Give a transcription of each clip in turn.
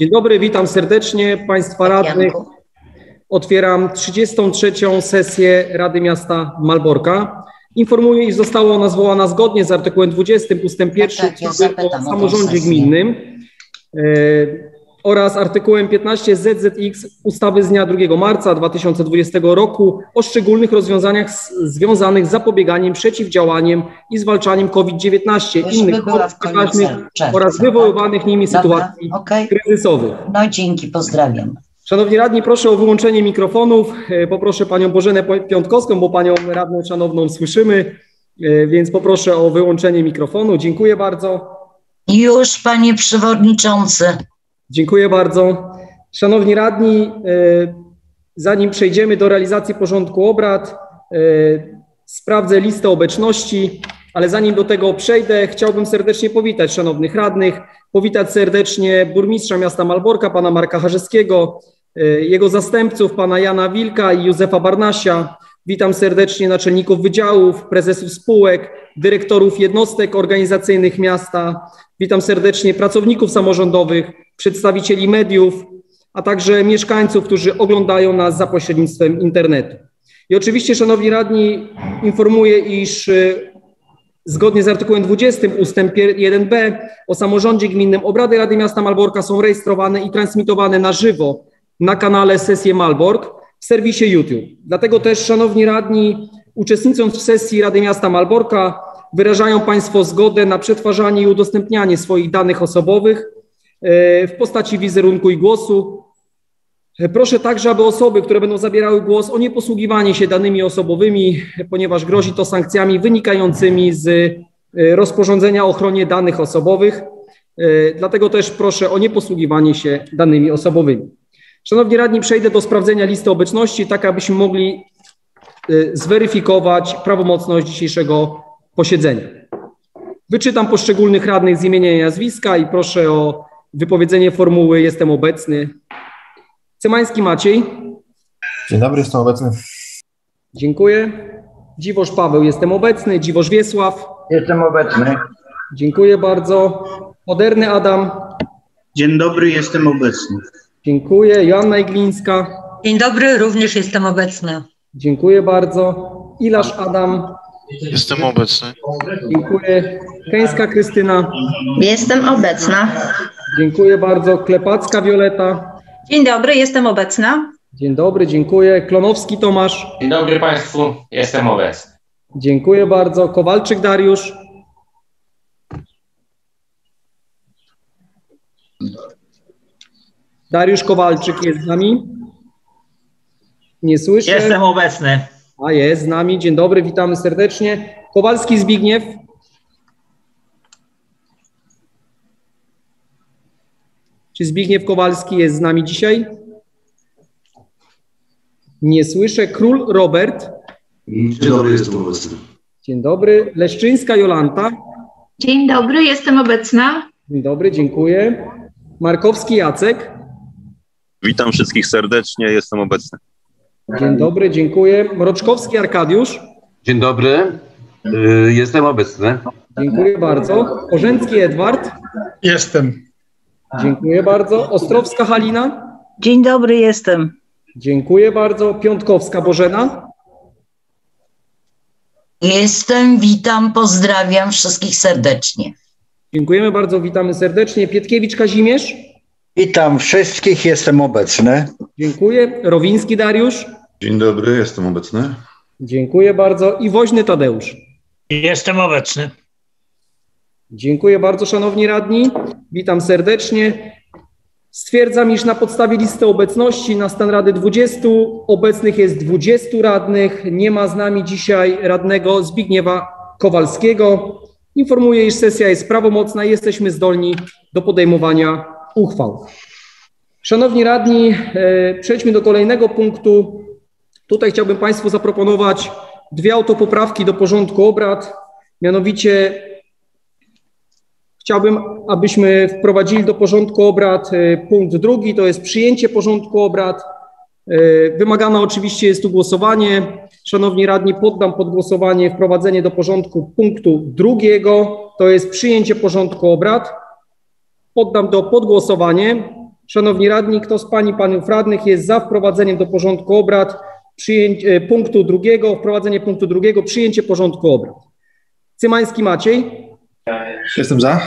Dzień dobry, witam serdecznie Państwa radnych. Otwieram 33. sesję Rady Miasta Malborka. Informuję, iż została ona zwołana zgodnie z artykułem 20 ust. 1 tak, ja ustawy zapytam o samorządzie gminnym e, oraz artykułem 15 ZZX ustawy z dnia 2 marca 2020 roku o szczególnych rozwiązaniach z, związanych z zapobieganiem, przeciwdziałaniem i zwalczaniem COVID-19 Już innych chorób zakaźnych oraz tak? wywoływanych nimi Dobra, sytuacji okej. kryzysowych. No dzięki, pozdrawiam. Szanowni radni, proszę o wyłączenie mikrofonów. E, Poproszę panią Bożenę Piątkowską, bo panią radną szanowną słyszymy, e, więc poproszę o wyłączenie mikrofonu. Dziękuję bardzo. Już, panie przewodniczący. Dziękuję bardzo. Szanowni radni, e, zanim przejdziemy do realizacji porządku obrad, e, sprawdzę listę obecności, ale zanim do tego przejdę, chciałbym serdecznie powitać szanownych radnych, powitać serdecznie burmistrza miasta Malborka, pana Marka Harzyskiego, e, jego zastępców, pana Jana Wilka i Józefa Barnasia. Witam serdecznie naczelników wydziałów, prezesów spółek, dyrektorów jednostek organizacyjnych miasta. Witam serdecznie pracowników samorządowych, przedstawicieli mediów, a także mieszkańców, którzy oglądają nas za pośrednictwem internetu. I oczywiście, szanowni radni, informuję, iż y, zgodnie z artykułem 20 ustęp 1b o samorządzie gminnym obrady Rady Miasta Malborka są rejestrowane i transmitowane na żywo na kanale Sesje Malbork w serwisie YouTube. Dlatego też, szanowni radni, uczestnicząc w sesji Rady Miasta Malborka, wyrażają Państwo zgodę na przetwarzanie i udostępnianie swoich danych osobowych e, w postaci wizerunku i głosu. Proszę także, aby osoby, które będą zabierały głos, o nieposługiwanie się danymi osobowymi, ponieważ grozi to sankcjami wynikającymi z e, rozporządzenia o ochronie danych osobowych. E, Dlatego też proszę o nieposługiwanie się danymi osobowymi. Szanowni radni, przejdę do sprawdzenia listy obecności, tak abyśmy mogli zweryfikować prawomocność dzisiejszego posiedzenia. Wyczytam poszczególnych radnych z imienia i nazwiska i proszę o wypowiedzenie formuły jestem obecny. Cymański Maciej. Dzień dobry, jestem obecny. Dziękuję. Dziwosz Paweł, jestem obecny. Dziwosz Wiesław. Jestem obecny. Dziękuję bardzo. Moderny Adam. Dzień dobry, jestem obecny. Dziękuję. Joanna Iglińska. Dzień dobry, również jestem obecna. Dziękuję bardzo. Ilasz Adam. Jestem obecny. Dziękuję. Keńska Krystyna. Jestem obecna. Dziękuję bardzo. Klepacka Wioleta. Dzień dobry, jestem obecna. Dzień dobry, dziękuję. Klonowski Tomasz. Dzień dobry Państwu, jestem obecny. Dziękuję bardzo. Kowalczyk Dariusz. Dariusz Kowalczyk jest z nami. Nie słyszę. Jestem obecny. A jest z nami. Dzień dobry, witamy serdecznie. Kowalski Zbigniew. Czy Zbigniew Kowalski jest z nami dzisiaj? Nie słyszę. Król Robert. Dzień dobry, jestem obecny. Dzień dobry. Leszczyńska Jolanta. Dzień dobry, jestem obecna. Dzień dobry, dziękuję. Markowski Jacek. Witam wszystkich serdecznie, jestem obecny. Dzień dobry, dziękuję. Mroczkowski Arkadiusz. Dzień dobry, y, jestem obecny. Dziękuję bardzo. Korzęcki Edward. Jestem. Dziękuję bardzo. Ostrowska Halina. Dzień dobry, jestem. Dziękuję bardzo. Piątkowska Bożena. Jestem, witam, pozdrawiam wszystkich serdecznie. Dziękujemy bardzo, witamy serdecznie. Pietkiewicz Kazimierz. Witam wszystkich, jestem obecny. Dziękuję. Rowiński Dariusz. Dzień dobry, jestem obecny. Dziękuję bardzo. I Woźny Tadeusz. Jestem obecny. Dziękuję bardzo, szanowni radni. Witam serdecznie. Stwierdzam, iż na podstawie listy obecności na stan Rady 20 obecnych jest 20 radnych. Nie ma z nami dzisiaj radnego Zbigniewa Kowalskiego. Informuję, iż sesja jest prawomocna i jesteśmy zdolni do podejmowania uchwał. Szanowni radni, e, przejdźmy do kolejnego punktu. Tutaj chciałbym Państwu zaproponować dwie autopoprawki do porządku obrad. Mianowicie Chciałbym, abyśmy wprowadzili do porządku obrad e, punkt drugi, to jest przyjęcie porządku obrad. E, Wymagane oczywiście jest tu głosowanie. Szanowni radni, poddam pod głosowanie wprowadzenie do porządku punktu drugiego, to jest przyjęcie porządku obrad. Poddam do podgłosowanie. Szanowni radni, kto z Pań i Panów Radnych jest za wprowadzeniem do porządku obrad przyjęć, e, punktu drugiego, wprowadzenie punktu drugiego, przyjęcie porządku obrad? Cymański Maciej. Jestem za.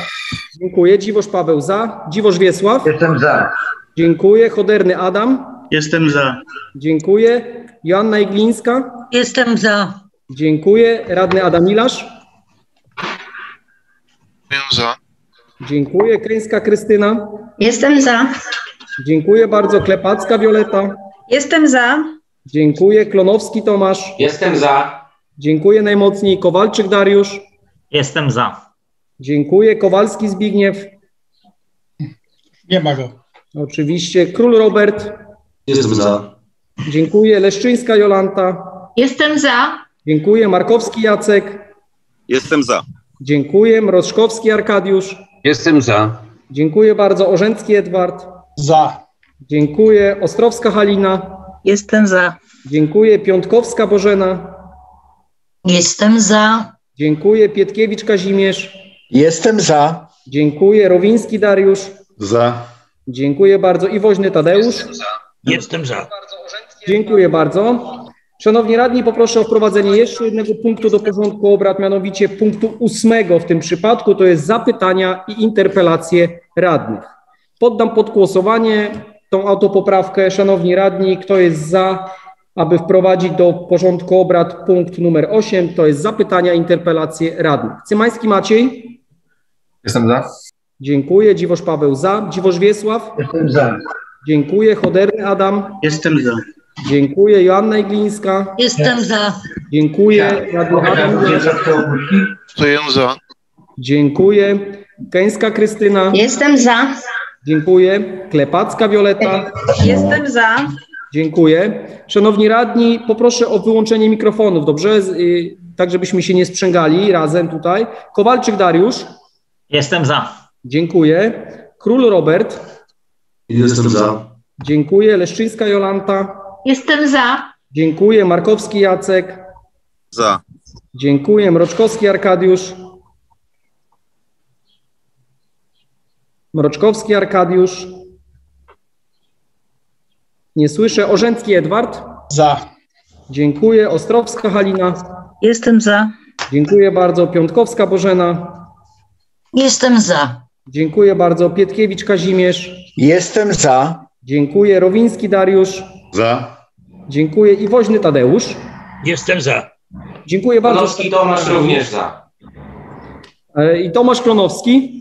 Dziękuję. Dziwosz Paweł za. Dziwosz Wiesław. Jestem za. Dziękuję. Choderny Adam. Jestem za. Dziękuję. Joanna Iglińska. Jestem za. Dziękuję. Radny Adam Milasz. za. Dziękuję. Kryńska Krystyna. Jestem za. Dziękuję bardzo. Klepacka Wioleta. Jestem za. Dziękuję. Klonowski Tomasz. Jestem za. Dziękuję najmocniej. Kowalczyk Dariusz. Jestem za. Dziękuję. Kowalski Zbigniew. Nie ma go. Oczywiście. Król Robert. Jestem za. Dziękuję. Leszczyńska Jolanta. Jestem za. Dziękuję. Markowski Jacek. Jestem za. Dziękuję. Mroczkowski Arkadiusz. Jestem za. Dziękuję bardzo. Orzęcki Edward. Za. Dziękuję. Ostrowska Halina. Jestem za. Dziękuję. Piątkowska Bożena. Jestem za. Dziękuję. Pietkiewicz Kazimierz. Jestem za. Dziękuję. Rowiński Dariusz. Za. Dziękuję bardzo. I Woźny Tadeusz. Jestem za. Dziękuję bardzo. Szanowni radni, poproszę o wprowadzenie jeszcze jednego punktu do porządku obrad, mianowicie punktu ósmego w tym przypadku, to jest zapytania i interpelacje radnych. Poddam pod głosowanie tą autopoprawkę. Szanowni radni, kto jest za, aby wprowadzić do porządku obrad punkt numer 8, to jest zapytania interpelacje radnych. Cymański Maciej. Jestem za. Dziękuję. Dziwosz Paweł za. Dziwosz Wiesław. Jestem za. Dziękuję. Choderny Adam. Jestem za. Dziękuję. Joanna Iglińska. Jestem za. Dziękuję. Radny Adam. Stoję za. Dziękuję. Keńska Krystyna. Jestem za. Dziękuję. Klepacka Wioleta. Jestem za. Dziękuję. Szanowni radni, poproszę o wyłączenie mikrofonów, dobrze? Y, Tak, żebyśmy się nie sprzęgali razem tutaj. Kowalczyk Dariusz. Jestem za. Dziękuję. Król Robert. Jestem za. Dziękuję. Leszczyńska Jolanta. Jestem za. Dziękuję. Markowski Jacek. Za. Dziękuję. Mroczkowski Arkadiusz. Mroczkowski Arkadiusz. Nie słyszę. Orzęcki Edward. Za. Dziękuję. Ostrowska Halina. Jestem za. Dziękuję bardzo. Piątkowska Bożena. Jestem za. Dziękuję bardzo. Pietkiewicz Kazimierz. Jestem za. Dziękuję. Rowiński Dariusz. Za. Dziękuję. I Woźny Tadeusz. Jestem za. Dziękuję bardzo. Klonowski Tomasz również za. E, I Tomasz Klonowski.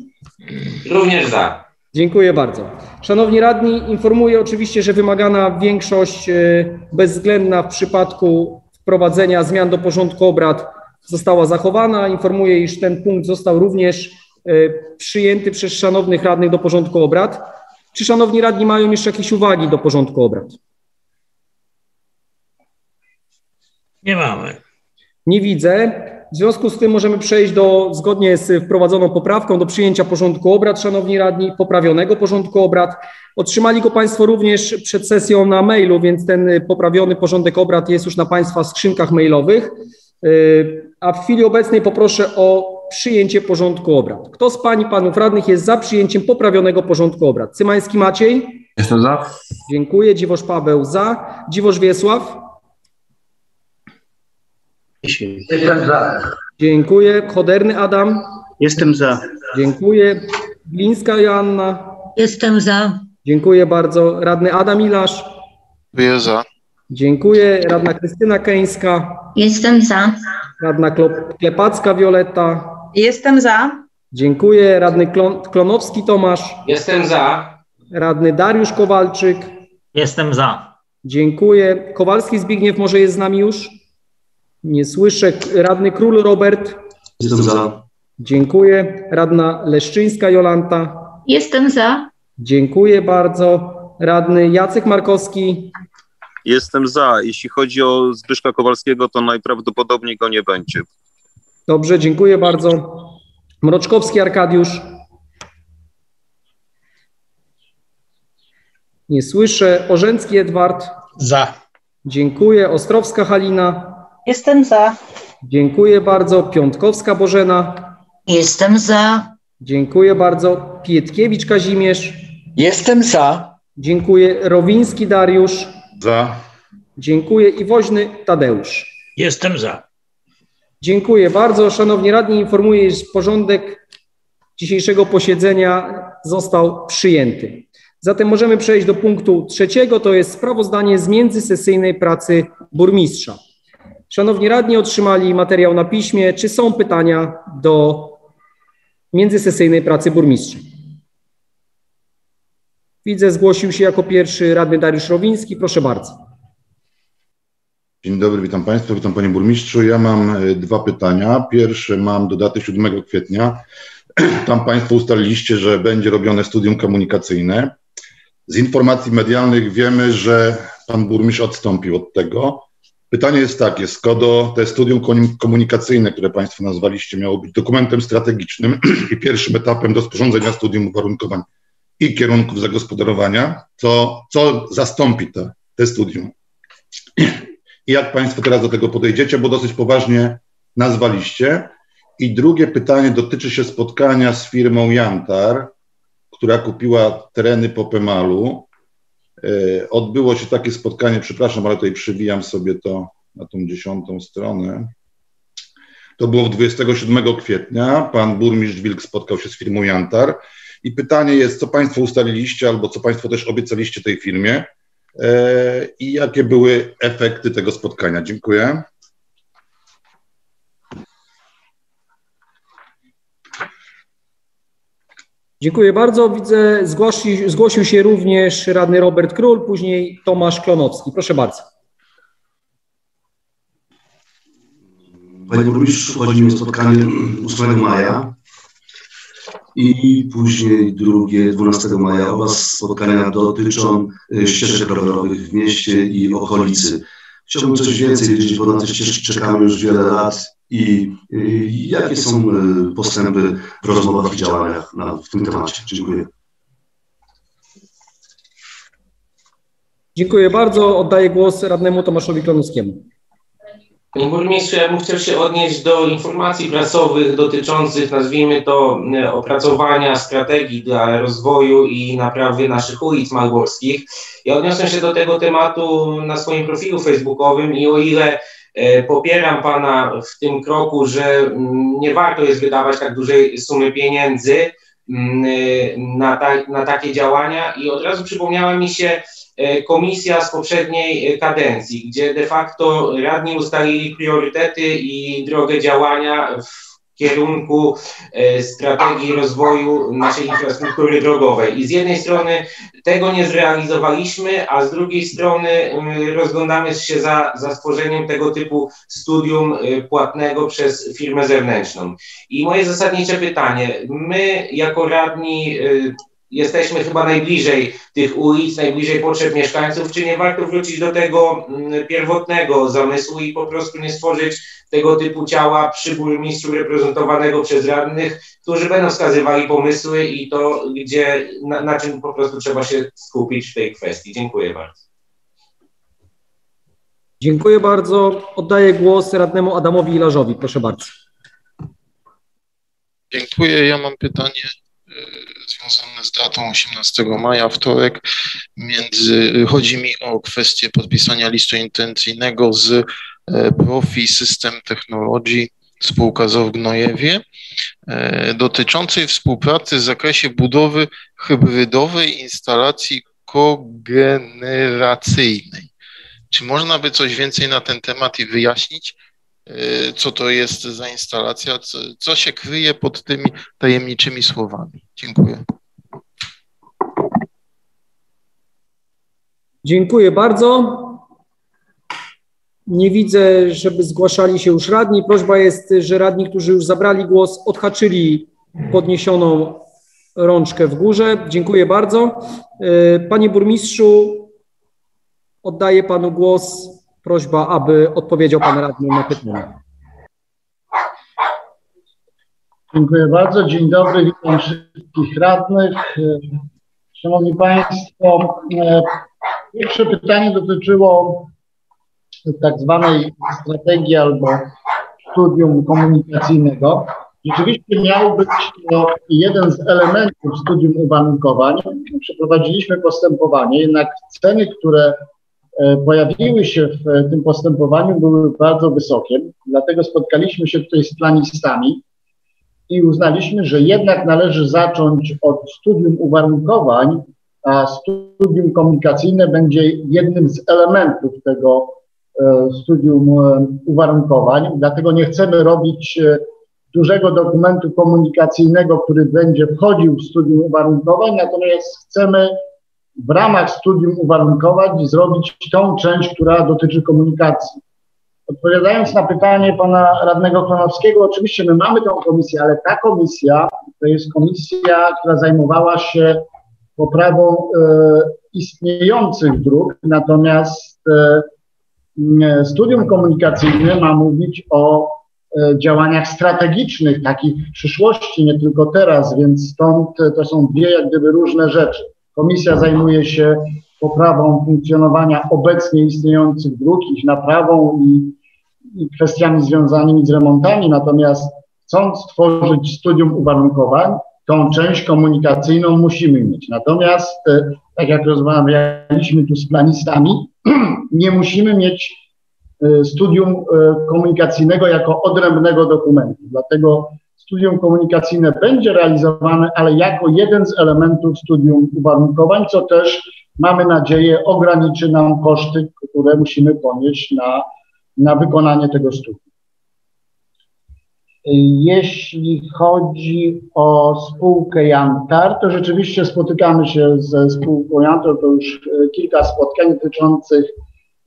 Również za. Dziękuję bardzo. Szanowni radni, informuję oczywiście, że wymagana większość e, bezwzględna w przypadku wprowadzenia zmian do porządku obrad została zachowana. Informuję, iż ten punkt został również e, przyjęty przez szanownych radnych do porządku obrad. Czy szanowni radni mają jeszcze jakieś uwagi do porządku obrad? Nie mamy. Nie widzę. W związku z tym możemy przejść do, zgodnie z wprowadzoną poprawką, do przyjęcia porządku obrad, szanowni radni, poprawionego porządku obrad. Otrzymali go Państwo również przed sesją na mailu, więc ten poprawiony porządek obrad jest już na Państwa skrzynkach mailowych. Y, A w chwili obecnej poproszę o przyjęcie porządku obrad. Kto z Pań i Panów Radnych jest za przyjęciem poprawionego porządku obrad? Cymański Maciej? Jestem za. Dziękuję. Dziwosz Paweł za. Dziwosz Wiesław? Jestem za. Dziękuję. Choderny Adam? Jestem za. Dziękuję. Glińska Joanna. Jestem za. Dziękuję bardzo. Radny Adam Ilasz. Byję za. Dziękuję. Radna Krystyna Keńska. Jestem za. Radna Klepacka Wioleta. Jestem za. Dziękuję. Radny Klon- Klonowski Tomasz. Jestem za. Radny Dariusz Kowalczyk. Jestem za. Dziękuję. Kowalski Zbigniew może jest z nami już? Nie słyszę. Radny Król Robert. Jestem za. Dziękuję. Radna Leszczyńska Jolanta. Jestem za. Dziękuję bardzo. Radny Jacek Markowski. Jestem za. Jeśli chodzi o Zbyszka Kowalskiego, to najprawdopodobniej go nie będzie. Dobrze, dziękuję bardzo. Mroczkowski Arkadiusz. Nie słyszę. Orzęcki Edward. Za. Dziękuję. Ostrowska Halina. Jestem za. Dziękuję bardzo. Piątkowska Bożena. Jestem za. Dziękuję bardzo. Pietkiewicz Kazimierz. Jestem za. Dziękuję. Rowiński Dariusz. Za. Dziękuję. I Woźny Tadeusz. Jestem za. Dziękuję bardzo. Szanowni radni, informuję, że porządek dzisiejszego posiedzenia został przyjęty. Zatem możemy przejść do punktu trzeciego, to jest sprawozdanie z międzysesyjnej pracy burmistrza. Szanowni radni otrzymali materiał na piśmie. Czy są pytania do międzysesyjnej pracy burmistrza? Widzę, zgłosił się jako pierwszy radny Dariusz Rowiński. Proszę bardzo. Dzień dobry, witam Państwa, witam Panie Burmistrzu. Ja mam e, dwa pytania. Pierwsze mam do daty 7 kwietnia. Tam Państwo ustaliliście, że będzie robione studium komunikacyjne. Z informacji medialnych wiemy, że Pan Burmistrz odstąpił od tego. Pytanie jest takie, skoro te studium komunikacyjne, które Państwo nazwaliście, miało być dokumentem strategicznym i pierwszym etapem do sporządzenia studium uwarunkowań i kierunków zagospodarowania, to co zastąpi te, te studium? I jak Państwo teraz do tego podejdziecie, bo dosyć poważnie nazwaliście. I drugie pytanie dotyczy się spotkania z firmą Jantar, która kupiła tereny po Pemalu. E, odbyło się takie spotkanie, przepraszam, ale tutaj przywijam sobie to na tą dziesiątą stronę. To było 27 kwietnia. Pan burmistrz Wilk spotkał się z firmą Jantar. I pytanie jest, co Państwo ustaliliście, albo co Państwo też obiecaliście tej firmie e, i jakie były efekty tego spotkania. Dziękuję. Dziękuję bardzo. Widzę, zgłosi, zgłosił się również radny Robert Król, później Tomasz Klonowski. Proszę bardzo. Panie burmistrzu, chodzi mi o spotkanie 8 maja i później drugie 12 maja. Oba spotkania dotyczą y, ścieżek rowerowych w mieście i okolicy. Chciałbym coś więcej wiedzieć, bo na te ścieżki czekamy już wiele lat i jakie są y, postępy w rozmowach i działaniach na, w tym temacie. Dziękuję. Dziękuję bardzo. Oddaję głos radnemu Tomaszowi Klonowskiemu. Panie burmistrzu, ja bym chciał się odnieść do informacji prasowych dotyczących, nazwijmy to, e, opracowania strategii dla rozwoju i naprawy naszych ulic malborskich. Ja odniosłem się do tego tematu na swoim profilu facebookowym i o ile e, popieram Pana w tym kroku, że mm, nie warto jest wydawać tak dużej sumy pieniędzy mm, e, na, ta, na takie działania. I od razu przypomniała mi się E, komisja z poprzedniej e, kadencji, gdzie de facto radni ustalili priorytety i drogę działania w kierunku e, strategii rozwoju naszej infrastruktury drogowej. I z jednej strony tego nie zrealizowaliśmy, a z drugiej strony rozglądamy się za, za stworzeniem tego typu studium płatnego przez firmę zewnętrzną. I moje zasadnicze pytanie, my jako radni jesteśmy chyba najbliżej tych ulic, najbliżej potrzeb mieszkańców, czy nie warto wrócić do tego mm, pierwotnego zamysłu i po prostu nie stworzyć tego typu ciała przy burmistrzu reprezentowanego przez radnych, którzy będą wskazywali pomysły i to, gdzie, na, na czym po prostu trzeba się skupić w tej kwestii. Dziękuję bardzo. Dziękuję bardzo. Oddaję głos radnemu Adamowi Ilarzowi. Proszę bardzo. Dziękuję. Ja mam pytanie związane z datą 18 maja, wtorek. Między, chodzi mi o kwestię podpisania listu intencyjnego z e, Profi System Technology, spółka z w Gnojewie, e, dotyczącej współpracy w zakresie budowy hybrydowej instalacji kogeneracyjnej. Czy można by coś więcej na ten temat i wyjaśnić? E, co to jest za instalacja, co, co się kryje pod tymi tajemniczymi słowami. Dziękuję. Dziękuję bardzo. Nie widzę, żeby zgłaszali się już radni. Prośba jest, że radni, którzy już zabrali głos, odhaczyli podniesioną rączkę w górze. Dziękuję bardzo. E, panie burmistrzu, oddaję panu głos prośba, aby odpowiedział Pan radny na pytanie. Dziękuję bardzo. Dzień dobry, witam wszystkich radnych. Szanowni Państwo, pierwsze pytanie dotyczyło tak zwanej strategii albo studium komunikacyjnego. Rzeczywiście miał być to jeden z elementów studium uwarunkowań, przeprowadziliśmy postępowanie, jednak ceny, które e, pojawiły się w e, tym postępowaniu, były bardzo wysokie. Dlatego spotkaliśmy się tutaj z planistami i uznaliśmy, że jednak należy zacząć od studium uwarunkowań, a studium komunikacyjne będzie jednym z elementów tego e, studium e, uwarunkowań. Dlatego nie chcemy robić e, dużego dokumentu komunikacyjnego, który będzie wchodził w studium uwarunkowań, natomiast chcemy w ramach studium uwarunkowań zrobić tą część, która dotyczy komunikacji. Odpowiadając na pytanie pana radnego Klonowskiego, oczywiście my mamy tą komisję, ale ta komisja to jest komisja, która zajmowała się poprawą e, istniejących dróg, natomiast e, studium komunikacyjne ma mówić o e, działaniach strategicznych, takich w przyszłości, nie tylko teraz, więc stąd to są dwie jak gdyby różne rzeczy. Komisja zajmuje się poprawą funkcjonowania obecnie istniejących dróg, ich naprawą i kwestiami związanymi z remontami, natomiast chcąc stworzyć studium uwarunkowań, tą część komunikacyjną musimy mieć. Natomiast, e, tak jak rozmawialiśmy tu z planistami, nie musimy mieć e, studium e, komunikacyjnego jako odrębnego dokumentu. Dlatego studium komunikacyjne będzie realizowane, ale jako jeden z elementów studium uwarunkowań, co też mamy nadzieję ograniczy nam koszty, które musimy ponieść na, na wykonanie tego studium. Jeśli chodzi o spółkę Jantar, to rzeczywiście spotykamy się ze spółką Jantar, to już e, kilka spotkań dotyczących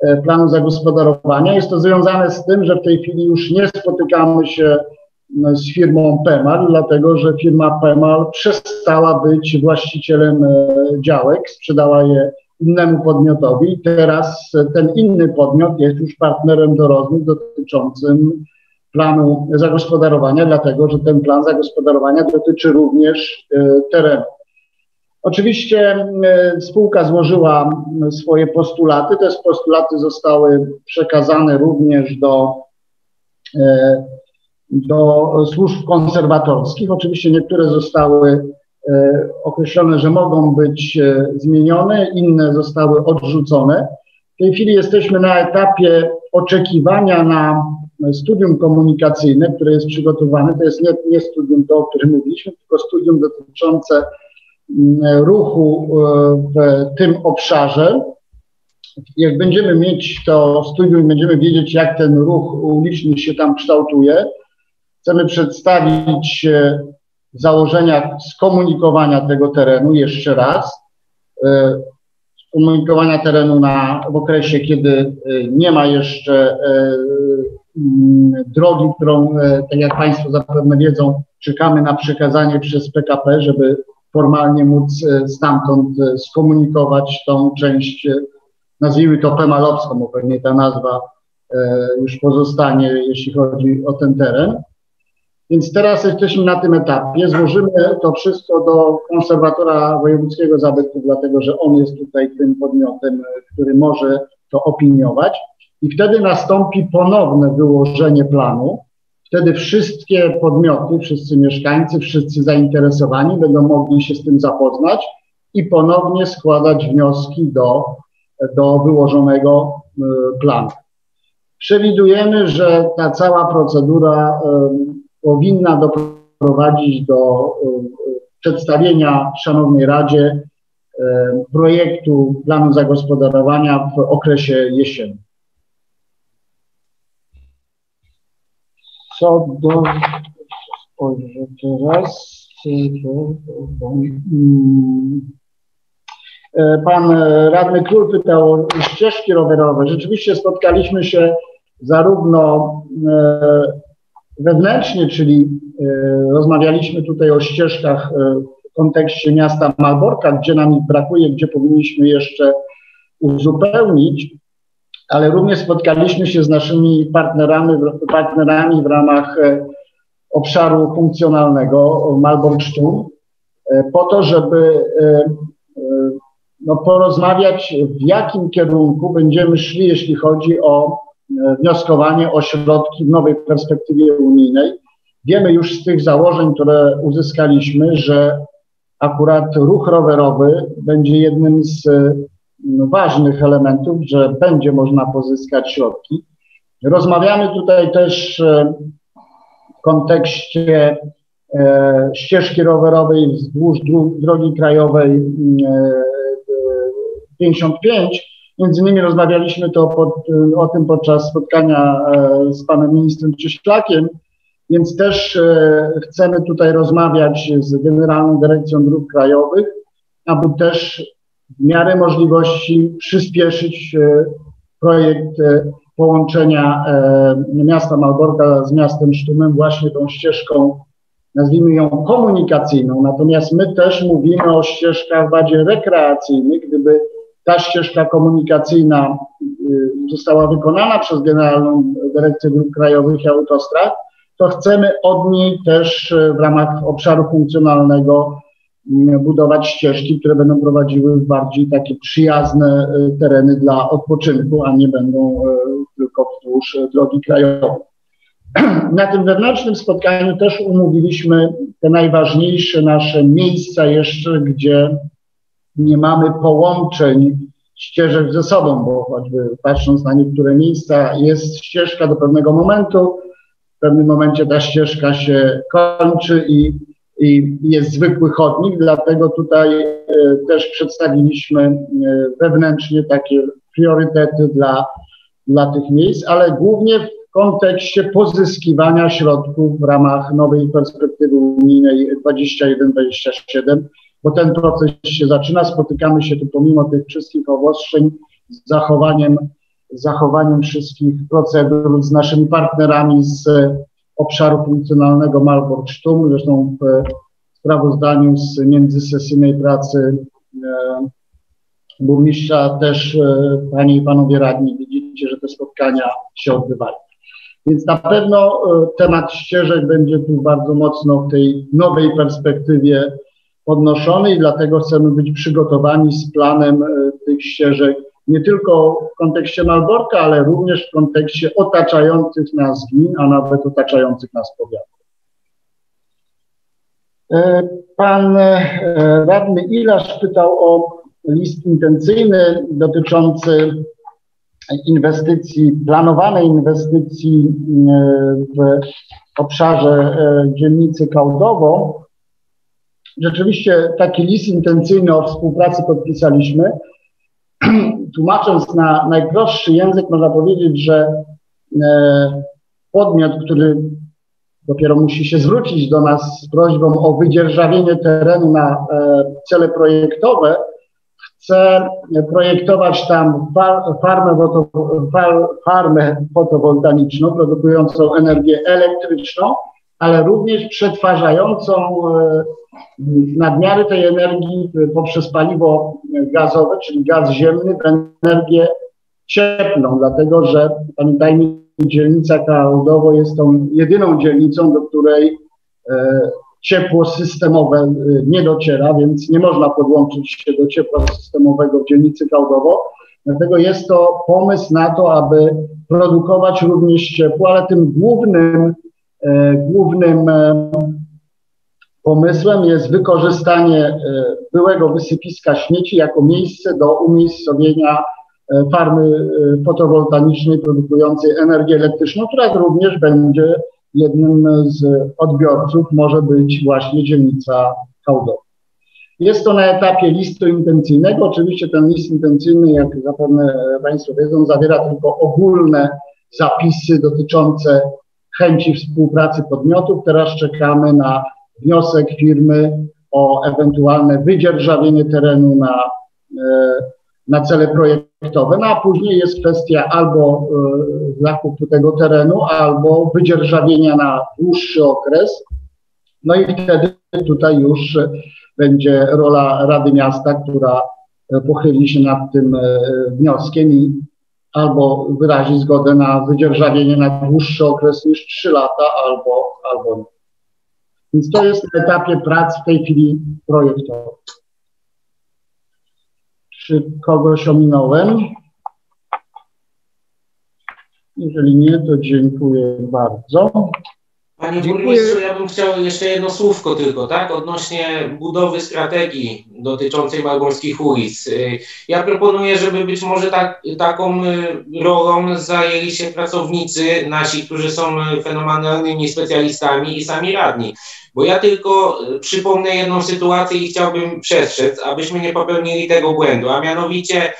e, planu zagospodarowania. Jest to związane z tym, że w tej chwili już nie spotykamy się z firmą Pemal, dlatego że firma Pemal przestała być właścicielem e, działek, sprzedała je innemu podmiotowi. Teraz ten inny podmiot jest już partnerem do rozmów dotyczącym planu zagospodarowania, dlatego że ten plan zagospodarowania dotyczy również e, terenu. Oczywiście e, spółka złożyła swoje postulaty. Te postulaty zostały przekazane również do, e, do służb konserwatorskich. Oczywiście niektóre zostały określone, że mogą być zmienione, inne zostały odrzucone. W tej chwili jesteśmy na etapie oczekiwania na studium komunikacyjne, które jest przygotowane. To jest nie, nie studium to, o którym mówiliśmy, tylko studium dotyczące mm, ruchu e, w tym obszarze. Jak będziemy mieć to studium, będziemy wiedzieć, jak ten ruch uliczny się tam kształtuje, chcemy przedstawić e, założenia skomunikowania tego terenu jeszcze raz e, komunikowania terenu na, w okresie, kiedy e, nie ma jeszcze e, mm, drogi, którą, tak jak Państwo zapewne wiedzą, czekamy na przekazanie przez PKP, żeby formalnie móc stamtąd skomunikować tą część, nazwijmy to Pemalowską, bo pewnie ta nazwa już pozostanie, jeśli chodzi o ten teren. Więc teraz jesteśmy na tym etapie. Złożymy to wszystko do konserwatora wojewódzkiego zabytków, dlatego że on jest tutaj tym podmiotem, który może to opiniować. I wtedy nastąpi ponowne wyłożenie planu. Wtedy wszystkie podmioty, wszyscy mieszkańcy, wszyscy zainteresowani będą mogli się z tym zapoznać i ponownie składać wnioski do, do wyłożonego y, planu. Przewidujemy, że ta cała procedura powinna doprowadzić do e, przedstawienia Szanownej Radzie e, projektu planu zagospodarowania w okresie jesiennym. Co do, spojrzę teraz, e, Pan radny Król pytał o ścieżki rowerowe. Rzeczywiście spotkaliśmy się zarówno wewnętrznie, czyli e, rozmawialiśmy tutaj o ścieżkach e, w kontekście miasta Malborka, gdzie nam ich brakuje, gdzie powinniśmy jeszcze uzupełnić, ale również spotkaliśmy się z naszymi partnerami, partnerami w ramach e, obszaru funkcjonalnego Malborcztu, po to, żeby no, porozmawiać, w jakim kierunku będziemy szli, jeśli chodzi o wnioskowanie o środki w nowej perspektywie unijnej. Wiemy już z tych założeń, które uzyskaliśmy, że akurat ruch rowerowy będzie jednym z e, ważnych elementów, że będzie można pozyskać środki. Rozmawiamy tutaj też e, w kontekście e, ścieżki rowerowej wzdłuż drogi krajowej mm, e, 55. Między innymi rozmawialiśmy to pod, o tym podczas spotkania e, z panem ministrem Cieślakiem, więc też e, chcemy tutaj rozmawiać z Generalną Dyrekcją Dróg Krajowych, aby też w miarę możliwości przyspieszyć e, projekt połączenia miasta Malborka z miastem Sztumem właśnie tą ścieżką, nazwijmy ją komunikacyjną. Natomiast my też mówimy o ścieżkach bardziej rekreacyjnych. Gdyby ta ścieżka komunikacyjna y, została wykonana przez Generalną Dyrekcję Dróg Krajowych i Autostrad, to chcemy od niej też y, w ramach obszaru funkcjonalnego y, budować ścieżki, które będą prowadziły w bardziej takie przyjazne tereny dla odpoczynku, a nie będą tylko wzdłuż drogi krajowej. Na tym wewnętrznym spotkaniu też umówiliśmy te najważniejsze nasze miejsca jeszcze, gdzie nie mamy połączeń ścieżek ze sobą, bo choćby patrząc na niektóre miejsca, jest ścieżka do pewnego momentu, w pewnym momencie ta ścieżka się kończy i, i jest zwykły chodnik, dlatego tutaj e, też przedstawiliśmy e, wewnętrznie takie priorytety dla, dla tych miejsc, ale głównie w kontekście pozyskiwania środków w ramach nowej perspektywy unijnej 21-27, bo ten proces się zaczyna. Spotykamy się tu pomimo tych wszystkich obostrzeń z zachowaniem, zachowaniem wszystkich procedur z naszymi partnerami z obszaru funkcjonalnego Malbork Sztum. Zresztą w sprawozdaniu z międzysesyjnej pracy e, burmistrza też e, panie i panowie radni widzicie, że te spotkania się odbywają. Więc na pewno e, temat ścieżek będzie tu bardzo mocno w tej nowej perspektywie podnoszony i dlatego chcemy być przygotowani z planem e, tych ścieżek nie tylko w kontekście Malborka, ale również w kontekście otaczających nas gmin, a nawet otaczających nas powiatów. E, Pan e, radny Ilasz pytał o list intencyjny dotyczący inwestycji, planowanej inwestycji w obszarze dzielnicy Kałdowo. Rzeczywiście taki list intencyjny o współpracy podpisaliśmy. Tłumacząc na najprostszy język, można powiedzieć, że e, podmiot, który dopiero musi się zwrócić do nas z prośbą o wydzierżawienie terenu na e, cele projektowe, chce projektować tam fa- farmę, foto, fa- farmę fotowoltaiczną produkującą energię elektryczną, ale również przetwarzającą e, nadmiary tej energii e, poprzez paliwo gazowe, czyli gaz ziemny, w energię cieplną, dlatego że pamiętajmy, dzielnica Kałdowo jest tą jedyną dzielnicą, do której e, ciepło systemowe nie dociera, więc nie można podłączyć się do ciepła systemowego w dzielnicy Kałdowo. Dlatego jest to pomysł na to, aby produkować również ciepło, ale tym głównym, głównym e, pomysłem jest wykorzystanie e, byłego wysypiska śmieci jako miejsce do umiejscowienia e, farmy e, fotowoltaicznej produkującej energię elektryczną, która również będzie jednym z odbiorców, może być właśnie dzielnica Hałdowa. Jest to na etapie listu intencyjnego. Oczywiście ten list intencyjny, jak zapewne Państwo wiedzą, zawiera tylko ogólne zapisy dotyczące chęci współpracy podmiotów. Teraz czekamy na wniosek firmy o ewentualne wydzierżawienie terenu na, e, na cele projektowe, no a później jest kwestia albo e, zakupu tego terenu, albo wydzierżawienia na dłuższy okres. No i wtedy tutaj już będzie rola Rady Miasta, która e, pochyli się nad tym wnioskiem i albo wyrazi zgodę na wydzierżawienie na dłuższy okres niż 3 lata, albo, albo nie. Więc to jest na etapie prac w tej chwili projektowej. Czy kogoś ominąłem? Jeżeli nie, to dziękuję bardzo. Panie Dziękuję. burmistrzu, ja bym chciał jeszcze jedno słówko tylko, tak, odnośnie budowy strategii dotyczącej Malborskich ulic. Ja proponuję, żeby być może tak, taką y, rolą zajęli się pracownicy nasi, którzy są fenomenalnymi specjalistami i sami radni. Bo ja tylko y, przypomnę jedną sytuację i chciałbym przestrzec, abyśmy nie popełnili tego błędu, a mianowicie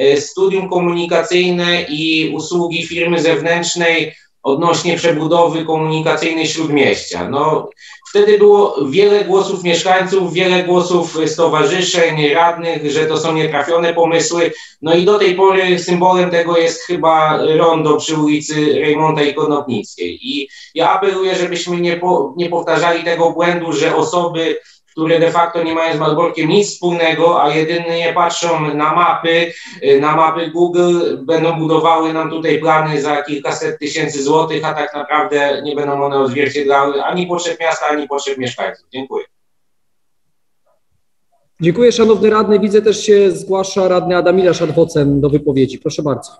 y, studium komunikacyjne i usługi firmy zewnętrznej odnośnie przebudowy komunikacyjnej Śródmieścia. No, wtedy było wiele głosów mieszkańców, wiele głosów stowarzyszeń, radnych, że to są nietrafione pomysły. No i do tej pory symbolem tego jest chyba rondo przy ulicy Rejmonta i Konopnickiej. I ja apeluję, żebyśmy nie, po, nie powtarzali tego błędu, że osoby które de facto nie mają z Malborkiem nic wspólnego, a jedynie patrzą na mapy, y, na mapy Google, będą budowały nam tutaj plany za kilkaset tysięcy złotych, a tak naprawdę nie będą one odzwierciedlały ani potrzeb miasta, ani potrzeb mieszkańców. Dziękuję. Dziękuję, szanowny radny. Widzę też się zgłasza radny Adamila Szadwocem do wypowiedzi. Proszę bardzo.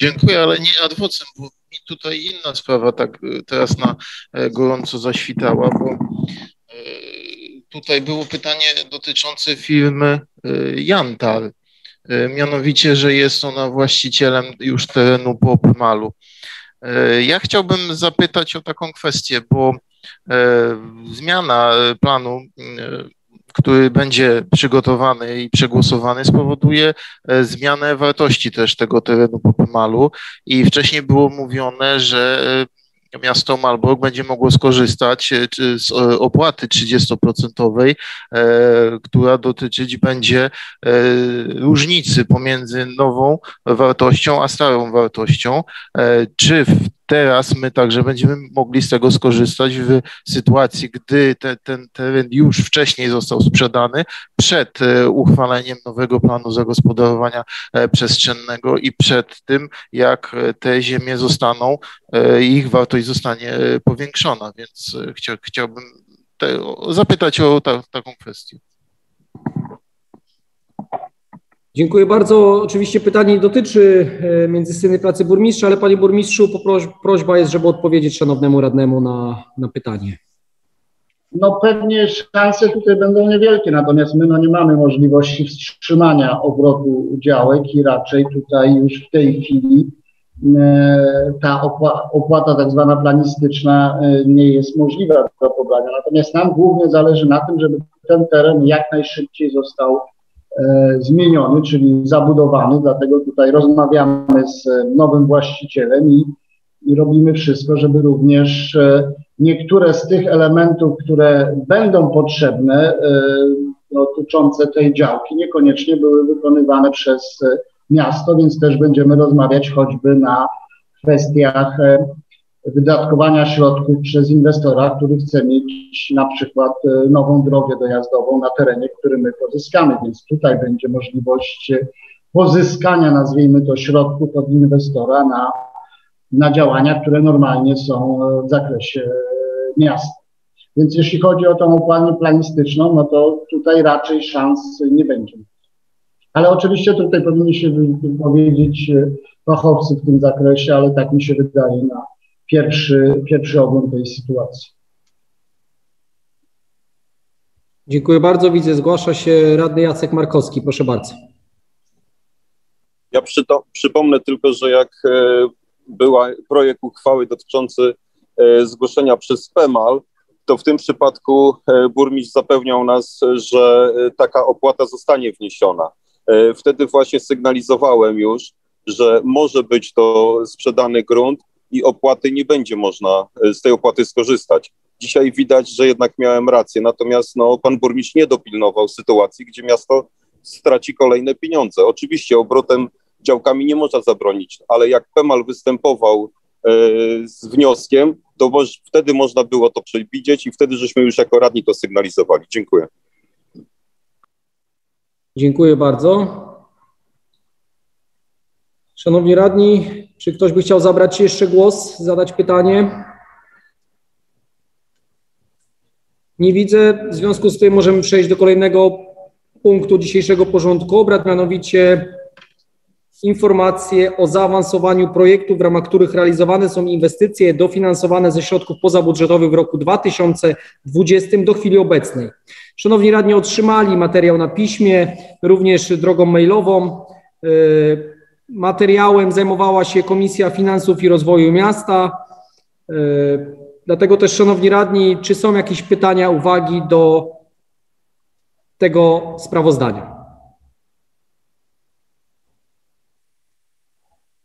Dziękuję, ale nie adwocem, bo mi tutaj inna sprawa tak y, teraz na e, gorąco zaświtała, bo e, tutaj było pytanie dotyczące firmy Jantar, y, mianowicie, że jest ona właścicielem już terenu po Opmalu. E, Ja chciałbym zapytać o taką kwestię, bo e, zmiana e, planu, e, który będzie przygotowany i przegłosowany, spowoduje e, zmianę wartości też tego terenu po Pemalu i wcześniej było mówione, że e, miasto Malbork będzie mogło skorzystać e, z opłaty 30%, e, która dotyczyć będzie różnicy pomiędzy nową wartością a starą wartością. Czy w teraz my także będziemy mogli z tego skorzystać w sytuacji, gdy te, ten teren już wcześniej został sprzedany, przed e, uchwaleniem nowego planu zagospodarowania e, przestrzennego i przed tym, jak e, te ziemie zostaną, ich wartość zostanie powiększona, więc chcia, chciałbym te, zapytać o ta, taką kwestię. Dziękuję bardzo. Oczywiście pytanie nie dotyczy e, międzystyny pracy burmistrza, ale panie burmistrzu, prośba jest, żeby odpowiedzieć szanownemu radnemu na, na pytanie. No pewnie szanse tutaj będą niewielkie, natomiast my no nie mamy możliwości wstrzymania obrotu działek i raczej tutaj już w tej chwili e, ta opła- opłata tak zwana planistyczna e, nie jest możliwa do pobrania. Natomiast nam głównie zależy na tym, żeby ten teren jak najszybciej został zmieniony, czyli zabudowany, dlatego tutaj rozmawiamy z e, nowym właścicielem i, i robimy wszystko, żeby również e, niektóre z tych elementów, które będą potrzebne e, dotyczące tej działki, niekoniecznie były wykonywane przez e, miasto, więc też będziemy rozmawiać choćby na kwestiach e, wydatkowania środków przez inwestora, który chce mieć na przykład e, nową drogę dojazdową na terenie, który my pozyskamy, więc tutaj będzie możliwość e, pozyskania, nazwijmy to, środków od inwestora na, na działania, które normalnie są e, w zakresie miasta. Więc jeśli chodzi o tą opłatę planistyczną, no to tutaj raczej szans nie będzie. Ale oczywiście tutaj powinni się wypowiedzieć fachowcy w tym zakresie, ale tak mi się wydaje na pierwszy, pierwszy ogląd tej sytuacji. Dziękuję bardzo. Widzę, zgłasza się radny Jacek Markowski. Proszę bardzo. Ja przyto, przypomnę tylko, że jak e, była projekt uchwały dotyczący e, zgłoszenia przez PEMAL, to w tym przypadku e, burmistrz zapewniał nas, że taka opłata zostanie wniesiona. Wtedy właśnie sygnalizowałem już, że może być to sprzedany grunt i opłaty nie będzie można e, z tej opłaty skorzystać. Dzisiaj widać, że jednak miałem rację, natomiast no, pan burmistrz nie dopilnował sytuacji, gdzie miasto straci kolejne pieniądze. Oczywiście obrotem działkami nie można zabronić, ale jak Pemal występował e, z wnioskiem, to moż, wtedy można było to przewidzieć i wtedy żeśmy już jako radni to sygnalizowali. Dziękuję. Dziękuję bardzo. Szanowni radni, czy ktoś by chciał zabrać jeszcze głos, zadać pytanie? Nie widzę. W związku z tym możemy przejść do kolejnego punktu dzisiejszego porządku obrad, mianowicie informacje o zaawansowaniu projektów, w ramach których realizowane są inwestycje dofinansowane ze środków pozabudżetowych w roku 2020 do chwili obecnej. Szanowni radni otrzymali materiał na piśmie, również drogą mailową. Y, Materiałem zajmowała się Komisja Finansów i Rozwoju Miasta. Y, Dlatego też, Szanowni Radni, czy są jakieś pytania, uwagi do tego sprawozdania?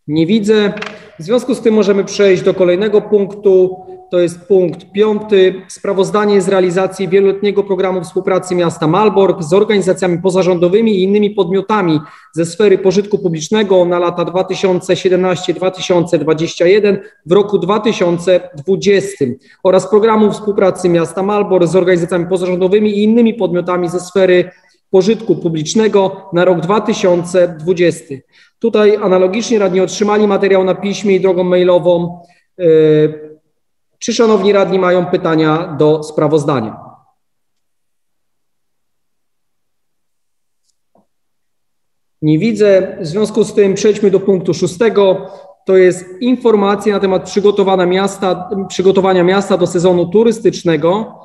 Nie widzę. W związku z tym możemy przejść do kolejnego punktu. To jest punkt piąty. Sprawozdanie z realizacji wieloletniego programu współpracy miasta Malbork z organizacjami pozarządowymi i innymi podmiotami ze sfery pożytku publicznego na lata 2017-2021 w roku 2020 oraz programu współpracy miasta Malbork z organizacjami pozarządowymi i innymi podmiotami ze sfery pożytku publicznego na rok 2020. Tutaj analogicznie radni otrzymali materiał na piśmie i drogą mailową. Yy, Czy szanowni radni mają pytania do sprawozdania? Nie widzę. W związku z tym przejdźmy do punktu szóstego. To jest informacja na temat przygotowania miasta, przygotowania miasta do sezonu turystycznego.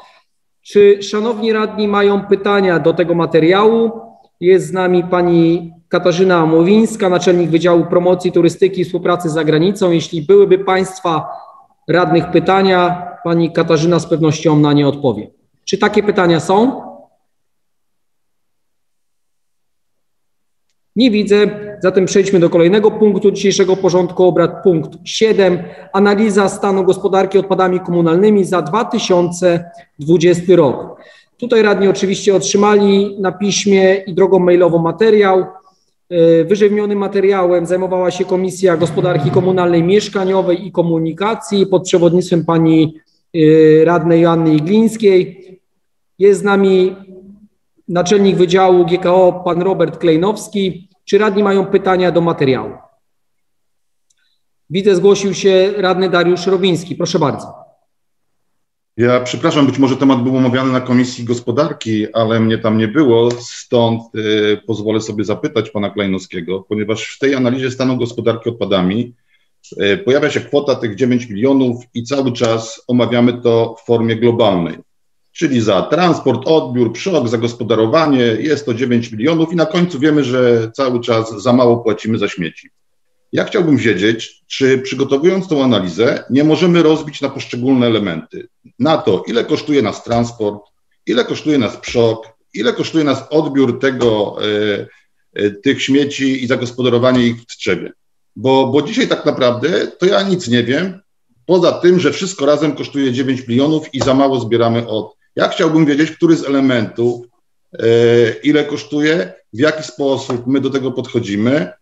Czy szanowni radni mają pytania do tego materiału? Jest z nami pani Katarzyna Mowińska, naczelnik Wydziału Promocji Turystyki i Współpracy z Zagranicą. Jeśli byłyby Państwa radnych pytania, pani Katarzyna z pewnością na nie odpowie. Czy takie pytania są? Nie widzę. Zatem przejdźmy do kolejnego punktu dzisiejszego porządku obrad. Punkt 7. Analiza stanu gospodarki odpadami komunalnymi za 2020 rok. Tutaj radni oczywiście otrzymali na piśmie i drogą mailową materiał. Wyżej wymienionym materiałem zajmowała się Komisja Gospodarki Komunalnej, Mieszkaniowej i Komunikacji pod przewodnictwem pani yy, radnej Joanny Iglińskiej. Jest z nami naczelnik Wydziału GKO, pan Robert Klejnowski. Czy radni mają pytania do materiału? Widzę, zgłosił się radny Dariusz Robiński. Proszę bardzo. Ja przepraszam, być może temat był omawiany na Komisji Gospodarki, ale mnie tam nie było, stąd y, pozwolę sobie zapytać pana Klejnowskiego, ponieważ w tej analizie stanu gospodarki odpadami y, pojawia się kwota tych 9 milionów i cały czas omawiamy to w formie globalnej. Czyli za transport, odbiór, przok, zagospodarowanie jest to 9 milionów i na końcu wiemy, że cały czas za mało płacimy za śmieci. Ja chciałbym wiedzieć, czy przygotowując tą analizę, nie możemy rozbić na poszczególne elementy. Na to, ile kosztuje nas transport, ile kosztuje nas przok, ile kosztuje nas odbiór tego, e, e, tych śmieci i zagospodarowanie ich w Tczewie. Bo, bo dzisiaj tak naprawdę to ja nic nie wiem, poza tym, że wszystko razem kosztuje 9 milionów i za mało zbieramy od. Ja chciałbym wiedzieć, który z elementów, e, ile kosztuje, w jaki sposób my do tego podchodzimy.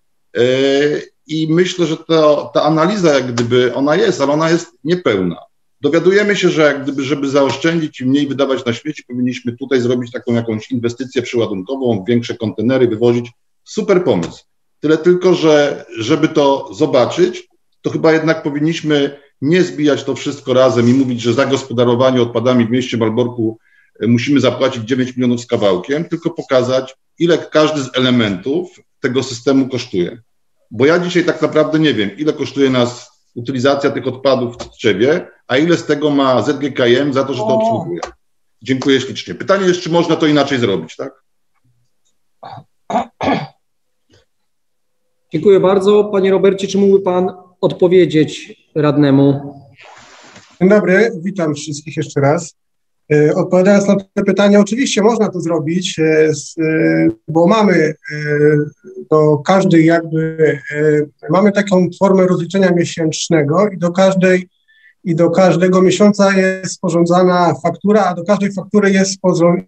I myślę, że to, ta analiza, jak gdyby ona jest, ale ona jest niepełna. Dowiadujemy się, że jak gdyby, żeby zaoszczędzić i mniej wydawać na śmieci, powinniśmy tutaj zrobić taką jakąś inwestycję przeładunkową, większe kontenery wywozić. Super pomysł. Tyle tylko, że żeby to zobaczyć, to chyba jednak powinniśmy nie zbijać to wszystko razem i mówić, że za gospodarowanie odpadami w mieście Malborku e, musimy zapłacić 9 milionów z kawałkiem, tylko pokazać, ile każdy z elementów tego systemu kosztuje. Bo ja dzisiaj tak naprawdę nie wiem, ile kosztuje nas utylizacja tych odpadów w Tczewie, a ile z tego ma ZGKM za to, że to obsługuje. Dziękuję ślicznie. Pytanie jest, czy można to inaczej zrobić, tak? Dziękuję bardzo. Panie Robercie, czy mógłby Pan odpowiedzieć radnemu? Dzień dobry, witam wszystkich jeszcze raz. E, Odpowiadając na te pytania, oczywiście można to zrobić, e, e, bo mamy do każdej jakby, mamy taką formę rozliczenia miesięcznego i do każdej i do każdego miesiąca jest sporządzana faktura, a do każdej faktury jest,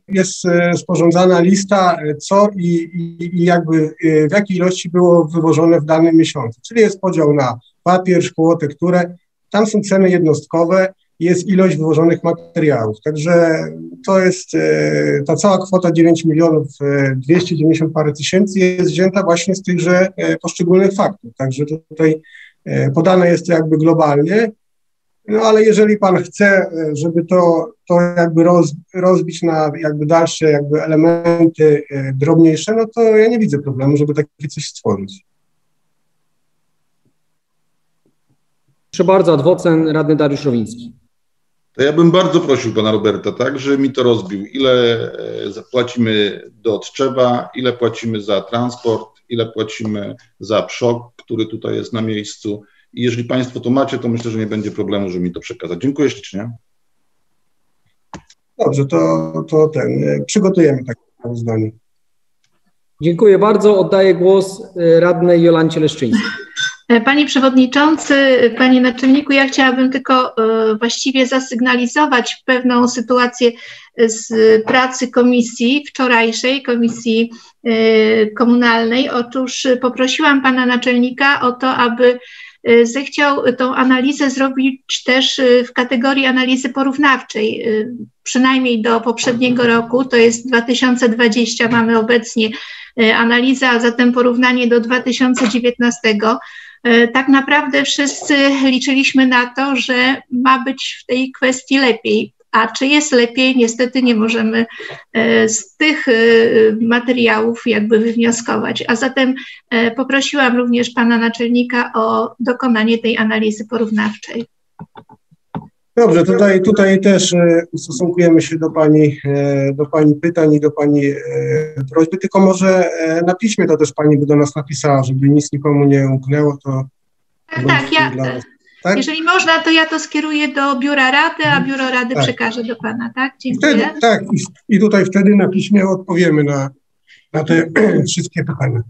jest sporządzana lista, co i, i, i jakby w jakiej ilości było wywożone w danym miesiącu. Czyli jest podział na papier, szkło, tekturę. Tam są ceny jednostkowe, jest ilość wywożonych materiałów. Także to jest e, ta cała kwota 9 milionów e, 290 parę tysięcy jest wzięta właśnie z tychże e, poszczególnych faktów. Także tutaj podane jest to jakby globalnie. No ale jeżeli pan chce, żeby to, to jakby roz, rozbić na jakby dalsze jakby elementy drobniejsze, no to ja nie widzę problemu, żeby takie coś stworzyć. Proszę bardzo, adwocen radny Dariusz Rowiński. To ja bym bardzo prosił pana Roberta, tak, żeby mi to rozbił. Ile e, zapłacimy do odczewa, ile płacimy za transport, ile płacimy za przok, który tutaj jest na miejscu. I jeżeli państwo to macie, to myślę, że nie będzie problemu, żeby mi to przekazać. Dziękuję ślicznie. Dobrze, to, to ten, e, przygotujemy takie sprawozdanie. Dziękuję bardzo. Oddaję głos e, radnej Jolancie Leszczyńskiej. Panie Przewodniczący, Panie Naczelniku, ja chciałabym tylko e, właściwie zasygnalizować pewną sytuację z pracy komisji wczorajszej, komisji e, komunalnej. Otóż poprosiłam Pana Naczelnika o to, aby e, zechciał tą analizę zrobić też w kategorii analizy porównawczej, przynajmniej do poprzedniego roku, to jest 2020, mamy obecnie analiza, a zatem porównanie do 2019. Tak naprawdę wszyscy liczyliśmy na to, że ma być w tej kwestii lepiej. A czy jest lepiej, niestety nie możemy z tych materiałów jakby wywnioskować. A zatem poprosiłam również pana naczelnika o dokonanie tej analizy porównawczej. Dobrze, tutaj, tutaj też e, ustosunkujemy się do pani, e, do pani pytań i do pani e, prośby, tylko może na piśmie to też pani by do nas napisała, żeby nic nikomu nie umknęło, to... Tak, tak, ja, tak? jeżeli można, to ja to skieruję do Biura Rady, a Biuro Rady Tak. przekaże do pana, tak? Dziękuję. Wtedy, tak, i, i tutaj wtedy na piśmie odpowiemy na, na te wszystkie pytania.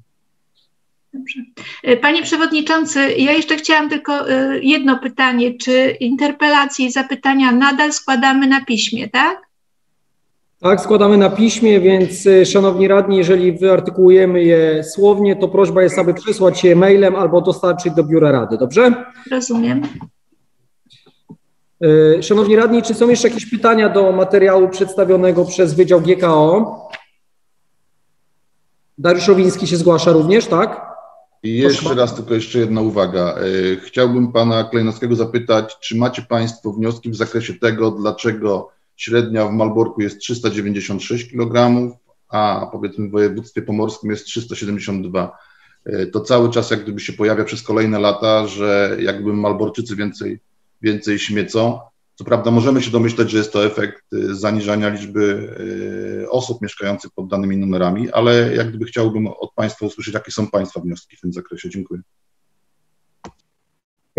E, Panie Przewodniczący, ja jeszcze chciałam tylko e, jedno pytanie. Czy interpelacje i zapytania nadal składamy na piśmie, tak? Tak, składamy na piśmie, więc y, szanowni radni, jeżeli wyartykułujemy je słownie, to prośba jest, aby przesłać je mailem albo dostarczyć do biura rady, dobrze? Rozumiem. Szanowni radni, czy są jeszcze jakieś pytania do materiału przedstawionego przez Wydział GKO? Dariusz Rowiński się zgłasza również, tak? I jeszcze raz tylko jeszcze jedna uwaga. E, Chciałbym pana Klejnowskiego zapytać, czy macie państwo wnioski w zakresie tego, dlaczego średnia w Malborku jest 396 kg, a powiedzmy w województwie pomorskim jest 372. E, To cały czas jak gdyby się pojawia przez kolejne lata, że jakby Malborczycy więcej, więcej śmiecą. Co prawda możemy się domyśleć, że jest to efekt e, zaniżania liczby e, osób mieszkających pod danymi numerami, ale jak gdyby chciałbym od Państwa usłyszeć, jakie są Państwa wnioski w tym zakresie. Dziękuję.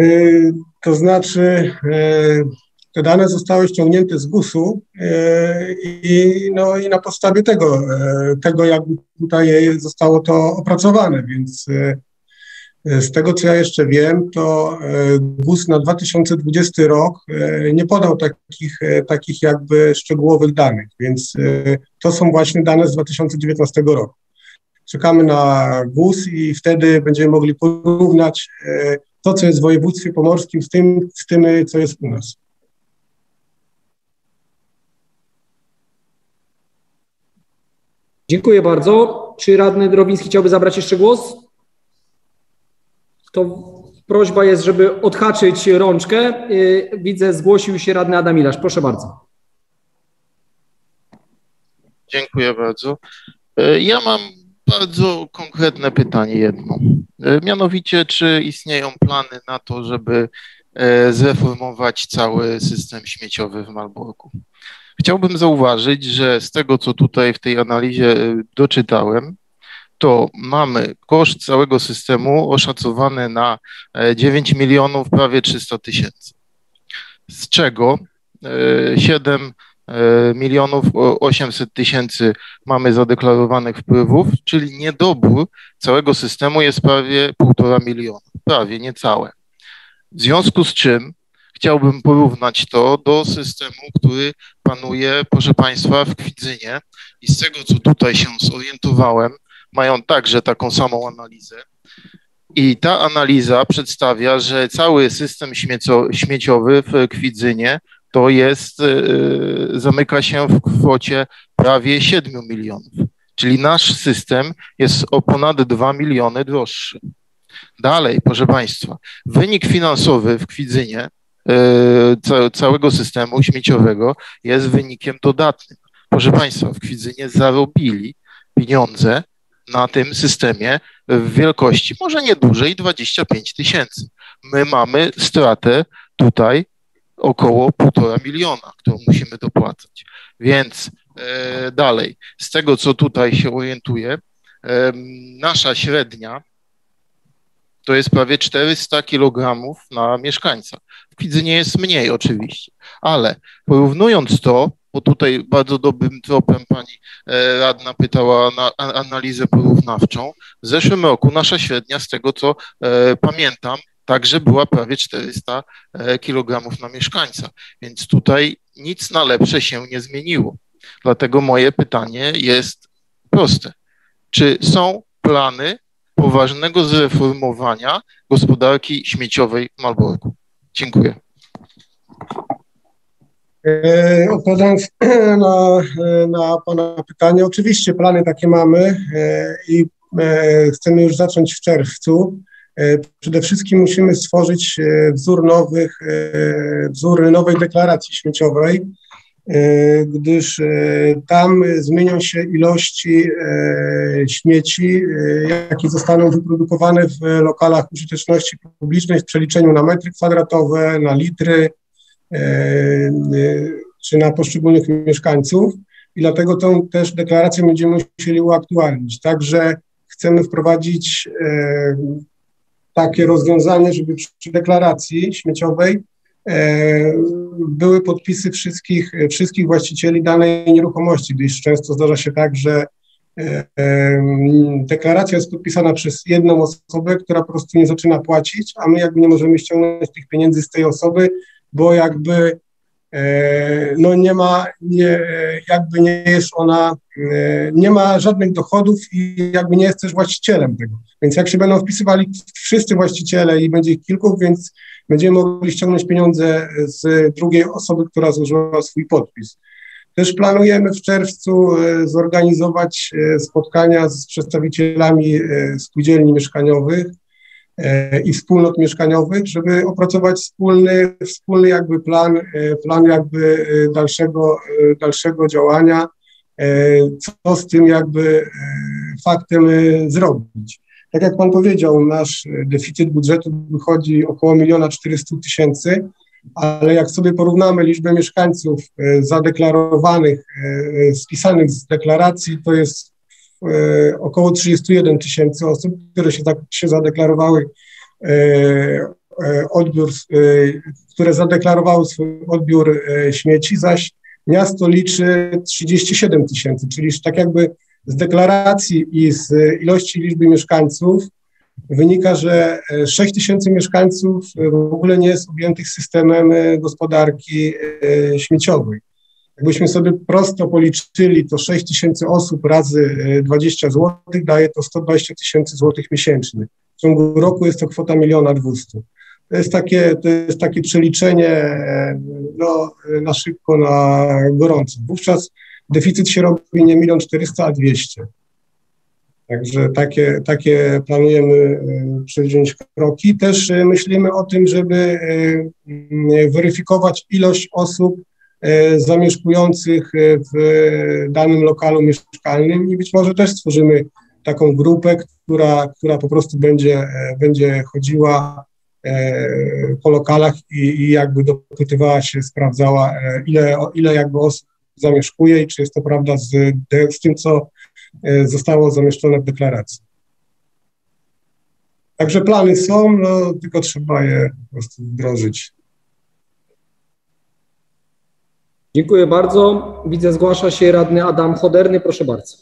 Y, To znaczy, y, te dane zostały ściągnięte z GUS-u y, i, no, i na podstawie tego, y, tego jakby tutaj zostało to opracowane, więc y, y, z tego, co ja jeszcze wiem, to y, GUS na 2020 rok y, nie podał takich, y, takich jakby szczegółowych danych, więc to są właśnie dane z 2019 roku. Czekamy na GUS i wtedy będziemy mogli porównać to, co jest w województwie pomorskim z tym, z tym, co jest u nas. Dziękuję bardzo. Czy radny Drobiński chciałby zabrać jeszcze głos? To prośba jest, żeby odhaczyć rączkę. Y, Widzę, zgłosił się radny Adam Ilasz. Proszę bardzo. Dziękuję bardzo. E, Ja mam bardzo konkretne pytanie jedno. E, Mianowicie, czy istnieją plany na to, żeby zreformować cały system śmieciowy w Malborku? Chciałbym zauważyć, że z tego, co tutaj w tej analizie doczytałem, to mamy koszt całego systemu oszacowany na e, 9 milionów prawie 300 tysięcy, z czego e, 7 e, milionów o- 800 tysięcy mamy zadeklarowanych wpływów, czyli niedobór całego systemu jest prawie 1,5 miliona, prawie niecałe. W związku z czym chciałbym porównać to do systemu, który panuje, proszę Państwa, w Kwidzynie i z tego, co tutaj się zorientowałem, mają także taką samą analizę. I ta analiza przedstawia, że cały system śmieco, śmieciowy w Kwidzynie to jest, yy, zamyka się w kwocie prawie 7 milionów. Czyli nasz system jest o ponad 2 miliony droższy. Dalej, proszę Państwa, wynik finansowy w Kwidzynie ca, całego systemu śmieciowego jest wynikiem dodatnym. Proszę Państwa, w Kwidzynie zarobili pieniądze na tym systemie w wielkości może nie dłużej 25 tysięcy. My mamy stratę tutaj około półtora miliona, którą musimy dopłacać. Więc e, dalej, z tego co tutaj się orientuję, e, nasza średnia to jest prawie 400 kg na mieszkańca. W Kwidzynie jest mniej oczywiście, ale porównując to, bo tutaj bardzo dobrym tropem pani e, radna pytała na analizę porównawczą, w zeszłym roku nasza średnia, z tego co e, pamiętam, także była prawie 400 e, kg na mieszkańca, więc tutaj nic na lepsze się nie zmieniło. Dlatego moje pytanie jest proste. Czy są plany poważnego zreformowania gospodarki śmieciowej w Malborku? Dziękuję. E, odpowiadając na, na Pana pytanie, oczywiście plany takie mamy e, i e, chcemy już zacząć w czerwcu. Przede wszystkim musimy stworzyć wzór nowych, wzór nowej deklaracji śmieciowej, gdyż tam zmienią się ilości śmieci, jakie zostaną wyprodukowane w lokalach użyteczności publicznej w przeliczeniu na metry kwadratowe, na litry, czy na poszczególnych mieszkańców i dlatego tą też deklarację będziemy musieli uaktualnić. Także chcemy wprowadzić takie rozwiązanie, żeby przy deklaracji śmieciowej były podpisy wszystkich, wszystkich właścicieli danej nieruchomości, gdyż często zdarza się tak, że deklaracja jest podpisana przez jedną osobę, która po prostu nie zaczyna płacić, a my jakby nie możemy ściągnąć tych pieniędzy z tej osoby, bo jakby no nie ma, nie, jakby nie jest ona, nie ma żadnych dochodów i jakby nie jest też właścicielem tego. Więc jak się będą wpisywali wszyscy właściciele i będzie ich kilku, więc będziemy mogli ściągnąć pieniądze z drugiej osoby, która złożyła swój podpis. Też planujemy w czerwcu zorganizować spotkania z przedstawicielami spółdzielni mieszkaniowych i wspólnot mieszkaniowych, żeby opracować wspólny, wspólny jakby plan, plan jakby dalszego, dalszego działania, co z tym jakby faktem zrobić. Tak jak Pan powiedział, nasz deficyt budżetu wychodzi około miliona 400 tysięcy, ale jak sobie porównamy liczbę mieszkańców zadeklarowanych, spisanych z deklaracji, to jest około 31 tysięcy osób, które się, się zadeklarowały odbiór, które zadeklarowały swój odbiór śmieci, zaś miasto liczy 37 tysięcy, czyli tak jakby z deklaracji i z ilości liczby mieszkańców wynika, że 6 tysięcy mieszkańców w ogóle nie jest objętych systemem gospodarki śmieciowej. Jakbyśmy sobie prosto policzyli, to 6 tysięcy osób razy 20 zł daje to 120 tysięcy złotych miesięcznie. W ciągu roku jest to kwota miliona 200. To jest takie, to jest takie przeliczenie no, na szybko, na gorąco. Wówczas deficyt się robi nie milion 400, a 200. Także takie, takie planujemy przedjąć kroki. Też myślimy o tym, żeby weryfikować ilość osób, zamieszkujących w danym lokalu mieszkalnym i być może też stworzymy taką grupę, która, która po prostu będzie, będzie chodziła po lokalach i, i jakby dopytywała się, sprawdzała, ile, ile jakby osób zamieszkuje i czy jest to prawda z, z tym, co zostało zamieszczone w deklaracji. Także plany są, no, tylko trzeba je po prostu wdrożyć. Dziękuję bardzo. Widzę, zgłasza się radny Adam Choderny. Proszę bardzo.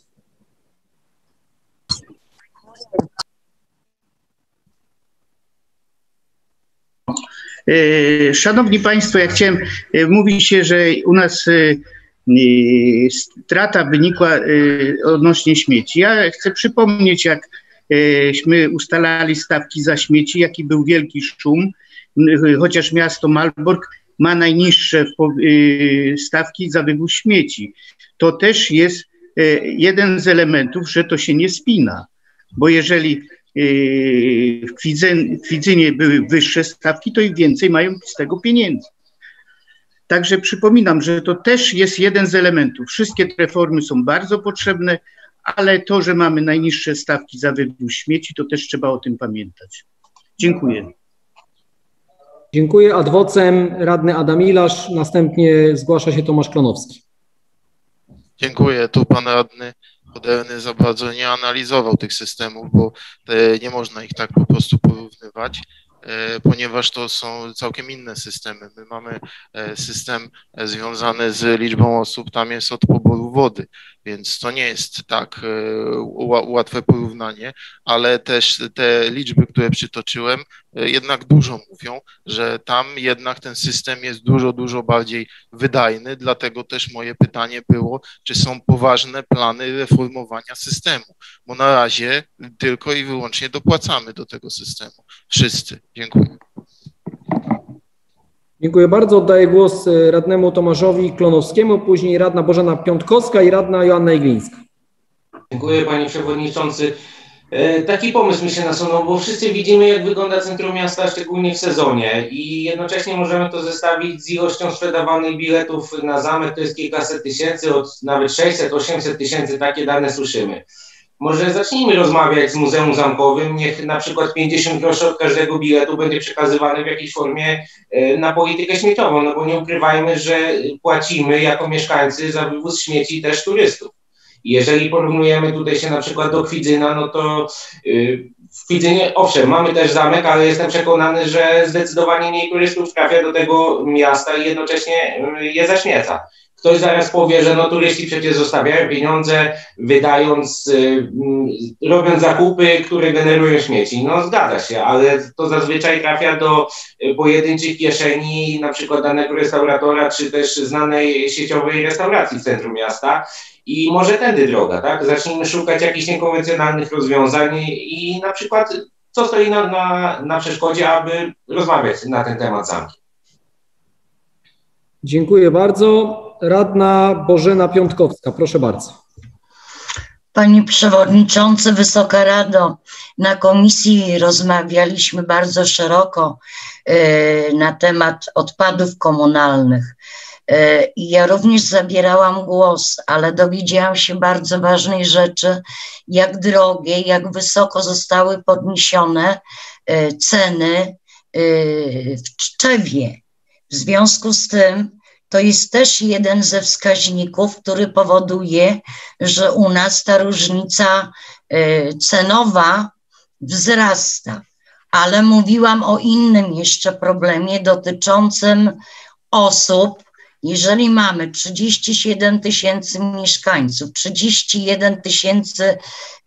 Szanowni Państwo, ja chciałem, mówi się, że u nas strata wynikła odnośnie śmieci. Ja chcę przypomnieć, jakśmy ustalali stawki za śmieci, jaki był wielki szum, chociaż miasto Malbork ma najniższe stawki za wywóz śmieci. To też jest jeden z elementów, że to się nie spina, bo jeżeli w Kwidzynie były wyższe stawki, to i więcej mają z tego pieniędzy. Także przypominam, że to też jest jeden z elementów. Wszystkie te reformy są bardzo potrzebne, ale to, że mamy najniższe stawki za wywóz śmieci, to też trzeba o tym pamiętać. Dziękuję. Dziękuję. Ad vocem radny Adam Ilasz, następnie zgłasza się Tomasz Klonowski. Dziękuję. Tu pan radny Choderny za bardzo nie analizował tych systemów, bo te, nie można ich tak po prostu porównywać, e, ponieważ to są całkiem inne systemy. My mamy e, system e, związany z liczbą osób, tam jest od poboru wody, więc to nie jest tak łatwe porównanie, ale też te liczby, które przytoczyłem, jednak dużo mówią, że tam jednak ten system jest dużo, dużo bardziej wydajny, dlatego też moje pytanie było, czy są poważne plany reformowania systemu, bo na razie tylko i wyłącznie dopłacamy do tego systemu. Wszyscy. Dziękuję. Dziękuję bardzo. Oddaję głos e, radnemu Tomaszowi Klonowskiemu, później radna Bożena Piątkowska i radna Joanna Iglińska. Dziękuję panie przewodniczący. E, taki pomysł mi się nasunął, bo wszyscy widzimy, jak wygląda centrum miasta, szczególnie w sezonie, i jednocześnie możemy to zestawić z ilością sprzedawanych biletów na zamek, to jest kilkaset tysięcy, od nawet 600-800 tysięcy, takie dane słyszymy. Może zacznijmy rozmawiać z Muzeum Zamkowym, niech na przykład 50 groszy od każdego biletu będzie przekazywane w jakiejś formie e, na politykę śmieciową, no bo nie ukrywajmy, że płacimy jako mieszkańcy za wywóz śmieci też turystów. Jeżeli porównujemy tutaj się na przykład do Kwidzyna, no to y, w Kwidzynie, owszem, mamy też zamek, ale jestem przekonany, że zdecydowanie mniej turystów trafia do tego miasta i jednocześnie y, je zaśmieca. Ktoś zaraz powie, że no turyści przecież zostawiają pieniądze, wydając, y, robiąc zakupy, które generują śmieci. No zgadza się, ale to zazwyczaj trafia do pojedynczych kieszeni, na przykład danego restauratora, czy też znanej sieciowej restauracji w centrum miasta i może tędy droga, tak? Zacznijmy szukać jakichś niekonwencjonalnych rozwiązań i, na przykład co stoi na, na, na przeszkodzie, aby rozmawiać na ten temat zamki. Dziękuję bardzo. Radna Bożena Piątkowska, proszę bardzo. Panie Przewodniczący, Wysoka Rado, na komisji rozmawialiśmy bardzo szeroko y, na temat odpadów komunalnych. E, ja również zabierałam głos, ale dowiedziałam się bardzo ważnej rzeczy, jak drogie, jak wysoko zostały podniesione e, ceny e, w Czczewie. W związku z tym to jest też jeden ze wskaźników, który powoduje, że u nas ta różnica cenowa wzrasta. Ale mówiłam o innym jeszcze problemie dotyczącym osób, jeżeli mamy 37 tysięcy mieszkańców, 31 tysięcy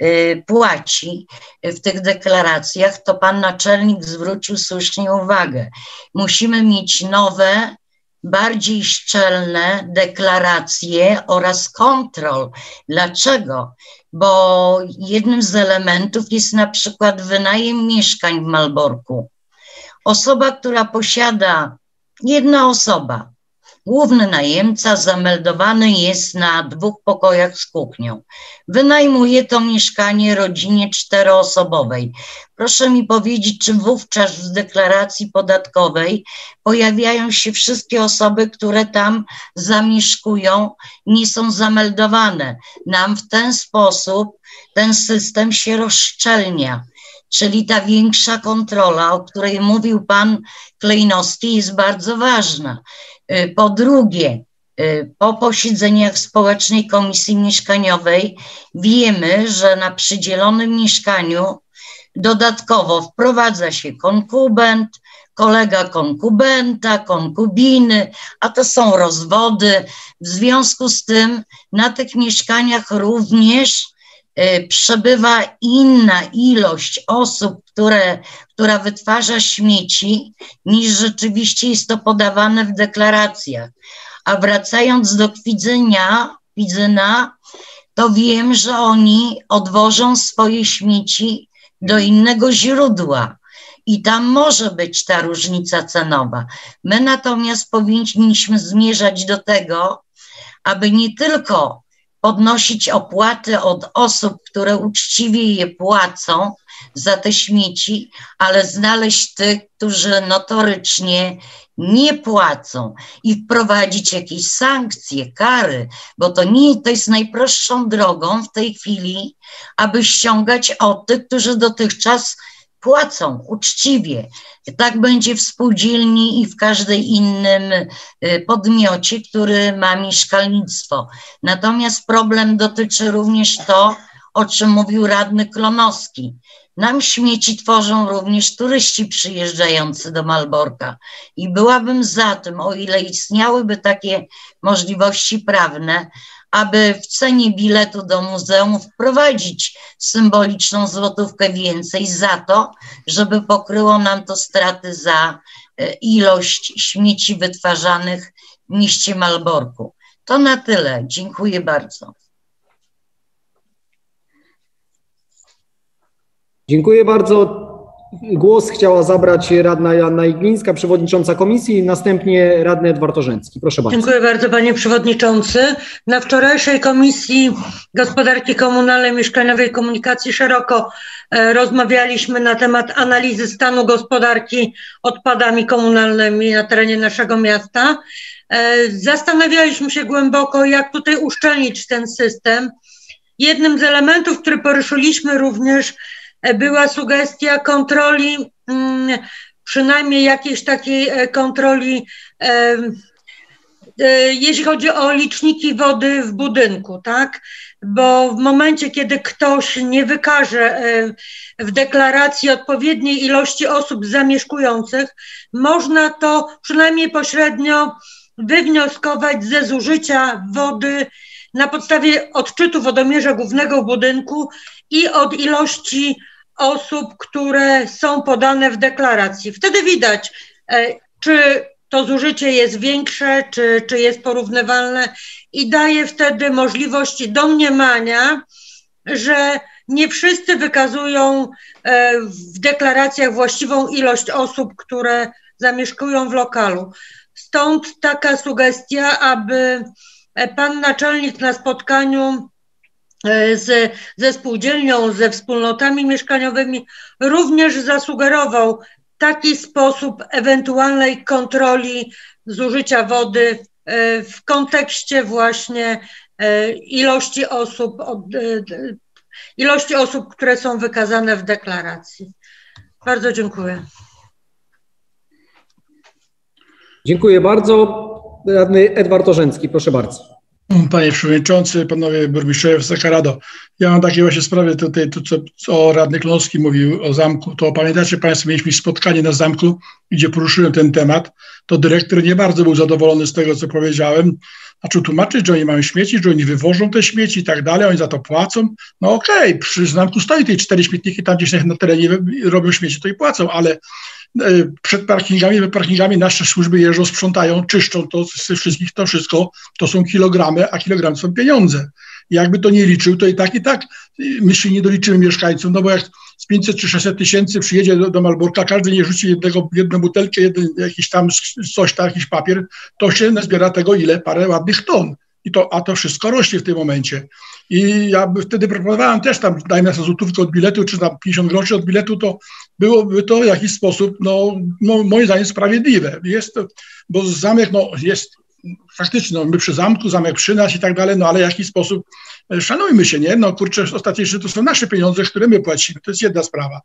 y, płaci w tych deklaracjach, to pan naczelnik zwrócił słusznie uwagę. Musimy mieć nowe, bardziej szczelne deklaracje oraz kontrol. Dlaczego? Bo jednym z elementów jest na przykład wynajem mieszkań w Malborku. Osoba, która posiada, jedna osoba, Główny najemca zameldowany jest na dwóch pokojach z kuchnią. Wynajmuje to mieszkanie rodzinie czteroosobowej. Proszę mi powiedzieć, czy wówczas w deklaracji podatkowej pojawiają się wszystkie osoby, które tam zamieszkują, nie są zameldowane. Nam w ten sposób ten system się rozszczelnia czyli ta większa kontrola, o której mówił pan Klejnowski, jest bardzo ważna. Y, po drugie, y, po posiedzeniach Społecznej Komisji Mieszkaniowej wiemy, że na przydzielonym mieszkaniu dodatkowo wprowadza się konkubent, kolega konkubenta, konkubiny, a to są rozwody. W związku z tym na tych mieszkaniach również przebywa inna ilość osób, które, która wytwarza śmieci, niż rzeczywiście jest to podawane w deklaracjach. A wracając do Kwidzenia, Kwidzyna, to wiem, że oni odwożą swoje śmieci do innego źródła. I tam może być ta różnica cenowa. My natomiast powinniśmy zmierzać do tego, aby nie tylko podnosić opłaty od osób, które uczciwie je płacą, za te śmieci, ale znaleźć tych, którzy notorycznie nie płacą i wprowadzić jakieś sankcje, kary, bo to nie to jest najprostszą drogą w tej chwili, aby ściągać od tych, którzy dotychczas płacą uczciwie. Tak będzie w spółdzielni i w każdej innym y, podmiocie, który ma mieszkalnictwo. Natomiast problem dotyczy również to, o czym mówił radny Klonowski. Nam śmieci tworzą również turyści przyjeżdżający do Malborka. I byłabym za tym, o ile istniałyby takie możliwości prawne, aby w cenie biletu do muzeum wprowadzić symboliczną złotówkę więcej za to, żeby pokryło nam to straty za e, ilość śmieci wytwarzanych w mieście Malborku. To na tyle. Dziękuję bardzo. Dziękuję bardzo. Głos chciała zabrać radna Joanna Iglińska, przewodnicząca komisji, następnie radny Edward Orzęcki. Proszę bardzo. Dziękuję bardzo panie przewodniczący. Na wczorajszej Komisji Gospodarki Komunalnej, Mieszkaniowej Komunikacji szeroko e, rozmawialiśmy na temat analizy stanu gospodarki odpadami komunalnymi na terenie naszego miasta. E, zastanawialiśmy się głęboko, jak tutaj uszczelnić ten system. Jednym z elementów, który poruszyliśmy również, była sugestia kontroli, mm, przynajmniej jakiejś takiej e, kontroli, e, e, jeśli chodzi o liczniki wody w budynku, tak? Bo w momencie, kiedy ktoś nie wykaże w deklaracji odpowiedniej ilości osób zamieszkujących, można to przynajmniej pośrednio wywnioskować ze zużycia wody na podstawie odczytu wodomierza głównego budynku i od ilości osób, które są podane w deklaracji. Wtedy widać, e, czy to zużycie jest większe, czy, czy jest porównywalne i daje wtedy możliwość domniemania, że nie wszyscy wykazują e, w deklaracjach właściwą ilość osób, które zamieszkują w lokalu. Stąd taka sugestia, aby pan naczelnik na spotkaniu E, z, ze spółdzielnią, ze wspólnotami mieszkaniowymi, również zasugerował taki sposób ewentualnej kontroli zużycia wody e, w kontekście właśnie e, ilości osób, ilości osób, które są wykazane w deklaracji. Bardzo dziękuję. Dziękuję bardzo. Radny Edward Orzęcki, proszę bardzo. Panie Przewodniczący, Panowie Burmistrzowie Sakarado, ja mam takie właśnie sprawy tutaj, co, co radny Klonowski mówił o zamku, to pamiętacie Państwo, mieliśmy spotkanie na zamku, gdzie poruszyłem ten temat, to dyrektor nie bardzo był zadowolony z tego, co powiedziałem, znaczy tłumaczyć, że oni mają śmieci, że oni wywożą te śmieci i tak dalej, oni za to płacą, no okej, okay, przy zamku stoi te cztery śmietniki, tam gdzieś na terenie robią śmieci, to i płacą, ale przed parkingami, parkingami nasze służby jeżdżą, sprzątają, czyszczą to ze wszystkich, to wszystko to są kilogramy, a kilogramy są pieniądze. Jakby to nie liczył, to i tak, i tak my się nie doliczymy mieszkańców, no bo jak z 500 czy 600 tysięcy przyjedzie do, do Malborka, każdy nie rzuci jednego, jedną butelkę, jeden jakiś tam coś tam, jakiś papier, to się zbiera tego ile? Parę ładnych ton. I to, a to wszystko rośnie w tym momencie. I ja wtedy proponowałem też tam, dajmy na złotówkę od biletu, czy tam 50 groszy od biletu, to byłoby to w jakiś sposób, no, no moim zdaniem sprawiedliwe. Jest, bo zamek, no jest faktycznie, no, my przy zamku, zamek przy nas i tak dalej, no ale w jakiś sposób e, szanujmy się, nie? No kurczę, ostatecznie to są nasze pieniądze, które my płacimy, to jest jedna sprawa.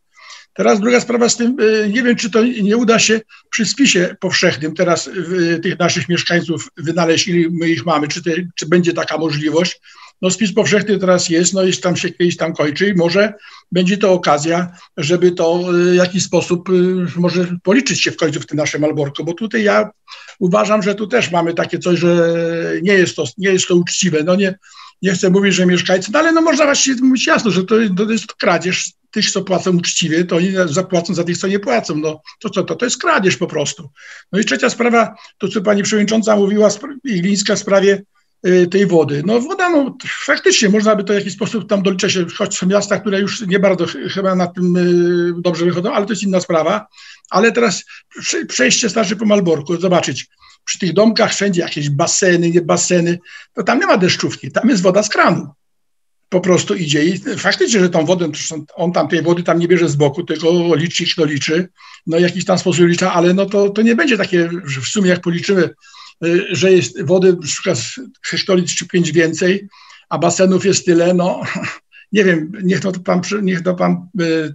Teraz druga sprawa z tym, e, nie wiem, czy to nie uda się przy spisie powszechnym teraz tych naszych mieszkańców wynaleźć, ile my ich mamy, czy, te, czy będzie taka możliwość, no spis powszechny teraz jest, no i tam się kiedyś tam kończy i może będzie to okazja, żeby to y, w jakiś sposób y, może policzyć się w końcu w tym naszym Malborku, bo tutaj ja uważam, że tu też mamy takie coś, że nie jest to, nie jest to uczciwe, no nie, nie chcę mówić, że mieszkańcy, no ale no można właśnie mówić jasno, że to, to jest kradzież tych, co płacą uczciwie, to oni zapłacą za tych, co nie płacą. No to co, to, to jest kradzież po prostu. No i trzecia sprawa, to co pani przewodnicząca mówiła, Ilińska w sprawie tej wody. No woda, no faktycznie można by to w jakiś sposób tam doliczać choć są miasta, które już nie bardzo chyba na tym y, dobrze wychodzą, ale to jest inna sprawa. Ale teraz przejście starczy po Malborku, zobaczyć, przy tych domkach wszędzie jakieś baseny, nie baseny, to tam nie ma deszczówki, tam jest woda z kranu. Po prostu idzie i faktycznie, że tą wodę, on tam tej wody tam nie bierze z boku, tylko licznik to liczy, no jakiś tam sposób licza, ale no to, to nie będzie takie, że w sumie jak policzymy Y, że jest wody przykład 6 czy 5 więcej, a basenów jest tyle, no nie wiem, niech to pan, niech to pan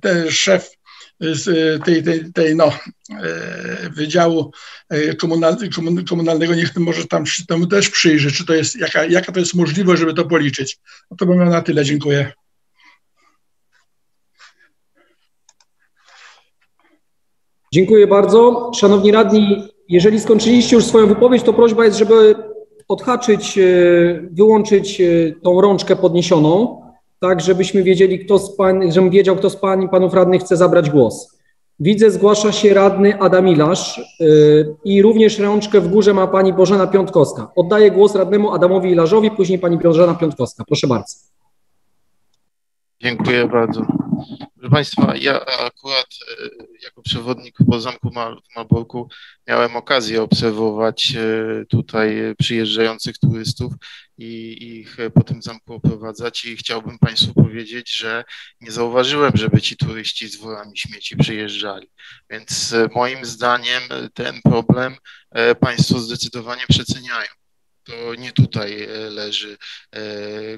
y, szef z tej, tej, tej no, Wydziału komunal, Komunalnego, niech może tam się temu też przyjrzy, czy to jest, jaka, jaka to jest możliwość, żeby to policzyć. No to bym na tyle, dziękuję. Dziękuję bardzo. Szanowni radni, jeżeli skończyliście już swoją wypowiedź, to prośba jest, żeby odhaczyć, e, wyłączyć e, tą rączkę podniesioną, tak żebyśmy wiedzieli, kto z pań, żebym wiedział, kto z pań panów radnych chce zabrać głos. Widzę, zgłasza się radny Adam Ilasz e, i również rączkę w górze ma pani Bożena Piątkowska. Oddaję głos radnemu Adamowi Ilarzowi, później pani Bożena Piątkowska. Proszę bardzo. Dziękuję bardzo. Proszę Państwa, ja akurat e, jako przewodnik po Zamku w Malborku miałem okazję obserwować e, tutaj przyjeżdżających turystów i ich po tym zamku oprowadzać i chciałbym Państwu powiedzieć, że nie zauważyłem, żeby ci turyści z worami śmieci przyjeżdżali. Więc e, moim zdaniem ten problem Państwo zdecydowanie przeceniają to nie tutaj e, leży e,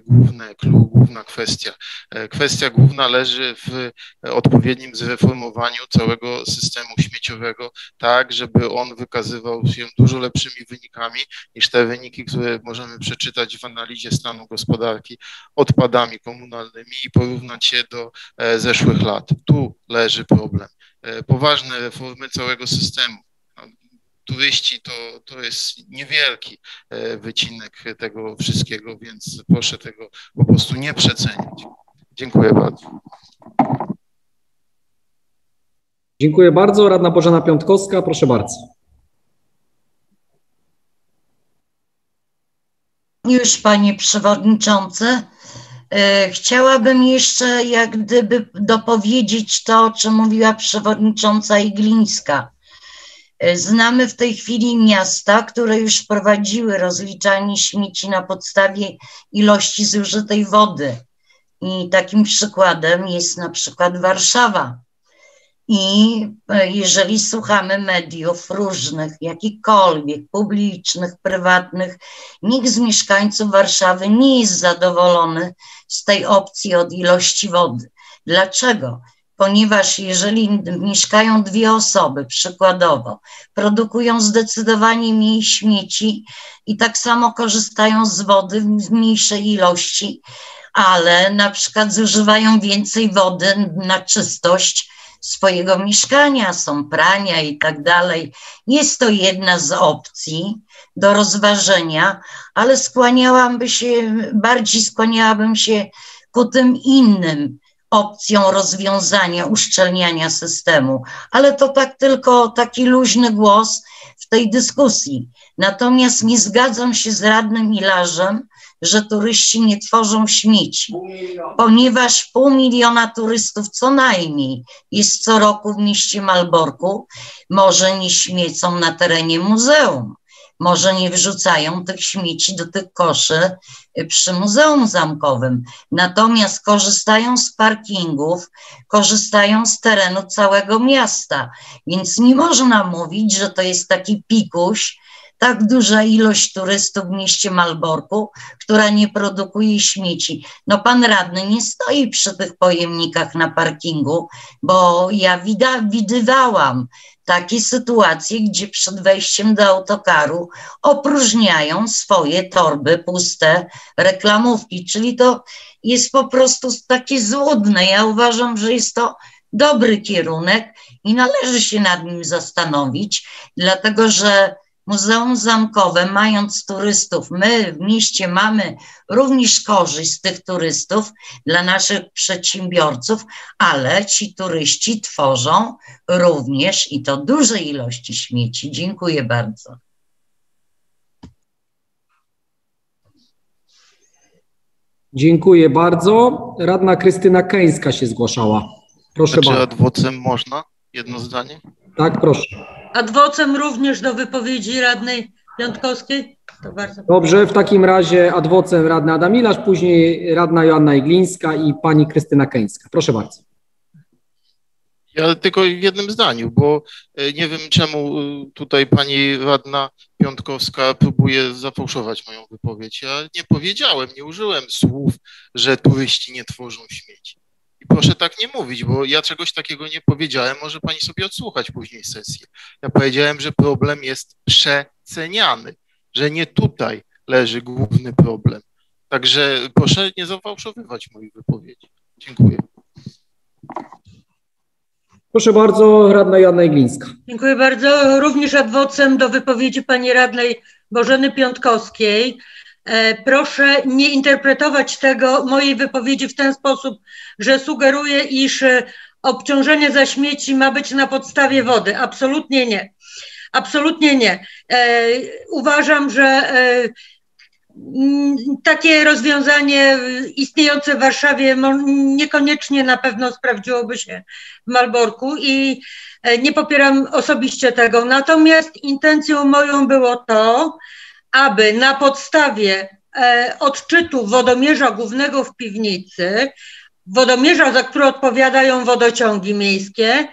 główne, główna kwestia. E, kwestia główna leży w odpowiednim zreformowaniu całego systemu śmieciowego, tak, żeby on wykazywał się dużo lepszymi wynikami niż te wyniki, które możemy przeczytać w analizie stanu gospodarki odpadami komunalnymi i porównać je do zeszłych lat. Tu leży problem. Poważne reformy całego systemu turyści to, to jest niewielki e, wycinek tego wszystkiego, więc proszę tego po prostu nie przeceniać. Dziękuję bardzo. Dziękuję bardzo. Radna Bożena Piątkowska, proszę bardzo. Już panie przewodniczący. E, chciałabym jeszcze jak gdyby dopowiedzieć to, o czym mówiła przewodnicząca Iglińska znamy w tej chwili miasta, które już wprowadziły rozliczanie śmieci na podstawie ilości zużytej wody. I takim przykładem jest na przykład Warszawa. I e, jeżeli słuchamy mediów różnych, jakichkolwiek, publicznych, prywatnych, nikt z mieszkańców Warszawy nie jest zadowolony z tej opcji od ilości wody. Dlaczego? Ponieważ jeżeli mieszkają dwie osoby, przykładowo, produkują zdecydowanie mniej śmieci i tak samo korzystają z wody w mniejszej ilości, ale na przykład zużywają więcej wody na czystość swojego mieszkania, są prania i tak dalej. Jest to jedna z opcji do rozważenia, ale skłaniałabym się, bardziej skłaniałabym się ku tym innym opcją rozwiązania, uszczelniania systemu, ale to tak tylko taki luźny głos w tej dyskusji. Natomiast nie zgadzam się z radnym Ilarzem, że turyści nie tworzą śmieci, ponieważ pół miliona turystów co najmniej jest co roku w mieście Malborku, może nie śmiecą na terenie muzeum może nie wrzucają tych śmieci do tych koszy przy Muzeum Zamkowym. Natomiast korzystają z parkingów, korzystają z terenu całego miasta. Więc nie można mówić, że to jest taki pikuś, tak duża ilość turystów w mieście Malborku, która nie produkuje śmieci. No pan radny nie stoi przy tych pojemnikach na parkingu, bo ja widywałam takie sytuacje, gdzie przed wejściem do autokaru opróżniają swoje torby puste reklamówki, czyli to jest po prostu takie złudne. Ja uważam, że jest to dobry kierunek i należy się nad nim zastanowić, dlatego że Muzeum Zamkowe, mając turystów, my w mieście mamy również korzyść z tych turystów dla naszych przedsiębiorców, ale ci turyści tworzą również i to duże ilości śmieci. Dziękuję bardzo. Dziękuję bardzo. Radna Krystyna Keńska się zgłaszała. Proszę znaczy, bardzo. adwocem można? Jedno zdanie? Tak, proszę. Adwocem również do wypowiedzi radnej Piątkowskiej? To bardzo Dobrze, w takim razie adwocem radny Adam później radna Joanna Iglińska i pani Krystyna Keńska. Proszę bardzo. Ja tylko w jednym zdaniu, bo e, nie wiem czemu e, tutaj pani radna Piątkowska próbuje zafałszować moją wypowiedź. Ja nie powiedziałem, nie użyłem słów, że turyści nie tworzą śmieci. I proszę tak nie mówić, bo ja czegoś takiego nie powiedziałem, może pani sobie odsłuchać później sesję. Ja powiedziałem, że problem jest przeceniany, że nie tutaj leży główny problem. Także proszę nie zafałszowywać moich wypowiedzi. Dziękuję. Proszę bardzo, radna Joanna Iglińska. Dziękuję bardzo. Również adwocem do wypowiedzi pani radnej Bożeny Piątkowskiej. E, proszę nie interpretować tego, mojej wypowiedzi w ten sposób, że sugeruję, iż e, obciążenie za śmieci ma być na podstawie wody. Absolutnie nie. Absolutnie nie. E, uważam, że Mm, takie rozwiązanie istniejące w Warszawie niekoniecznie na pewno sprawdziłoby się w Malborku i nie popieram osobiście tego. Natomiast intencją moją było to, aby na podstawie e, odczytu wodomierza głównego w piwnicy, wodomierza, za który odpowiadają wodociągi miejskie,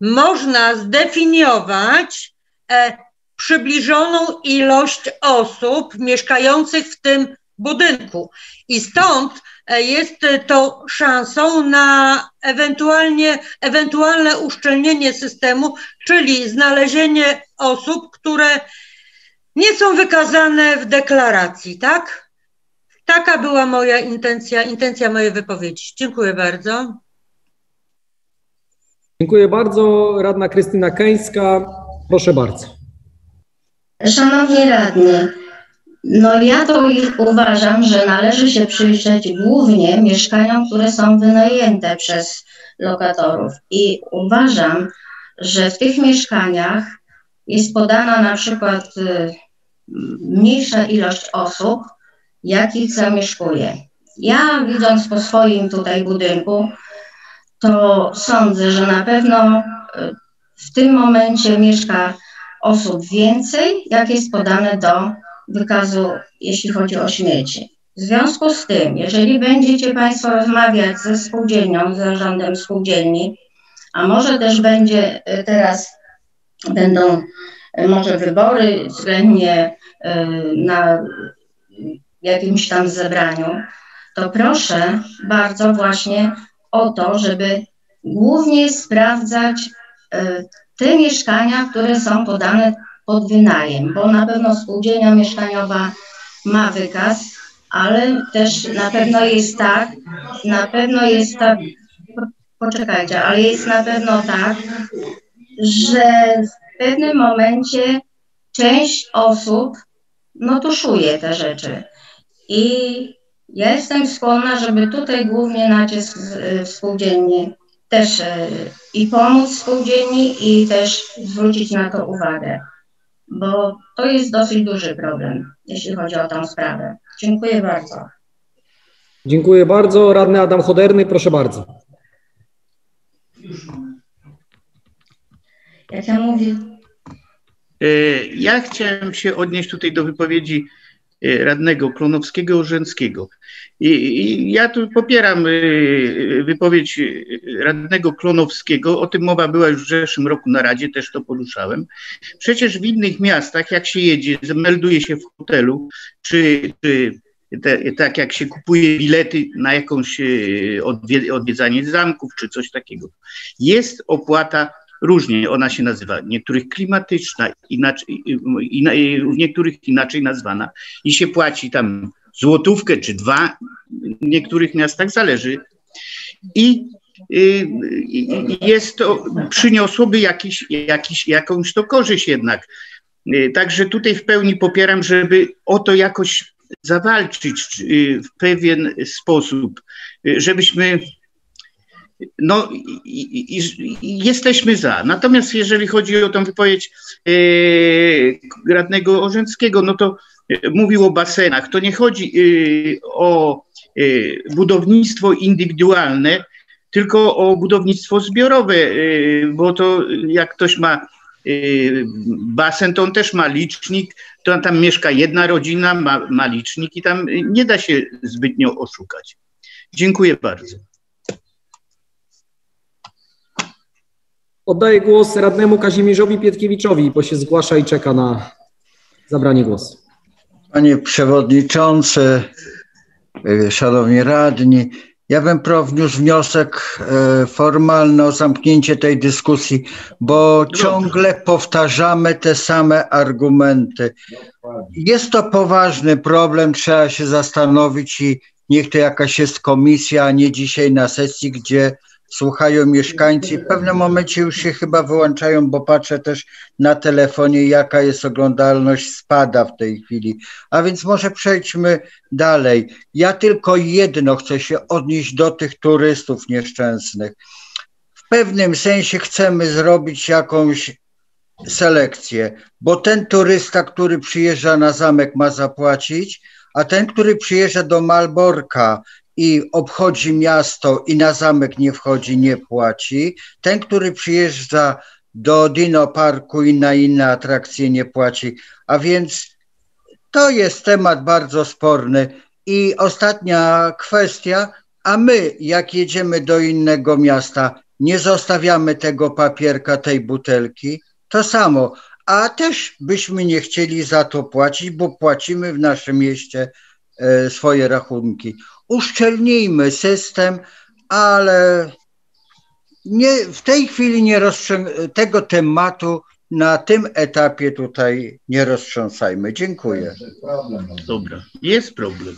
można zdefiniować e, przybliżoną ilość osób mieszkających w tym budynku. I stąd e, jest to szansą na ewentualnie, ewentualne uszczelnienie systemu, czyli znalezienie osób, które nie są wykazane w deklaracji, tak? Taka była moja intencja, intencja mojej wypowiedzi. Dziękuję bardzo. Dziękuję bardzo. Radna Krystyna Keńska, proszę bardzo. Szanowni radni, no ja to uważam, że należy się przyjrzeć głównie mieszkaniom, które są wynajęte przez lokatorów. I uważam, że w tych mieszkaniach jest podana na przykład y, mniejsza ilość osób, jakich zamieszkuje. Ja widząc po swoim tutaj budynku, to sądzę, że na pewno y, w tym momencie mieszka osób więcej, jak jest podane do wykazu, jeśli chodzi o śmieci. W związku z tym, jeżeli będziecie Państwo rozmawiać ze spółdzielnią, z zarządem spółdzielni, a może też będzie e, teraz, będą e, może wybory względnie e, na jakimś tam zebraniu, to proszę bardzo właśnie o to, żeby głównie sprawdzać te mieszkania, które są podane pod wynajem, bo na pewno spółdzielnia mieszkaniowa ma wykaz, ale też na pewno jest tak, na pewno jest tak, poczekajcie, ale jest na pewno tak, że w pewnym momencie część osób no tuszuje te rzeczy. I ja jestem skłonna, żeby tutaj głównie nacisk w spółdzielni też e, i pomóc spółdzielni i też zwrócić na to uwagę, bo to jest dosyć duży problem, jeśli chodzi o tę sprawę. Dziękuję bardzo. Dziękuję bardzo. Radny Adam Choderny, proszę bardzo. E, ja chciałem się odnieść tutaj do wypowiedzi e, radnego Klonowskiego-Urzędskiego. I, I, ja tu popieram y, wypowiedź radnego Klonowskiego. O tym mowa była już w zeszłym roku na Radzie, też to poruszałem. Przecież w innych miastach, jak się jedzie, melduje się w hotelu, czy, czy te, tak jak się kupuje bilety na jakąś odwiedzanie zamków, czy coś takiego, jest opłata różnie ona się nazywa, niektórych klimatyczna, inaczej, w niektórych inaczej nazwana i się płaci tam złotówkę czy dwa, w niektórych miastach zależy. I jest to, przyniosłoby jakiś, jakiś, jakąś to korzyść jednak. Także tutaj w pełni popieram, żeby o to jakoś zawalczyć w pewien sposób, żebyśmy no i, i, i, jesteśmy za. Natomiast jeżeli chodzi o tę wypowiedź e, radnego Orzęckiego, no to mówił o basenach. To nie chodzi y, o y, budownictwo indywidualne, tylko o budownictwo zbiorowe, bo to jak ktoś ma basen, to on też ma licznik, to tam mieszka jedna rodzina, ma, ma licznik i tam nie da się zbytnio oszukać. Dziękuję bardzo. Oddaję głos radnemu Kazimierzowi Pietkiewiczowi, bo się zgłasza i czeka na zabranie głosu. Panie Przewodniczący, Szanowni Radni, Ja bym wniósł wniosek e, formalny o zamknięcie tej dyskusji, bo ciągle powtarzamy te same argumenty. Jest to poważny problem, trzeba się zastanowić i niech to jakaś jest komisja, a nie dzisiaj na sesji, gdzie słuchają mieszkańcy. W pewnym momencie już się chyba wyłączają, bo patrzę też na telefonie, jaka jest oglądalność, spada w tej chwili. A więc może przejdźmy dalej. Ja tylko jedno chcę się odnieść do tych turystów nieszczęsnych. W pewnym sensie chcemy zrobić jakąś selekcję, bo ten turysta, który przyjeżdża na zamek, ma zapłacić, a ten, który przyjeżdża do Malborka i obchodzi miasto i na zamek nie wchodzi, nie płaci. Ten, który przyjeżdża do Dino Parku i na inne atrakcje nie płaci. A więc to jest temat bardzo sporny. I ostatnia kwestia, a my jak jedziemy do innego miasta, nie zostawiamy tego papierka, tej butelki, to samo. A też byśmy nie chcieli za to płacić, bo płacimy w naszym mieście e, swoje rachunki uszczelnijmy system, ale nie, w tej chwili nie tego tematu na tym etapie tutaj nie roztrząsajmy. Dziękuję. Dobra, jest problem.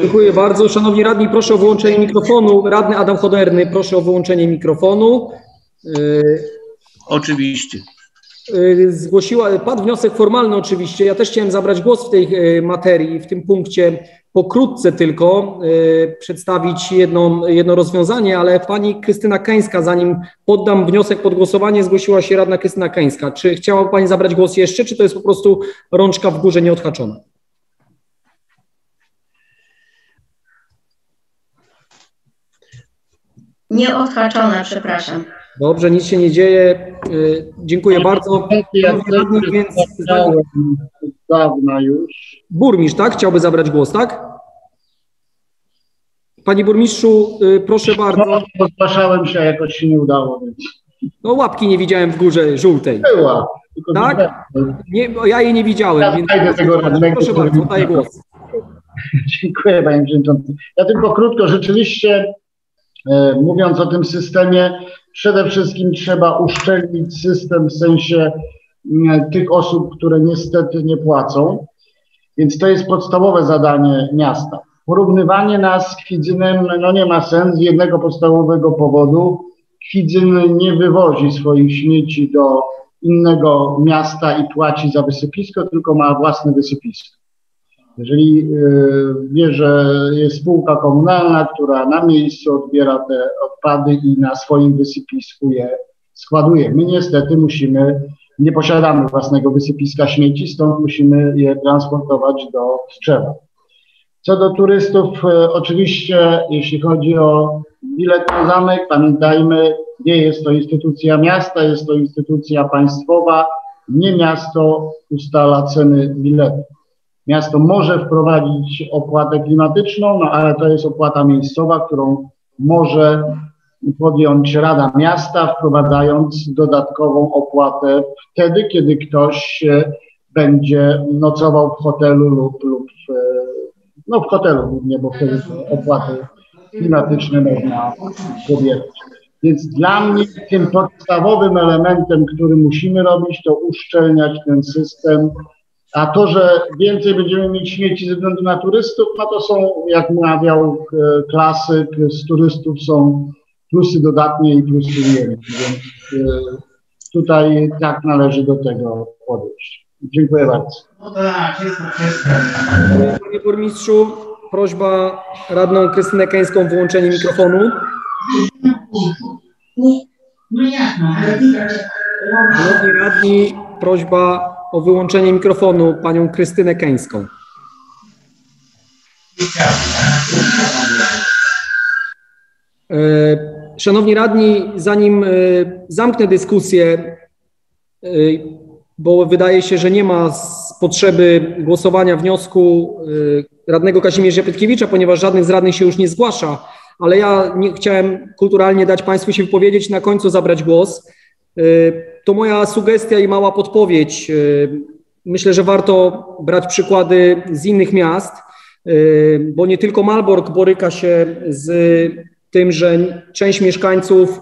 Dziękuję bardzo. Szanowni radni, proszę o wyłączenie mikrofonu. Radny Adam Choderny, proszę o wyłączenie mikrofonu. Yy, oczywiście. Yy, zgłosiła, padł wniosek formalny oczywiście. Ja też chciałem zabrać głos w tej yy, materii, w tym punkcie pokrótce tylko y, przedstawić jedno, jedno rozwiązanie, ale pani Krystyna Kańska, zanim poddam wniosek pod głosowanie, zgłosiła się radna Krystyna Kańska. Czy chciałaby pani zabrać głos jeszcze, czy to jest po prostu rączka w górze nieodhaczona? Nieodhaczona, przepraszam. Dobrze, nic się nie dzieje. Y, dziękuję bardzo. Więc dawna już. Burmistrz, tak? Chciałby zabrać głos, tak? Panie burmistrzu, y, proszę bardzo. Zgłaszałem się, jakoś się nie udało. Więc... No łapki nie widziałem w górze żółtej. Była. Tak? Nie, ja jej nie widziałem. Ja więc... tego radnego, proszę bardzo, daję głos. Dziękuję panie przewodniczący. Ja tylko krótko, rzeczywiście e, mówiąc o tym systemie, przede wszystkim trzeba uszczelnić system w sensie mm, tych osób, które niestety nie płacą. Więc to jest podstawowe zadanie miasta. Porównywanie nas z Kwidzynem no nie ma sensu z jednego podstawowego powodu. Kwidzyn nie wywozi swoich śmieci do innego miasta i płaci za wysypisko, tylko ma własne wysypisko. Jeżeli y, wie, że jest spółka komunalna, która na miejscu odbiera te odpady i na swoim wysypisku je składuje. My niestety musimy, nie posiadamy własnego wysypiska śmieci, stąd musimy je transportować do Strzewa. Co do turystów, e, oczywiście, jeśli chodzi o bilet na zamek, pamiętajmy, nie jest to instytucja miasta, jest to instytucja państwowa. Nie miasto ustala ceny biletu. Miasto może wprowadzić opłatę klimatyczną, no ale to jest opłata miejscowa, którą może podjąć Rada Miasta, wprowadzając dodatkową opłatę wtedy, kiedy ktoś będzie nocował w hotelu lub, lub w, no w hotelu głównie, bo wtedy opłaty klimatyczne można pobierać. Więc dla mnie tym podstawowym elementem, który musimy robić, to uszczelniać ten system. A to, że więcej będziemy mieć śmieci ze względu na turystów, no to są, jak mawiał e, klasyk, z turystów są plusy dodatnie i plusy ujemne. Więc e, tutaj tak należy do tego podejść. Dziękuję bardzo. Panie burmistrzu, prośba radną Krystynę Keńską o wyłączenie mikrofonu. Szanowni radni, prośba o wyłączenie mikrofonu panią Krystynę Keńską. E, szanowni radni, zanim e, zamknę dyskusję, e, bo wydaje się, że nie ma potrzeby głosowania wniosku radnego Kazimierza Pytkiewicza, ponieważ żadnych z radnych się już nie zgłasza, ale ja nie chciałem kulturalnie dać Państwu się wypowiedzieć, na końcu zabrać głos. To moja sugestia i mała podpowiedź. Myślę, że warto brać przykłady z innych miast, bo nie tylko Malbork boryka się z tym, że część mieszkańców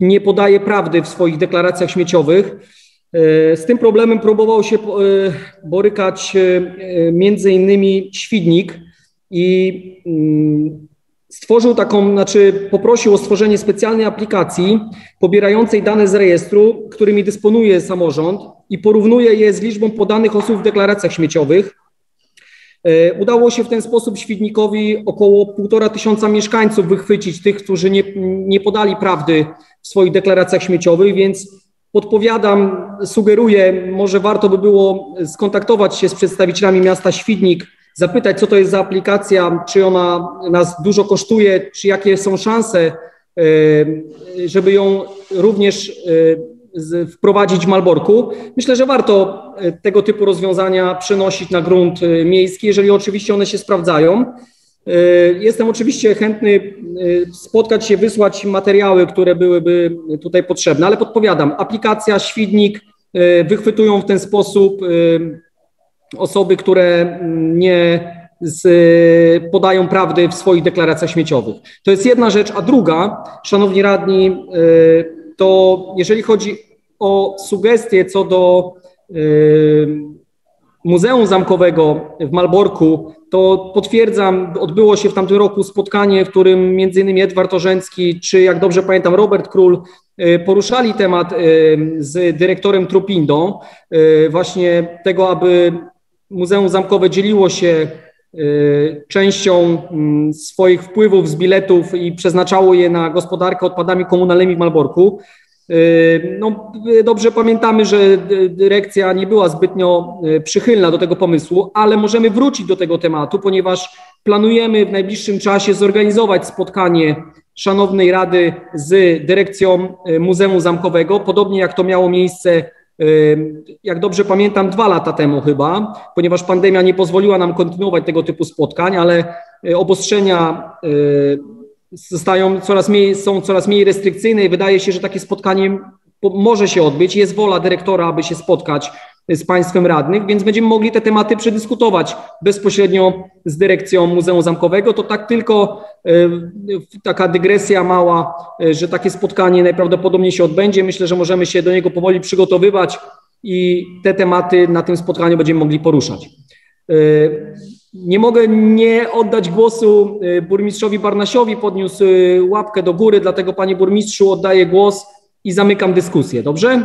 nie podaje prawdy w swoich deklaracjach śmieciowych. Z tym problemem próbował się borykać między innymi Świdnik i mm, stworzył taką, znaczy poprosił o stworzenie specjalnej aplikacji pobierającej dane z rejestru, którymi dysponuje samorząd i porównuje je z liczbą podanych osób w deklaracjach śmieciowych. E, udało się w ten sposób Świdnikowi około półtora tysiąca mieszkańców wychwycić, tych, którzy nie, nie podali prawdy w swoich deklaracjach śmieciowych, więc podpowiadam, sugeruję, może warto by było skontaktować się z przedstawicielami miasta Świdnik, zapytać, co to jest za aplikacja, czy ona nas dużo kosztuje, czy jakie są szanse, e, żeby ją również e, wprowadzić w Malborku. Myślę, że warto e, tego typu rozwiązania przenosić na grunt miejski, jeżeli oczywiście one się sprawdzają. Jestem oczywiście chętny spotkać się, wysłać materiały, które byłyby tutaj potrzebne, ale podpowiadam, aplikacja Świdnik wychwytują w ten sposób osoby, które nie z, podają prawdy w swoich deklaracjach śmieciowych. To jest jedna rzecz, a druga, szanowni radni, y, to jeżeli chodzi o sugestie co do y, Muzeum Zamkowego w Malborku, to potwierdzam, odbyło się w tamtym roku spotkanie, w którym innymi Edward Orzęcki, czy jak dobrze pamiętam Robert Król y, poruszali temat z dyrektorem Trupindą, właśnie tego, aby Muzeum Zamkowe dzieliło się y, częścią mm, swoich wpływów z biletów i przeznaczało je na gospodarkę odpadami komunalnymi w Malborku. Y, no, dobrze pamiętamy, że dyrekcja nie była zbytnio y, przychylna do tego pomysłu, ale możemy wrócić do tego tematu, ponieważ planujemy w najbliższym czasie zorganizować spotkanie Szanownej Rady z dyrekcją Muzeum Zamkowego, podobnie jak to miało miejsce jak dobrze pamiętam, dwa lata temu chyba, ponieważ pandemia nie pozwoliła nam kontynuować tego typu spotkań, ale y, obostrzenia y, zostają coraz mniej, są coraz mniej restrykcyjne i wydaje się, że takie spotkanie może się odbyć. Jest wola dyrektora, aby się spotkać z państwem radnych, więc będziemy mogli te tematy przedyskutować bezpośrednio z dyrekcją Muzeum Zamkowego. To tak tylko e, taka dygresja mała, e, że takie spotkanie najprawdopodobniej się odbędzie. Myślę, że możemy się do niego powoli przygotowywać i te tematy na tym spotkaniu będziemy mogli poruszać. E, nie mogę nie oddać głosu burmistrzowi Barnasiowi, podniósł łapkę do góry, dlatego panie burmistrzu oddaję głos i zamykam dyskusję. Dobrze?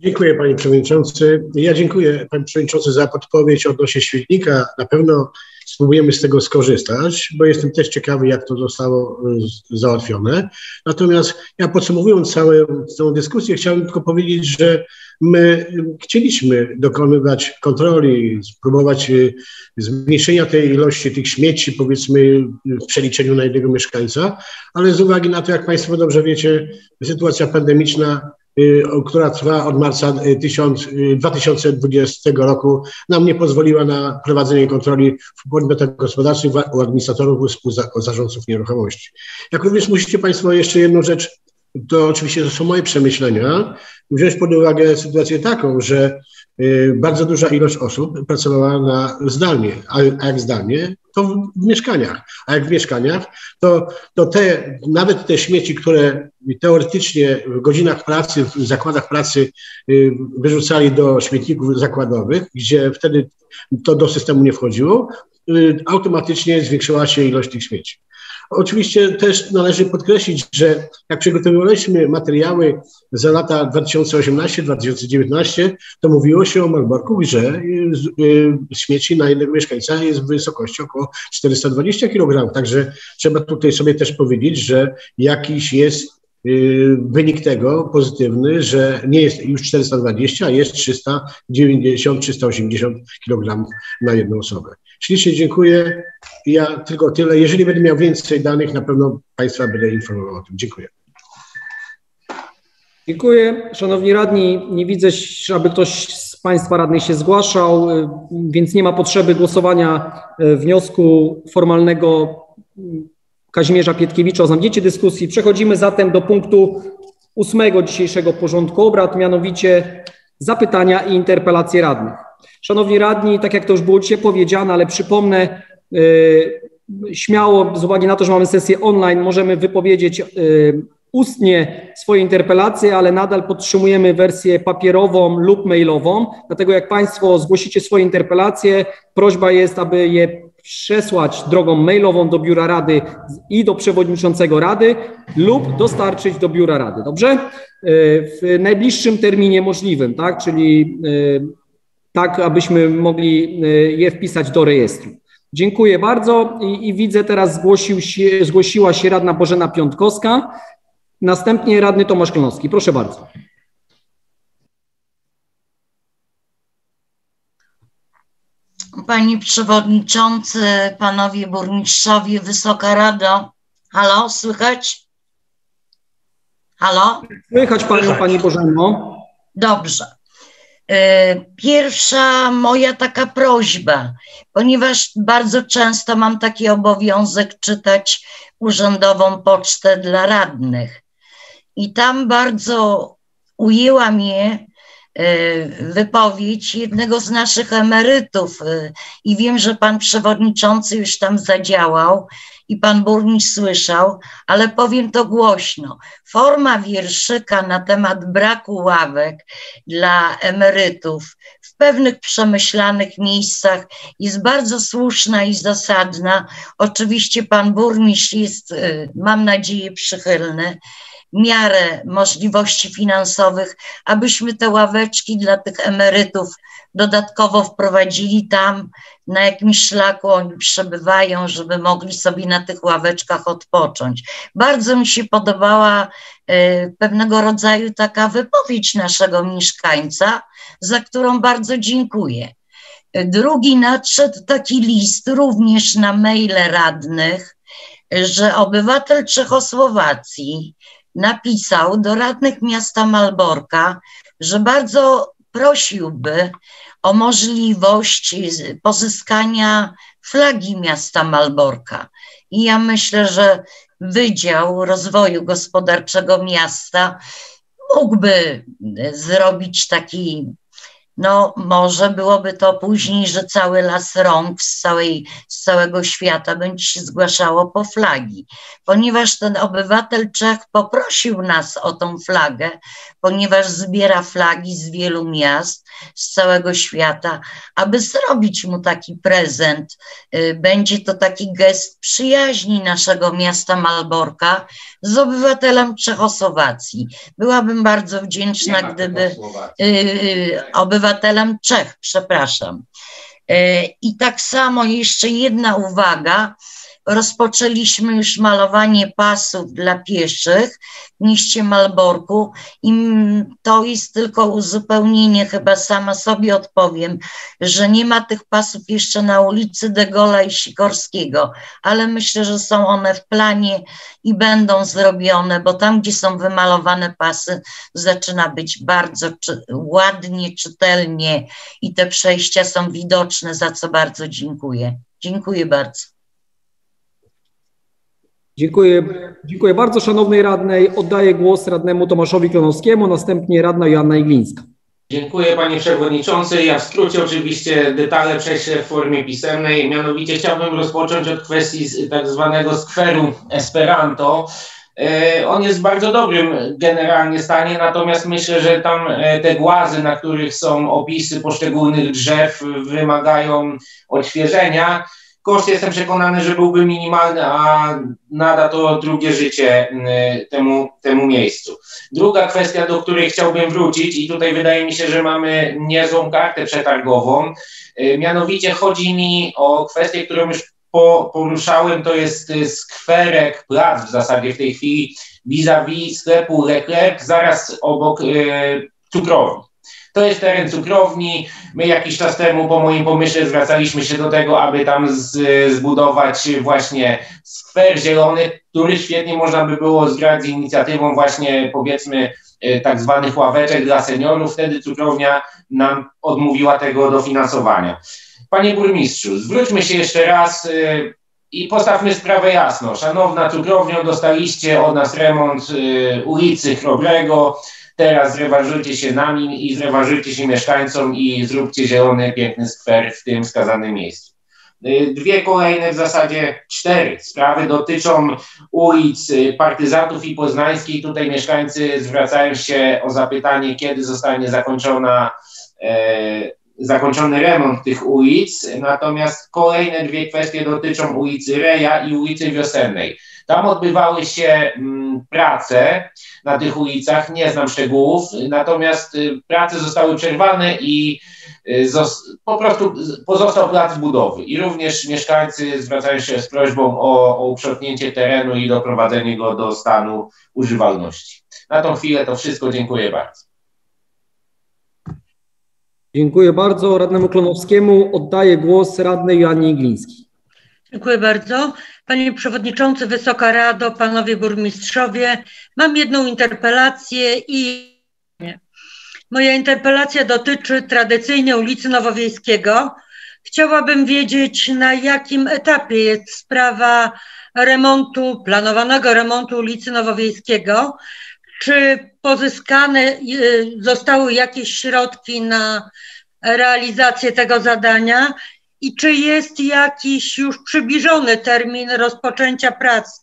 Dziękuję Panie Przewodniczący. Ja dziękuję Panie Przewodniczący za podpowiedź odnośnie świetnika. Na pewno spróbujemy z tego skorzystać, bo jestem też ciekawy, jak to zostało załatwione. Natomiast ja podsumowując całą, całą dyskusję, chciałbym tylko powiedzieć, że my chcieliśmy dokonywać kontroli, spróbować y, zmniejszenia tej ilości tych śmieci, powiedzmy, w przeliczeniu na jednego mieszkańca, ale z uwagi na to, jak Państwo dobrze wiecie, sytuacja pandemiczna która trwa od marca 2020 y, roku, nam nie pozwoliła na prowadzenie kontroli w podmiotach gospodarczych u administratorów, u zarządców nieruchomości. Jak również musicie Państwo jeszcze jedną rzecz, to oczywiście to są moje przemyślenia, wziąć pod uwagę sytuację taką, że y, bardzo duża ilość osób pracowała na zdalnie, a, jak zdalnie, to w mieszkaniach, a jak w mieszkaniach, to, to te, nawet te śmieci, które teoretycznie w godzinach pracy, w zakładach pracy y, wyrzucali do śmietników zakładowych, gdzie wtedy to do systemu nie wchodziło, y, automatycznie zwiększyła się ilość tych śmieci. Oczywiście też należy podkreślić, że jak przygotowywaliśmy materiały za lata 2018-2019, to mówiło się o Malborku, że y, y, śmieci na jednego mieszkańca jest w wysokości około 420 kg. Także trzeba tutaj sobie też powiedzieć, że jakiś jest y, wynik tego pozytywny, że nie jest już 420, a jest 390-380 kg na jedną osobę. Ślicznie dziękuję. Ja tylko tyle. Jeżeli będę miał więcej danych, na pewno Państwa będę informował o tym. Dziękuję. Dziękuję. Szanowni radni, nie widzę, aby ktoś z Państwa radnych się zgłaszał, więc nie ma potrzeby głosowania e, wniosku formalnego Kazimierza Pietkiewicza o zamknięcie dyskusji. Przechodzimy zatem do punktu ósmego dzisiejszego porządku obrad, mianowicie zapytania i interpelacje radnych. Szanowni radni, tak jak to już było dzisiaj powiedziane, ale przypomnę, y, śmiało, z uwagi na to, że mamy sesję online, możemy wypowiedzieć ustnie swoje interpelacje, ale nadal podtrzymujemy wersję papierową lub mailową. Dlatego jak Państwo zgłosicie swoje interpelacje, prośba jest, aby je przesłać drogą mailową do Biura Rady i do przewodniczącego Rady lub dostarczyć do Biura Rady. Dobrze? W najbliższym terminie możliwym, tak? Czyli tak, abyśmy mogli je wpisać do rejestru. Dziękuję bardzo i, i widzę teraz zgłosił się, zgłosiła się radna Bożena Piątkowska. Następnie radny Tomasz Klonowski. Proszę bardzo. Panie Przewodniczący, Panowie Burmistrzowie, Wysoka Rado. Halo, słychać? Halo? Słychać Panią, Pani Bożeno. Dobrze. E, pierwsza moja taka prośba, ponieważ bardzo często mam taki obowiązek czytać urzędową pocztę dla radnych. I tam bardzo ujęła mnie e, wypowiedź jednego z naszych emerytów. E, I wiem, że pan przewodniczący już tam zadziałał i pan burmistrz słyszał, ale powiem to głośno. Forma wierszyka na temat braku ławek dla emerytów w pewnych przemyślanych miejscach jest bardzo słuszna i zasadna. Oczywiście pan burmistrz jest, e, mam nadzieję, przychylny miarę możliwości finansowych, abyśmy te ławeczki dla tych emerytów dodatkowo wprowadzili tam, na jakimś szlaku oni przebywają, żeby mogli sobie na tych ławeczkach odpocząć. Bardzo mi się podobała y, pewnego rodzaju taka wypowiedź naszego mieszkańca, za którą bardzo dziękuję. Drugi nadszedł taki list również na maile radnych, że obywatel Czechosłowacji napisał do radnych miasta Malborka, że bardzo prosiłby o możliwość pozyskania flagi miasta Malborka. I ja myślę, że Wydział Rozwoju Gospodarczego Miasta mógłby zrobić taki no może byłoby to później, że cały las rąk z, całej, z całego świata będzie się zgłaszało po flagi, ponieważ ten obywatel Czech poprosił nas o tą flagę, ponieważ zbiera flagi z wielu miast, z całego świata, aby zrobić mu taki prezent. Y, będzie to taki gest przyjaźni naszego miasta Malborka z obywatelem Czechosłowacji. Byłabym bardzo wdzięczna, gdyby obywatel obywatelem Czech, przepraszam. I tak samo jeszcze jedna uwaga rozpoczęliśmy już malowanie pasów dla pieszych w mieście Malborku i to jest tylko uzupełnienie, chyba sama sobie odpowiem, że nie ma tych pasów jeszcze na ulicy De Gola i Sikorskiego, ale myślę, że są one w planie i będą zrobione, bo tam, gdzie są wymalowane pasy, zaczyna być bardzo czy, ładnie, czytelnie i te przejścia są widoczne, za co bardzo dziękuję. Dziękuję bardzo. Dziękuję, dziękuję bardzo szanownej radnej. Oddaję głos radnemu Tomaszowi Klonowskiemu, następnie radna Joanna Iglińska. Dziękuję panie przewodniczący. Ja w skrócie oczywiście detale prześlę w formie pisemnej. Mianowicie chciałbym rozpocząć od kwestii tak zwanego skweru Esperanto. E, on jest w bardzo dobrym generalnie stanie, natomiast myślę, że tam e, te głazy, na których są opisy poszczególnych drzew, wymagają odświeżenia. Koszt jestem przekonany, że byłby minimalny, a nada to drugie życie y, temu, temu miejscu. Druga kwestia, do której chciałbym wrócić, i tutaj wydaje mi się, że mamy niezłą kartę przetargową, y, mianowicie chodzi mi o kwestię, którą już po, poruszałem, to jest y, skwerek, plac w zasadzie w tej chwili vis-a-vis sklepu Leclerc, zaraz obok y, cukrowni. To jest teren cukrowni. My jakiś czas temu po moim pomyśle zwracaliśmy się do tego, aby tam z, zbudować właśnie skwer zielony, który świetnie można by było zgrać z inicjatywą właśnie powiedzmy e, tak zwanych ławeczek dla seniorów. Wtedy cukrownia nam odmówiła tego dofinansowania. Panie burmistrzu, zwróćmy się jeszcze raz e, i postawmy sprawę jasno. Szanowna cukrownia, dostaliście od nas remont e, ulicy Chrobrego, Teraz zrewanżujcie się nami i zrewanżujcie się mieszkańcom i zróbcie zielony, piękny skwer w tym wskazanym miejscu. Y, dwie kolejne, w zasadzie cztery sprawy dotyczą ulic y, Partyzantów i Poznańskiej. Tutaj mieszkańcy zwracają się o zapytanie, kiedy zostanie zakończona, e, zakończony remont tych ulic. Natomiast kolejne dwie kwestie dotyczą ulicy Reja i ulicy Wiosennej. Tam odbywały się mm, prace na tych ulicach, nie znam szczegółów, natomiast y, prace zostały przerwane i y, po prostu pozostał plac budowy. I również mieszkańcy zwracają się z prośbą o, o uprzątnięcie terenu i doprowadzenie go do stanu używalności. Na tą chwilę to wszystko. Dziękuję bardzo. Dziękuję bardzo radnemu Klonowskiemu. Oddaję głos radnej Joannie Iglińskiej. Dziękuję bardzo. Panie Przewodniczący, Wysoka Rado, Panowie Burmistrzowie, mam jedną interpelację i moja interpelacja dotyczy tradycyjnie ulicy Nowowiejskiego. Chciałabym wiedzieć, na jakim etapie jest sprawa remontu, planowanego remontu ulicy Nowowiejskiego. Czy pozyskane y, zostały jakieś środki na realizację tego zadania? I czy jest jakiś już przybliżony termin rozpoczęcia prac,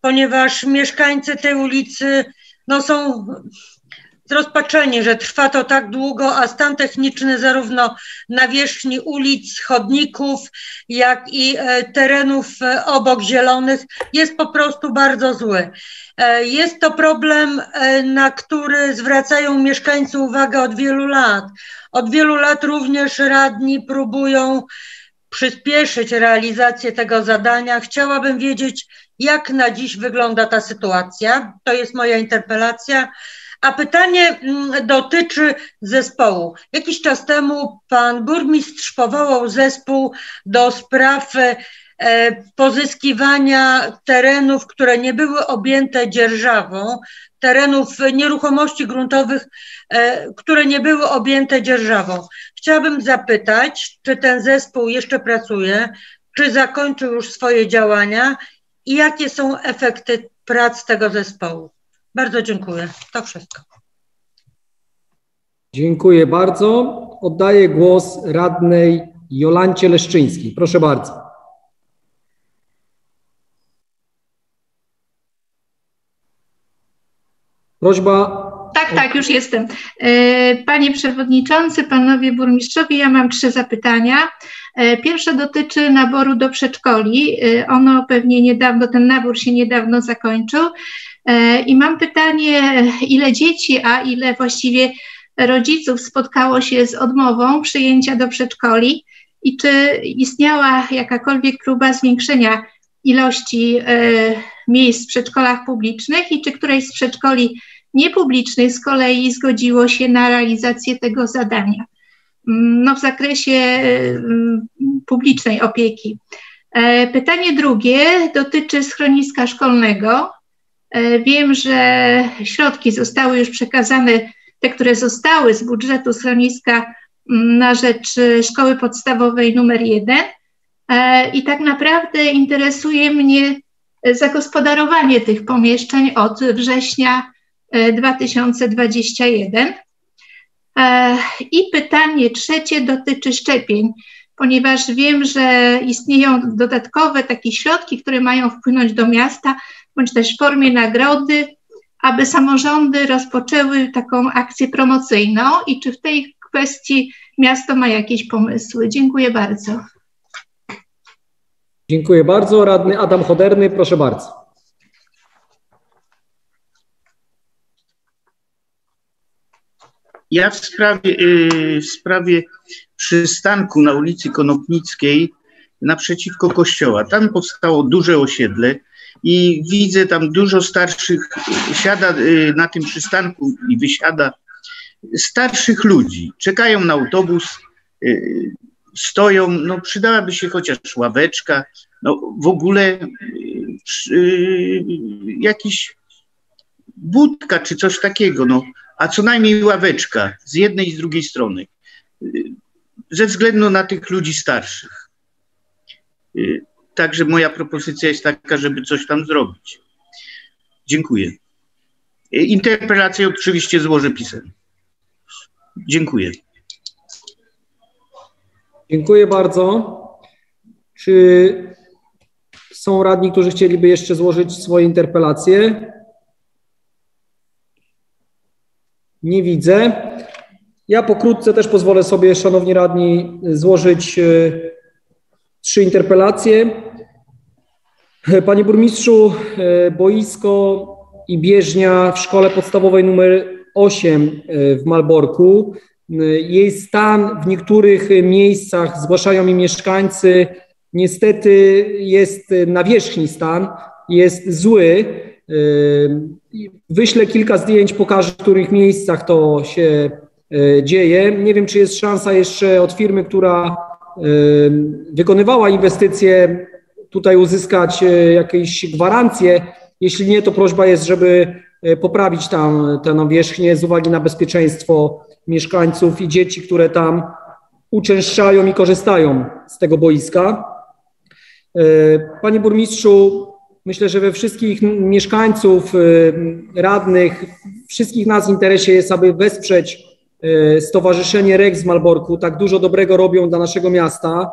ponieważ mieszkańcy tej ulicy no, są zrozpaczeni, że trwa to tak długo, a stan techniczny zarówno nawierzchni ulic, chodników, jak i e, terenów e, obok zielonych jest po prostu bardzo zły. E, jest to problem, na który zwracają mieszkańcy uwagę od wielu lat. Od wielu lat również radni próbują przyspieszyć realizację tego zadania. Chciałabym wiedzieć, jak na dziś wygląda ta sytuacja. To jest moja interpelacja. A pytanie mm, dotyczy zespołu. Jakiś czas temu pan burmistrz powołał zespół do spraw e, pozyskiwania terenów, które nie były objęte dzierżawą, terenów nieruchomości gruntowych, e, które nie były objęte dzierżawą. Chciałabym zapytać, czy ten zespół jeszcze pracuje, czy zakończył już swoje działania i jakie są efekty prac tego zespołu. Bardzo dziękuję. To wszystko. Dziękuję bardzo. Oddaję głos radnej Jolancie Leszczyńskiej. Proszę bardzo. Prośba. Tak, tak, już jestem. E, panie Przewodniczący, Panowie Burmistrzowie, ja mam trzy zapytania. E, pierwsze dotyczy naboru do przedszkoli. E, ono pewnie niedawno, ten nabór się niedawno zakończył. I mam pytanie, ile dzieci, a ile właściwie rodziców spotkało się z odmową przyjęcia do przedszkoli i czy istniała jakakolwiek próba zwiększenia ilości miejsc w przedszkolach publicznych i czy któreś z przedszkoli niepublicznych z kolei zgodziło się na realizację tego zadania mm, no, w zakresie mm, publicznej opieki. E, pytanie drugie dotyczy schroniska szkolnego. E, wiem, że środki zostały już przekazane, te, które zostały z budżetu schroniska mm, na rzecz szkoły podstawowej numer jeden. E, I tak naprawdę interesuje mnie zagospodarowanie tych pomieszczeń od września 2021. E, I pytanie trzecie dotyczy szczepień, ponieważ wiem, że istnieją dodatkowe takie środki, które mają wpłynąć do miasta, bądź też w formie nagrody, aby samorządy rozpoczęły taką akcję promocyjną i czy w tej kwestii miasto ma jakieś pomysły. Dziękuję bardzo. Dziękuję bardzo. Radny Adam Choderny, proszę bardzo. Ja w sprawie, y, w sprawie przystanku na ulicy Konopnickiej naprzeciwko kościoła. Tam powstało duże osiedle i widzę tam dużo starszych, siada y, na tym przystanku i wysiada starszych ludzi. Czekają na autobus, y, stoją, no przydałaby się chociaż ławeczka, no w ogóle yy, jakiś budka czy coś takiego, no, a co najmniej ławeczka z jednej i z drugiej strony, ze względu na tych ludzi starszych. Także moja propozycja jest taka, żeby coś tam zrobić. Dziękuję. Interpelację oczywiście złożę pisemnie. Dziękuję. Dziękuję bardzo. Czy są radni, którzy chcieliby jeszcze złożyć swoje interpelacje? Nie widzę. Ja pokrótce też pozwolę sobie, szanowni radni, złożyć e, trzy interpelacje. Panie burmistrzu, e, boisko i bieżnia w szkole podstawowej numer 8 e, w Malborku. Jej stan w niektórych miejscach zgłaszają mi mieszkańcy, niestety jest nawierzchni stan, jest zły. Wyślę kilka zdjęć, pokażę, w których miejscach to się e, dzieje. Nie wiem, czy jest szansa jeszcze od firmy, która e, wykonywała inwestycje, tutaj uzyskać e, jakieś gwarancje. Jeśli nie, to prośba jest, żeby poprawić tam tę nawierzchnię z uwagi na bezpieczeństwo mieszkańców i dzieci, które tam uczęszczają i korzystają z tego boiska. Panie burmistrzu, Myślę, że we wszystkich mieszkańców, radnych, wszystkich nas w interesie jest, aby wesprzeć Stowarzyszenie Rex z Malborku. Tak dużo dobrego robią dla naszego miasta.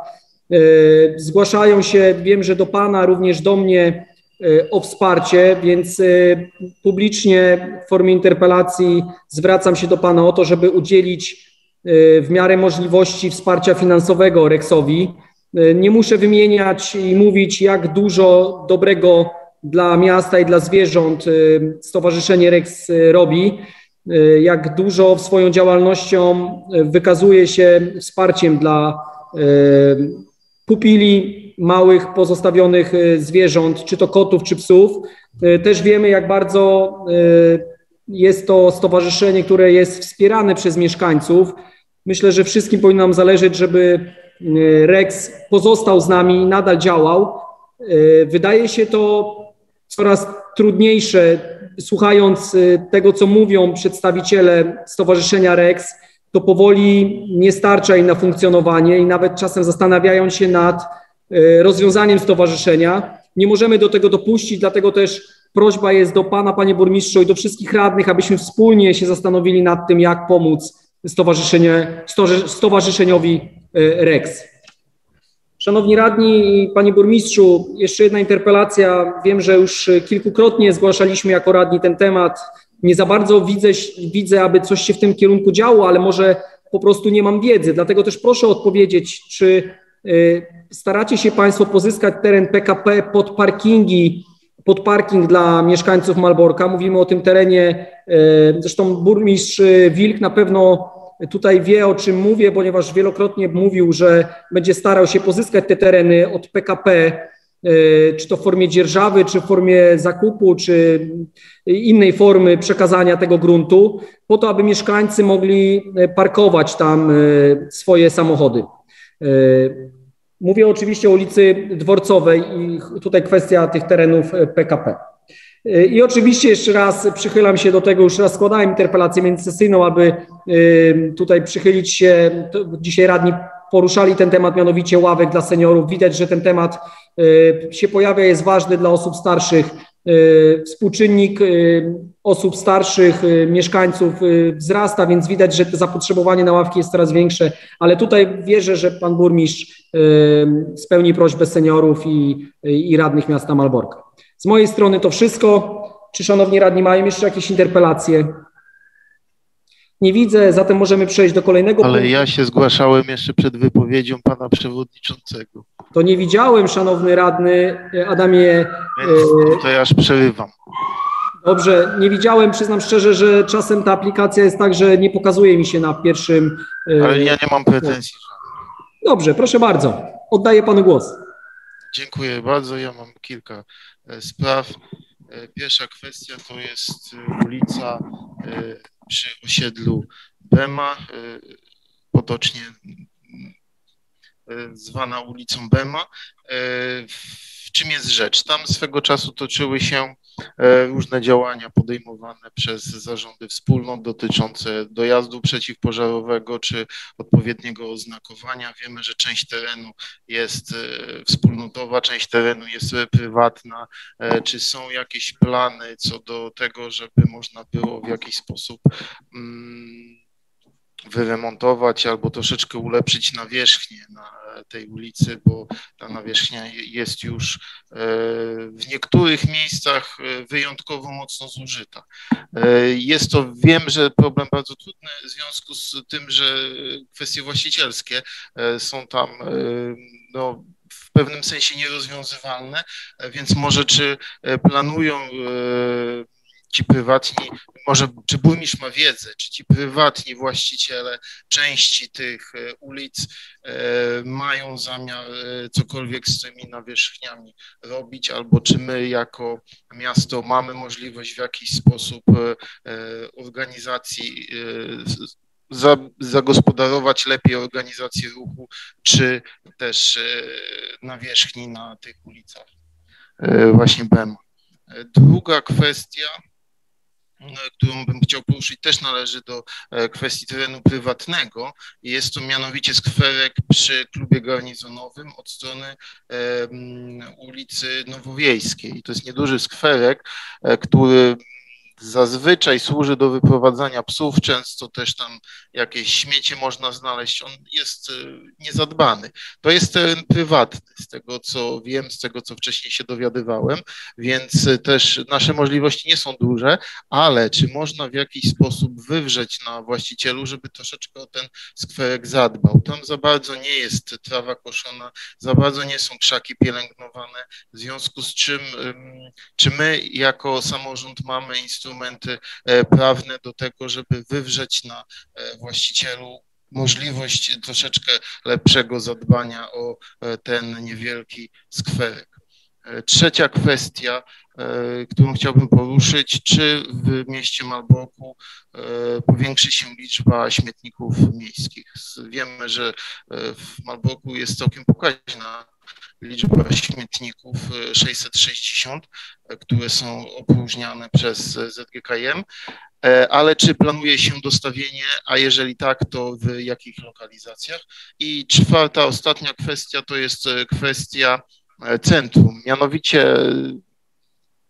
Y, zgłaszają się, wiem, że do Pana, również do mnie o wsparcie, więc publicznie w formie interpelacji zwracam się do Pana o to, żeby udzielić w miarę możliwości wsparcia finansowego Rexowi. E, nie muszę wymieniać i mówić, jak dużo dobrego dla miasta i dla zwierząt e, Stowarzyszenie Rex e, robi, jak dużo swoją działalnością wykazuje się wsparciem dla pupili małych, pozostawionych zwierząt, czy to kotów, czy psów. Też wiemy, jak bardzo jest to stowarzyszenie, które jest wspierane przez mieszkańców. Myślę, że wszystkim powinno nam zależeć, żeby Rex pozostał z nami i nadal działał. Wydaje się to coraz trudniejsze, słuchając tego, co mówią przedstawiciele Stowarzyszenia Rex, to powoli nie starcza im na funkcjonowanie i nawet czasem zastanawiają się nad rozwiązaniem stowarzyszenia. Nie możemy do tego dopuścić, dlatego też prośba jest do Pana, Panie Burmistrzu i do wszystkich radnych, abyśmy wspólnie się zastanowili nad tym, jak pomóc stowarzyszenie, stowarzyszeniowi e, REX. Szanowni radni, panie burmistrzu, jeszcze jedna interpelacja. Wiem, że już kilkukrotnie zgłaszaliśmy jako radni ten temat. Nie za bardzo widzę, widzę, aby coś się w tym kierunku działo, ale może po prostu nie mam wiedzy. Dlatego też proszę odpowiedzieć, czy e, staracie się Państwo pozyskać teren PKP pod parkingi, pod parking dla mieszkańców Malborka. Mówimy o tym terenie, e, zresztą burmistrz Wilk na pewno tutaj wie, o czym mówię, ponieważ wielokrotnie mówił, że będzie starał się pozyskać te tereny od PKP, czy to w formie dzierżawy, czy w formie zakupu, czy innej formy przekazania tego gruntu, po to, aby mieszkańcy mogli e, parkować tam e, swoje samochody. Mówię oczywiście o ulicy Dworcowej i tutaj kwestia tych terenów PKP. I oczywiście jeszcze raz przychylam się do tego, już raz składałem interpelację międzysesyjną, aby tutaj przychylić się, dzisiaj radni poruszali ten temat, mianowicie ławek dla seniorów. Widać, że ten temat się pojawia, jest ważny dla osób starszych. Współczynnik osób starszych, mieszkańców wzrasta, więc widać, że to zapotrzebowanie na ławki jest coraz większe, ale tutaj wierzę, że pan burmistrz spełni prośbę seniorów i, i radnych miasta Malborka. Z mojej strony to wszystko. Czy szanowni radni mają jeszcze jakieś interpelacje? Nie widzę, zatem możemy przejść do kolejnego Ale punktu. ja się zgłaszałem jeszcze przed wypowiedzią pana przewodniczącego. To nie widziałem, szanowny radny Adamie. Więc to ja aż przerywam. Dobrze, nie widziałem, przyznam szczerze, że czasem ta aplikacja jest tak, że nie pokazuje mi się na pierwszym. Ale ja nie mam pretensji. Dobrze, proszę bardzo. Oddaję panu głos. Dziękuję bardzo. Ja mam kilka e, spraw. E, pierwsza kwestia to jest e, ulica przy osiedlu Bema, potocznie zwana ulicą Bema. W czym jest rzecz? Tam swego czasu toczyły się różne działania podejmowane przez zarządy wspólnot dotyczące dojazdu przeciwpożarowego czy odpowiedniego oznakowania. Wiemy, że część terenu jest wspólnotowa, część terenu jest prywatna. Czy są jakieś plany co do tego, żeby można było w jakiś sposób wyremontować albo troszeczkę ulepszyć nawierzchnię na tej ulicy, bo ta nawierzchnia jest już w niektórych miejscach wyjątkowo mocno zużyta. Jest to, wiem, że problem bardzo trudny w związku z tym, że kwestie właścicielskie są tam no, w pewnym sensie nierozwiązywalne, więc może czy planują ci prywatni, może czy burmistrz ma wiedzę, czy ci prywatni właściciele części tych e, ulic e, mają zamiar e, cokolwiek z tymi nawierzchniami robić, albo czy my jako miasto mamy możliwość w jakiś sposób organizacji zagospodarować lepiej organizację ruchu, czy też nawierzchni na tych ulicach właśnie BEM. Druga kwestia którą bym chciał poruszyć, też należy do e, kwestii terenu prywatnego. Jest to mianowicie skwerek przy klubie garnizonowym od strony ulicy Nowowiejskiej. To jest nieduży skwerek, e, który zazwyczaj służy do wyprowadzania psów, często też tam jakieś śmiecie można znaleźć, on jest y, niezadbany. To jest teren prywatny, z tego co wiem, z tego co wcześniej się dowiadywałem, więc y, też nasze możliwości nie są duże, ale czy można w jakiś sposób wywrzeć na właścicielu, żeby troszeczkę o ten skwerek zadbał? Tam za bardzo nie jest trawa koszona, za bardzo nie są krzaki pielęgnowane, w związku z czym, czy my jako samorząd mamy instrumenty e, prawne do tego, żeby wywrzeć na e, właścicielu możliwość troszeczkę lepszego zadbania o e, ten niewielki skwerek. Trzecia kwestia, którą chciałbym poruszyć, czy w mieście Malborku powiększy się liczba śmietników miejskich. Wiemy, że w Malborku jest całkiem pokaźna liczba śmietników 660, które są opróżniane przez ZGKM. E, ale czy planuje się dostawienie, a jeżeli tak, to w jakich lokalizacjach? I czwarta, ostatnia kwestia to jest e, kwestia e, centrum. Mianowicie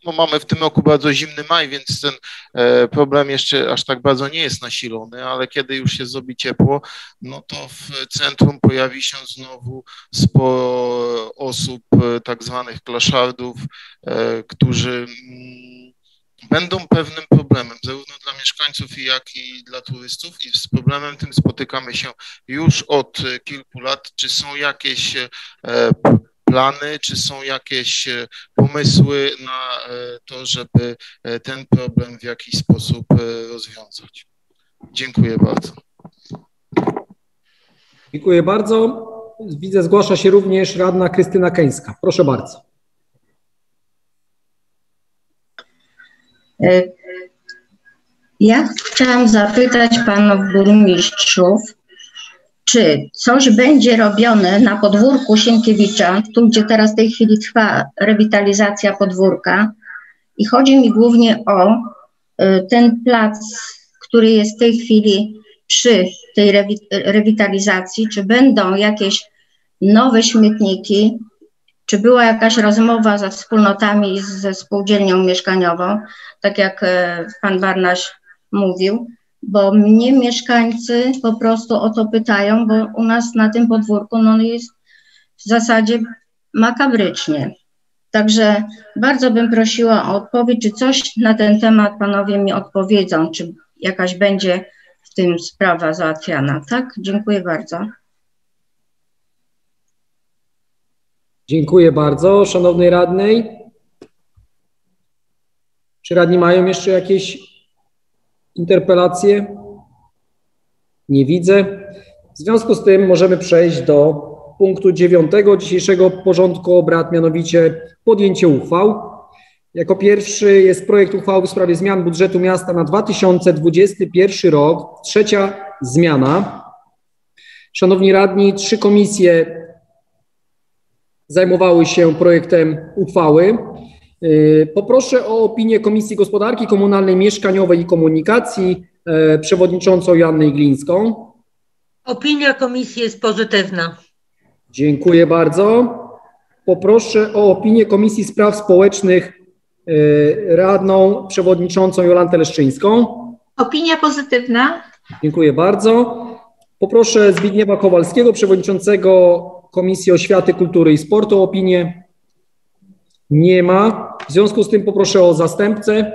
no mamy w tym roku bardzo zimny maj, więc ten problem jeszcze aż tak bardzo nie jest nasilony, ale kiedy już się zrobi ciepło, no to w centrum pojawi się znowu sporo osób, tak zwanych klaszardów, którzy mm, będą pewnym problemem, zarówno dla mieszkańców, jak i dla turystów. I z problemem tym spotykamy się już od kilku lat. Czy są jakieś e, plany, czy są jakieś e, pomysły na e, to, żeby ten problem w jakiś sposób rozwiązać? Dziękuję bardzo. Dziękuję bardzo. Widzę, zgłasza się również radna Krystyna Keńska. Proszę bardzo. E, ja chciałam zapytać panów burmistrzów, czy coś będzie robione na podwórku Sienkiewicza, tu gdzie teraz w tej chwili trwa rewitalizacja podwórka. I chodzi mi głównie o e, ten plac, który jest w tej chwili przy tej rewitalizacji, czy będą jakieś nowe śmietniki, czy była jakaś rozmowa ze wspólnotami, ze spółdzielnią mieszkaniową, tak jak e, pan Barnaś mówił, bo mnie mieszkańcy po prostu o to pytają, bo u nas na tym podwórku no, jest w zasadzie makabrycznie. Także bardzo bym prosiła o odpowiedź, czy coś na ten temat panowie mi odpowiedzą, czy jakaś będzie w tym sprawa załatwiana. Tak? Dziękuję bardzo. Dziękuję bardzo. Szanownej radnej. Czy radni mają jeszcze jakieś interpelacje? Nie widzę. W związku z tym możemy przejść do punktu dziewiątego dzisiejszego porządku obrad, mianowicie podjęcie uchwał. Jako pierwszy jest projekt uchwały w sprawie zmian budżetu miasta na 2021 rok. Trzecia zmiana. Szanowni radni, trzy komisje zajmowały się projektem uchwały. Y, poproszę o opinię Komisji Gospodarki Komunalnej, Mieszkaniowej i Komunikacji y, przewodniczącą Joannę Iglińską. Opinia komisji jest pozytywna. Dziękuję bardzo. Poproszę o opinię Komisji Spraw Społecznych y, radną przewodniczącą Jolantę Leszczyńską. Opinia pozytywna. Dziękuję bardzo. Poproszę Zbigniewa Kowalskiego, przewodniczącego Komisji Oświaty, Kultury i Sportu o opinię. Nie ma. W związku z tym poproszę o zastępcę.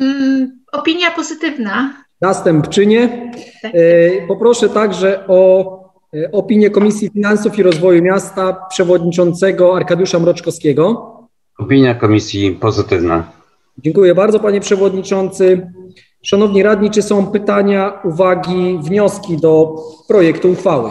Mm, Opinia pozytywna. Następczynię. E, Poproszę także o e, opinię Komisji Finansów i Rozwoju Miasta przewodniczącego Arkadiusza Mroczkowskiego. Opinia komisji pozytywna. Dziękuję bardzo, panie przewodniczący. Szanowni radni, czy są pytania, uwagi, wnioski do projektu uchwały?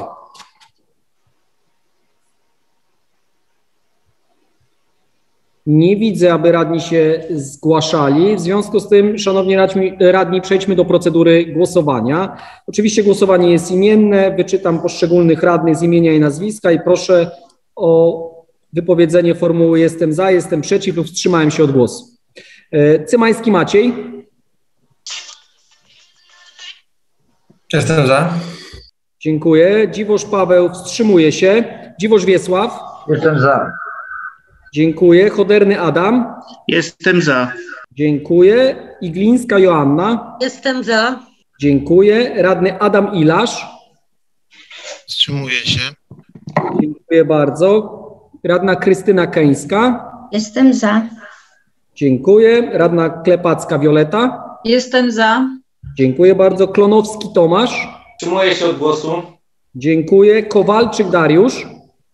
Nie widzę, aby radni się zgłaszali. W związku z tym, szanowni radni, radni, przejdźmy do procedury głosowania. Oczywiście głosowanie jest imienne. Wyczytam poszczególnych radnych z imienia i nazwiska i proszę o wypowiedzenie formuły jestem za, jestem przeciw lub wstrzymałem się od głosu. E, Cymański Maciej. Jestem za. Dziękuję. Dziwosz Paweł wstrzymuje się. Dziwosz Wiesław. Jestem za. Dziękuję. Choderny Adam. Jestem za. Dziękuję. Iglińska Joanna. Jestem za. Dziękuję. Radny Adam Ilasz. Wstrzymuję się. Dziękuję bardzo. Radna Krystyna Keńska. Jestem za. Dziękuję. Radna Klepacka Wioleta. Jestem za. Dziękuję bardzo. Klonowski Tomasz. Wstrzymuję się od głosu. Dziękuję. Kowalczyk Dariusz.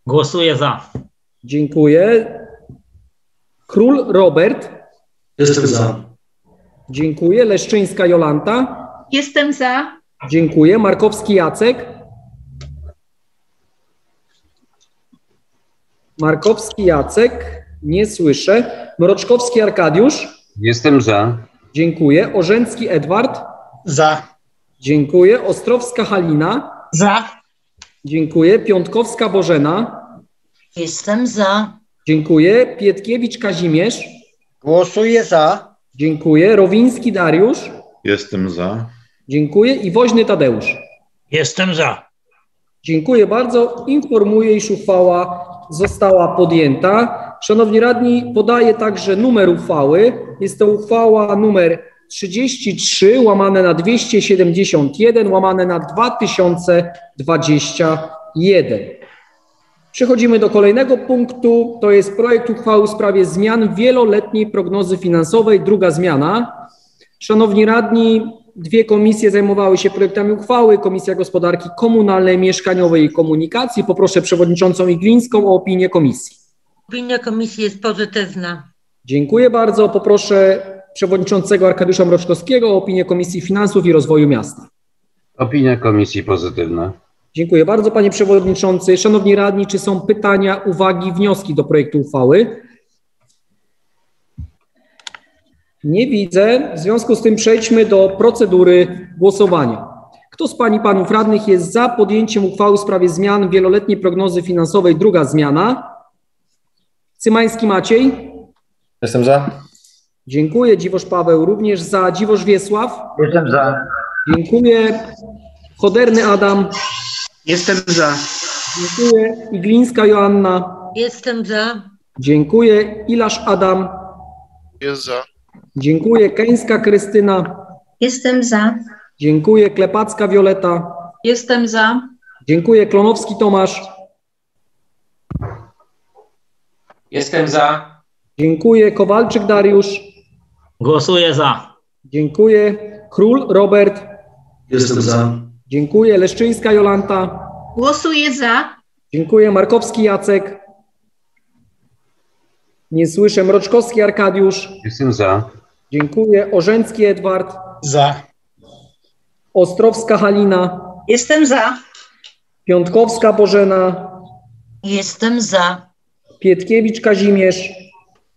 Głosuję za. Dziękuję. Król Robert. Jestem za. Dziękuję. Leszczyńska Jolanta. Jestem za. Dziękuję. Markowski Jacek. Markowski Jacek. Nie słyszę. Mroczkowski Arkadiusz. Jestem za. Dziękuję. Orzęcki Edward. Za. Dziękuję. Ostrowska Halina. Za. Dziękuję. Piątkowska Bożena. Jestem za. Dziękuję. Pietkiewicz Kazimierz. Głosuję za. Dziękuję. Rowiński Dariusz. Jestem za. Dziękuję. I Woźny Tadeusz. Jestem za. Dziękuję bardzo. Informuję, iż uchwała została podjęta. Szanowni radni, podaję także numer uchwały. Jest to uchwała numer 33 łamane na 271 łamane na 2021. Przechodzimy do kolejnego punktu. To jest projekt uchwały w sprawie zmian wieloletniej prognozy finansowej. Druga zmiana. Szanowni radni, dwie komisje zajmowały się projektami uchwały. Komisja Gospodarki Komunalnej, Mieszkaniowej i Komunikacji. Poproszę przewodniczącą Iglińską o opinię komisji. Opinia komisji jest pozytywna. Dziękuję bardzo. Poproszę przewodniczącego Arkadiusza Mroczkowskiego o opinię Komisji Finansów i Rozwoju Miasta. Opinia komisji pozytywna. Dziękuję bardzo, panie przewodniczący. Szanowni radni, czy są pytania, uwagi, wnioski do projektu uchwały? Nie widzę. W związku z tym przejdźmy do procedury głosowania. Kto z pań i panów radnych jest za podjęciem uchwały w sprawie zmian wieloletniej prognozy finansowej? Druga zmiana. Cymański Maciej. Jestem za. Dziękuję. Dziwosz Paweł również za. Dziwosz Wiesław. Jestem za. Dziękuję. Choderny Adam. Jestem za. Dziękuję. Iglińska Joanna. Jestem za. Dziękuję. Ilasz Adam. Jest za. Dziękuję. Keńska Krystyna. Jestem za. Dziękuję. Klepacka Wioleta. Jestem za. Dziękuję. Klonowski Tomasz. Jestem za. Dziękuję. Kowalczyk Dariusz. Głosuję za. Dziękuję. Król Robert. Jestem za. Dziękuję. Leszczyńska Jolanta. Głosuję za. Dziękuję. Markowski Jacek. Nie słyszę. Mroczkowski Arkadiusz. Jestem za. Dziękuję. Orzęcki Edward. Za. Ostrowska Halina. Jestem za. Piątkowska Bożena. Jestem za. Pietkiewicz Kazimierz.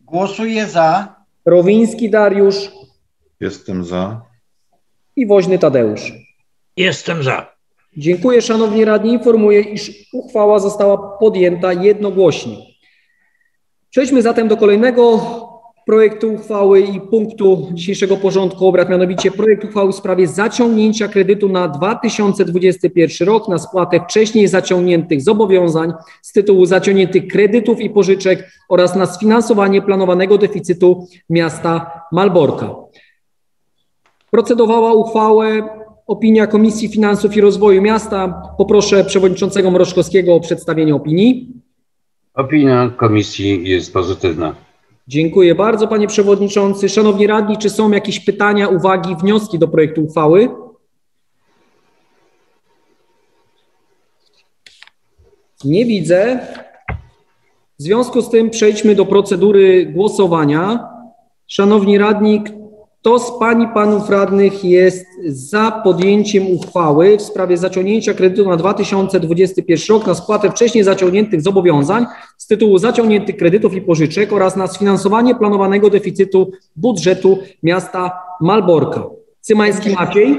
Głosuję za. Rowiński Dariusz Jestem za. i Woźny Tadeusz. Jestem za. Dziękuję szanowni radni. Informuję, iż uchwała została podjęta jednogłośnie. Przejdźmy zatem do kolejnego projektu uchwały i punktu dzisiejszego porządku obrad, mianowicie projekt uchwały w sprawie zaciągnięcia kredytu na 2021 rok na spłatę wcześniej zaciągniętych zobowiązań z tytułu zaciągniętych kredytów i pożyczek oraz na sfinansowanie planowanego deficytu miasta Malborka. Procedowała uchwałę opinia Komisji Finansów i Rozwoju Miasta. Poproszę przewodniczącego Mroczkowskiego o przedstawienie opinii. Opinia komisji jest pozytywna. Dziękuję bardzo, panie przewodniczący. Szanowni radni, czy są jakieś pytania, uwagi, wnioski do projektu uchwały? Nie widzę. W związku z tym przejdźmy do procedury głosowania. Szanowni radni, kto z pań i panów radnych jest za podjęciem uchwały w sprawie zaciągnięcia kredytu na 2021 rok na spłatę wcześniej zaciągniętych zobowiązań z tytułu zaciągniętych kredytów i pożyczek oraz na sfinansowanie planowanego deficytu budżetu miasta Malborka? Cymański Maciej?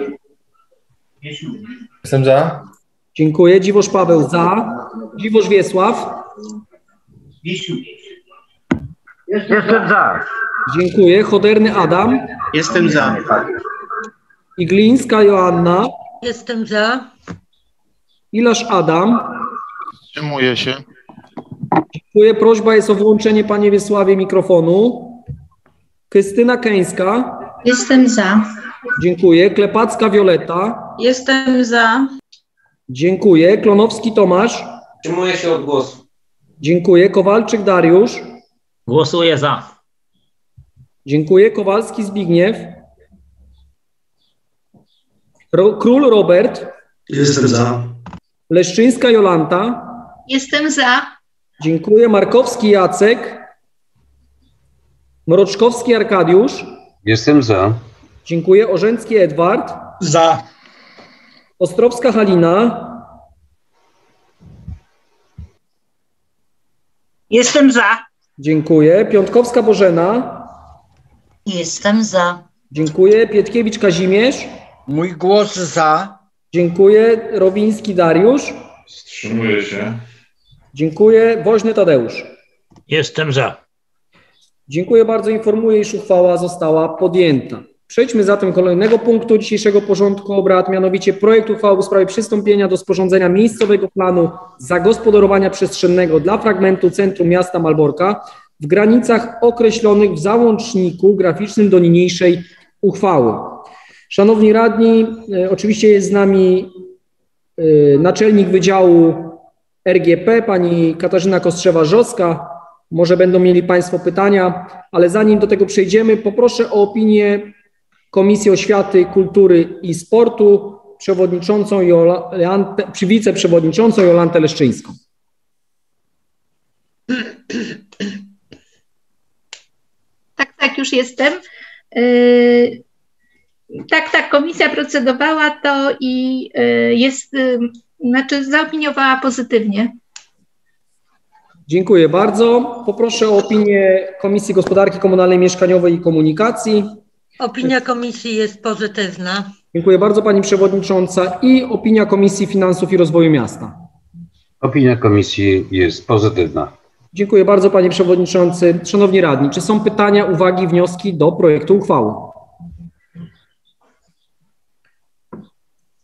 Jestem za. Dziękuję. Dziwosz Paweł za. Dziwosz Wiesław? Jestem za. Dziękuję. Choderny Adam? Jestem za. Iglińska Joanna? Jestem za. Ilasz Adam? Wstrzymuję się. Dziękuję. Prośba jest o włączenie, panie Wiesławie, mikrofonu. Krystyna Keńska? Jestem za. Dziękuję. Klepacka Wioleta? Jestem za. Dziękuję. Klonowski Tomasz? Wstrzymuję się od głosu. Dziękuję. Kowalczyk Dariusz? Głosuję za. Dziękuję. Kowalski Zbigniew? Ro Król Robert? Jestem za. Leszczyńska Jolanta? Jestem za. Dziękuję. Markowski Jacek? Mroczkowski Arkadiusz? Jestem za. Dziękuję. Orzęcki Edward? Za. Ostrowska Halina? Jestem za. Dziękuję. Piątkowska Bożena? Jestem za. Dziękuję. Pietkiewicz Kazimierz? Mój głos za. Dziękuję. Rowiński Dariusz? Wstrzymuję się. Dziękuję. Woźny Tadeusz? Jestem za. Dziękuję bardzo. Informuję, iż uchwała została podjęta. Przejdźmy zatem do kolejnego punktu dzisiejszego porządku obrad, mianowicie projekt uchwały w sprawie przystąpienia do sporządzenia miejscowego planu zagospodarowania przestrzennego dla fragmentu centrum miasta Malborka w granicach określonych w załączniku graficznym do niniejszej uchwały. Szanowni radni, e, oczywiście jest z nami e, naczelnik Wydziału RGP, pani Katarzyna Kostrzewa-Żoska. Może będą mieli Państwo pytania, ale zanim do tego przejdziemy, poproszę o opinię Komisji Oświaty, Kultury i Sportu przewodniczącą Jolantę, wiceprzewodniczącą Jolantę Leszczyńską. Tak, już jestem. Yy, Tak, tak, komisja procedowała to i yy, jest, yy, znaczy zaopiniowała pozytywnie. Dziękuję bardzo. Poproszę o opinię Komisji Gospodarki Komunalnej, Mieszkaniowej i Komunikacji. Opinia komisji jest pozytywna. Dziękuję bardzo Pani Przewodnicząca i opinia Komisji Finansów i Rozwoju Miasta. Opinia komisji jest pozytywna. Dziękuję bardzo Panie Przewodniczący. Szanowni Radni, czy są pytania, uwagi, wnioski do projektu uchwały?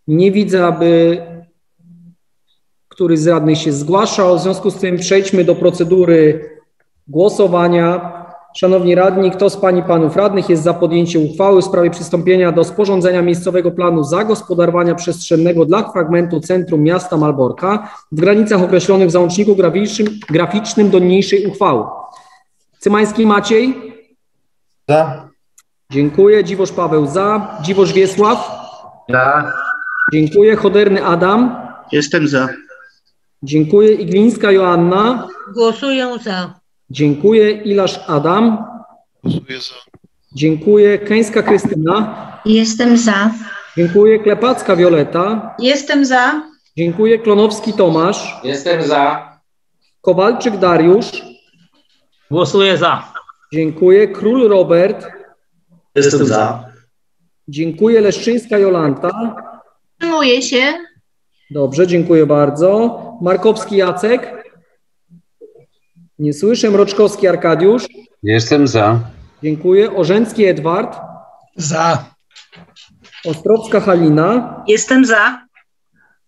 Nie widzę, aby któryś z radnych się zgłaszał. W związku z tym przejdźmy do procedury głosowania. Szanowni radni, kto z Pań i Panów radnych jest za podjęciem uchwały w sprawie przystąpienia do sporządzenia miejscowego planu zagospodarowania przestrzennego dla fragmentu centrum miasta Malborka w granicach określonych w załączniku graficznym, graficznym do niniejszej uchwały? Cymański Maciej? Za. Dziękuję. Dziwosz Paweł za. Dziwosz Wiesław? Za. Dziękuję. Choderny Adam? Jestem za. Dziękuję. Iglińska Joanna? Głosuję za. Dziękuję. Ilasz Adam? Głosuję za. Dziękuję. Keńska Krystyna? Jestem za. Dziękuję. Klepacka Wioleta? Jestem za. Dziękuję. Klonowski Tomasz? Jestem za. Kowalczyk Dariusz? Głosuję za. Dziękuję. Król Robert? Jestem za. Dziękuję. Leszczyńska Jolanta? Wstrzymuję się. Dobrze, dziękuję bardzo. Markowski Jacek? Nie słyszę. Mroczkowski Arkadiusz? Jestem za. Dziękuję. Orzęcki Edward? Za. Ostrowska Halina? Jestem za.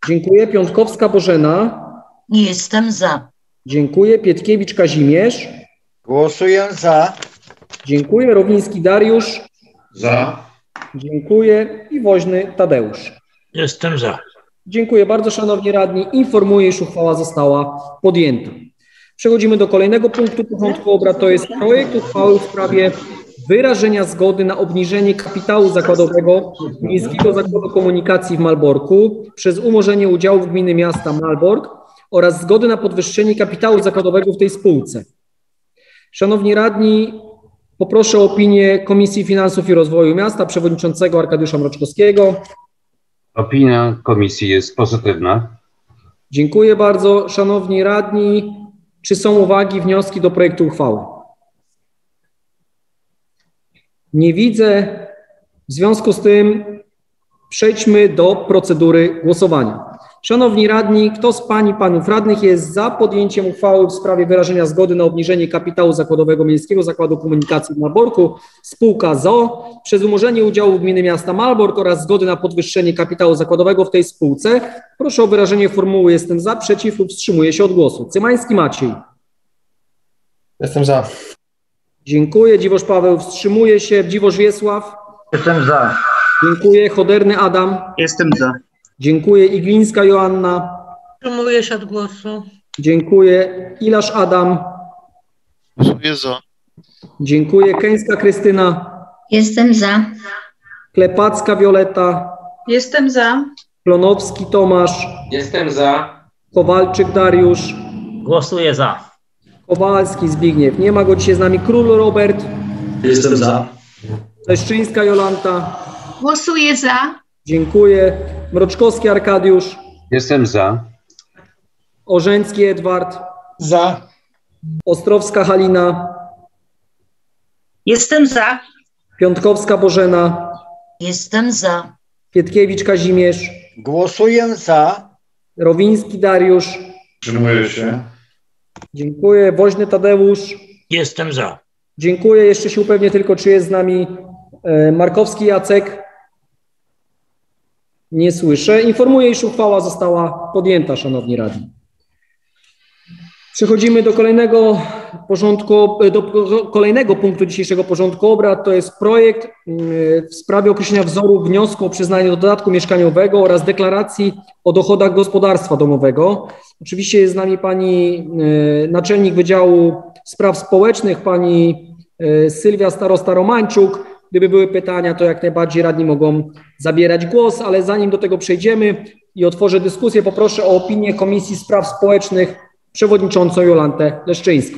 Dziękuję. Piątkowska Bożena? Jestem za. Dziękuję. Pietkiewicz Kazimierz? Głosuję za. Dziękuję. Rowiński Dariusz? Za. Dziękuję. I Woźny Tadeusz. Jestem za. Dziękuję bardzo, szanowni radni. Informuję, iż uchwała została podjęta. Przechodzimy do kolejnego punktu porządku obrad. To jest projekt uchwały w sprawie wyrażenia zgody na obniżenie kapitału zakładowego Miejskiego Zakładu Komunikacji w Malborku przez umorzenie udziałów gminy miasta Malbork oraz zgody na podwyższenie kapitału zakładowego w tej spółce. Szanowni radni, poproszę o opinię Komisji Finansów i Rozwoju Miasta, przewodniczącego Arkadiusza Mroczkowskiego. Opinia komisji jest pozytywna. Dziękuję bardzo. Szanowni radni, czy są uwagi, wnioski do projektu uchwały? Nie widzę. W związku z tym przejdźmy do procedury głosowania. Szanowni radni, kto z pań i panów radnych jest za podjęciem uchwały w sprawie wyrażenia zgody na obniżenie kapitału zakładowego Miejskiego Zakładu Komunikacji w Malborku, spółka ZO, przez umorzenie udziału gminy miasta Malbork oraz zgody na podwyższenie kapitału zakładowego w tej spółce? Proszę o wyrażenie formuły jestem za, przeciw lub wstrzymuję się od głosu. Cymański Maciej. Jestem za. Dziękuję. Dziwosz Paweł wstrzymuje się. Dziwosz Wiesław. Jestem za. Dziękuję. Choderny Adam. Jestem za. Dziękuję. Iglińska Joanna. Wstrzymuję się od głosu. Dziękuję. Ilasz Adam. Głosuję za. Dziękuję. Keńska Krystyna. Jestem za. Klepacka Wioleta. Jestem za. Klonowski Tomasz. Jestem za. Kowalczyk Dariusz. Głosuję za. Kowalski Zbigniew. Nie ma go dzisiaj z nami. Król Robert. Jestem za. Leszczyńska Jolanta. Głosuję za. Dziękuję. Mroczkowski Arkadiusz. Jestem za. Orzęcki Edward. Za. Ostrowska Halina. Jestem za. Piątkowska Bożena. Jestem za. Pietkiewicz Kazimierz. Głosuję za. Rowiński Dariusz. Wstrzymuję się. Dziękuję. Woźny Tadeusz. Jestem za. Dziękuję. Jeszcze się upewnię tylko, czy jest z nami e, Markowski Jacek. Nie słyszę. Informuję, iż uchwała została podjęta, szanowni radni. Przechodzimy do kolejnego porządku, do kolejnego punktu dzisiejszego porządku obrad. To jest projekt mm, w sprawie określenia wzoru wniosku o przyznanie dodatku mieszkaniowego oraz deklaracji o dochodach gospodarstwa domowego. Oczywiście jest z nami pani e, naczelnik Wydziału Spraw Społecznych, pani e, Sylwia Starosta-Romańczuk. Gdyby były pytania, to jak najbardziej radni mogą zabierać głos, ale zanim do tego przejdziemy i otworzę dyskusję, poproszę o opinię Komisji Spraw Społecznych przewodniczącą Jolantę Leszczyńską.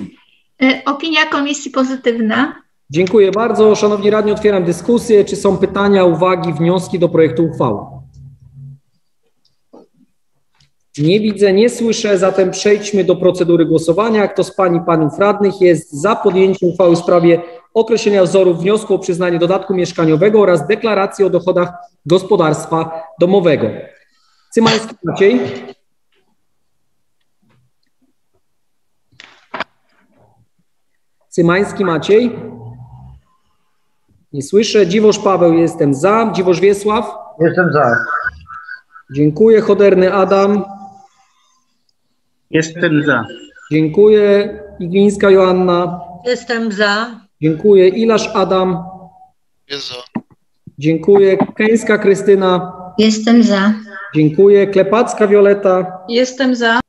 E, Opinia komisji pozytywna. Dziękuję bardzo. Szanowni radni, otwieram dyskusję. Czy są pytania, uwagi, wnioski do projektu uchwały? Nie widzę, nie słyszę, zatem przejdźmy do procedury głosowania. Kto z Pań i Panów Radnych jest za podjęciem uchwały w sprawie określenia wzorów wniosku o przyznanie dodatku mieszkaniowego oraz deklaracji o dochodach gospodarstwa domowego? Cymański Maciej. Cymański Maciej. Nie słyszę. Dziwosz Paweł, jestem za. Dziwosz Wiesław. Jestem za. Dziękuję. Choderny Adam. Jestem za. Dziękuję. Iglińska Joanna. Jestem za. Dziękuję. Ilasz Adam. Jest za. Dziękuję. Keńska Krystyna. Jestem za. Dziękuję. Klepacka Wioleta. Jestem za.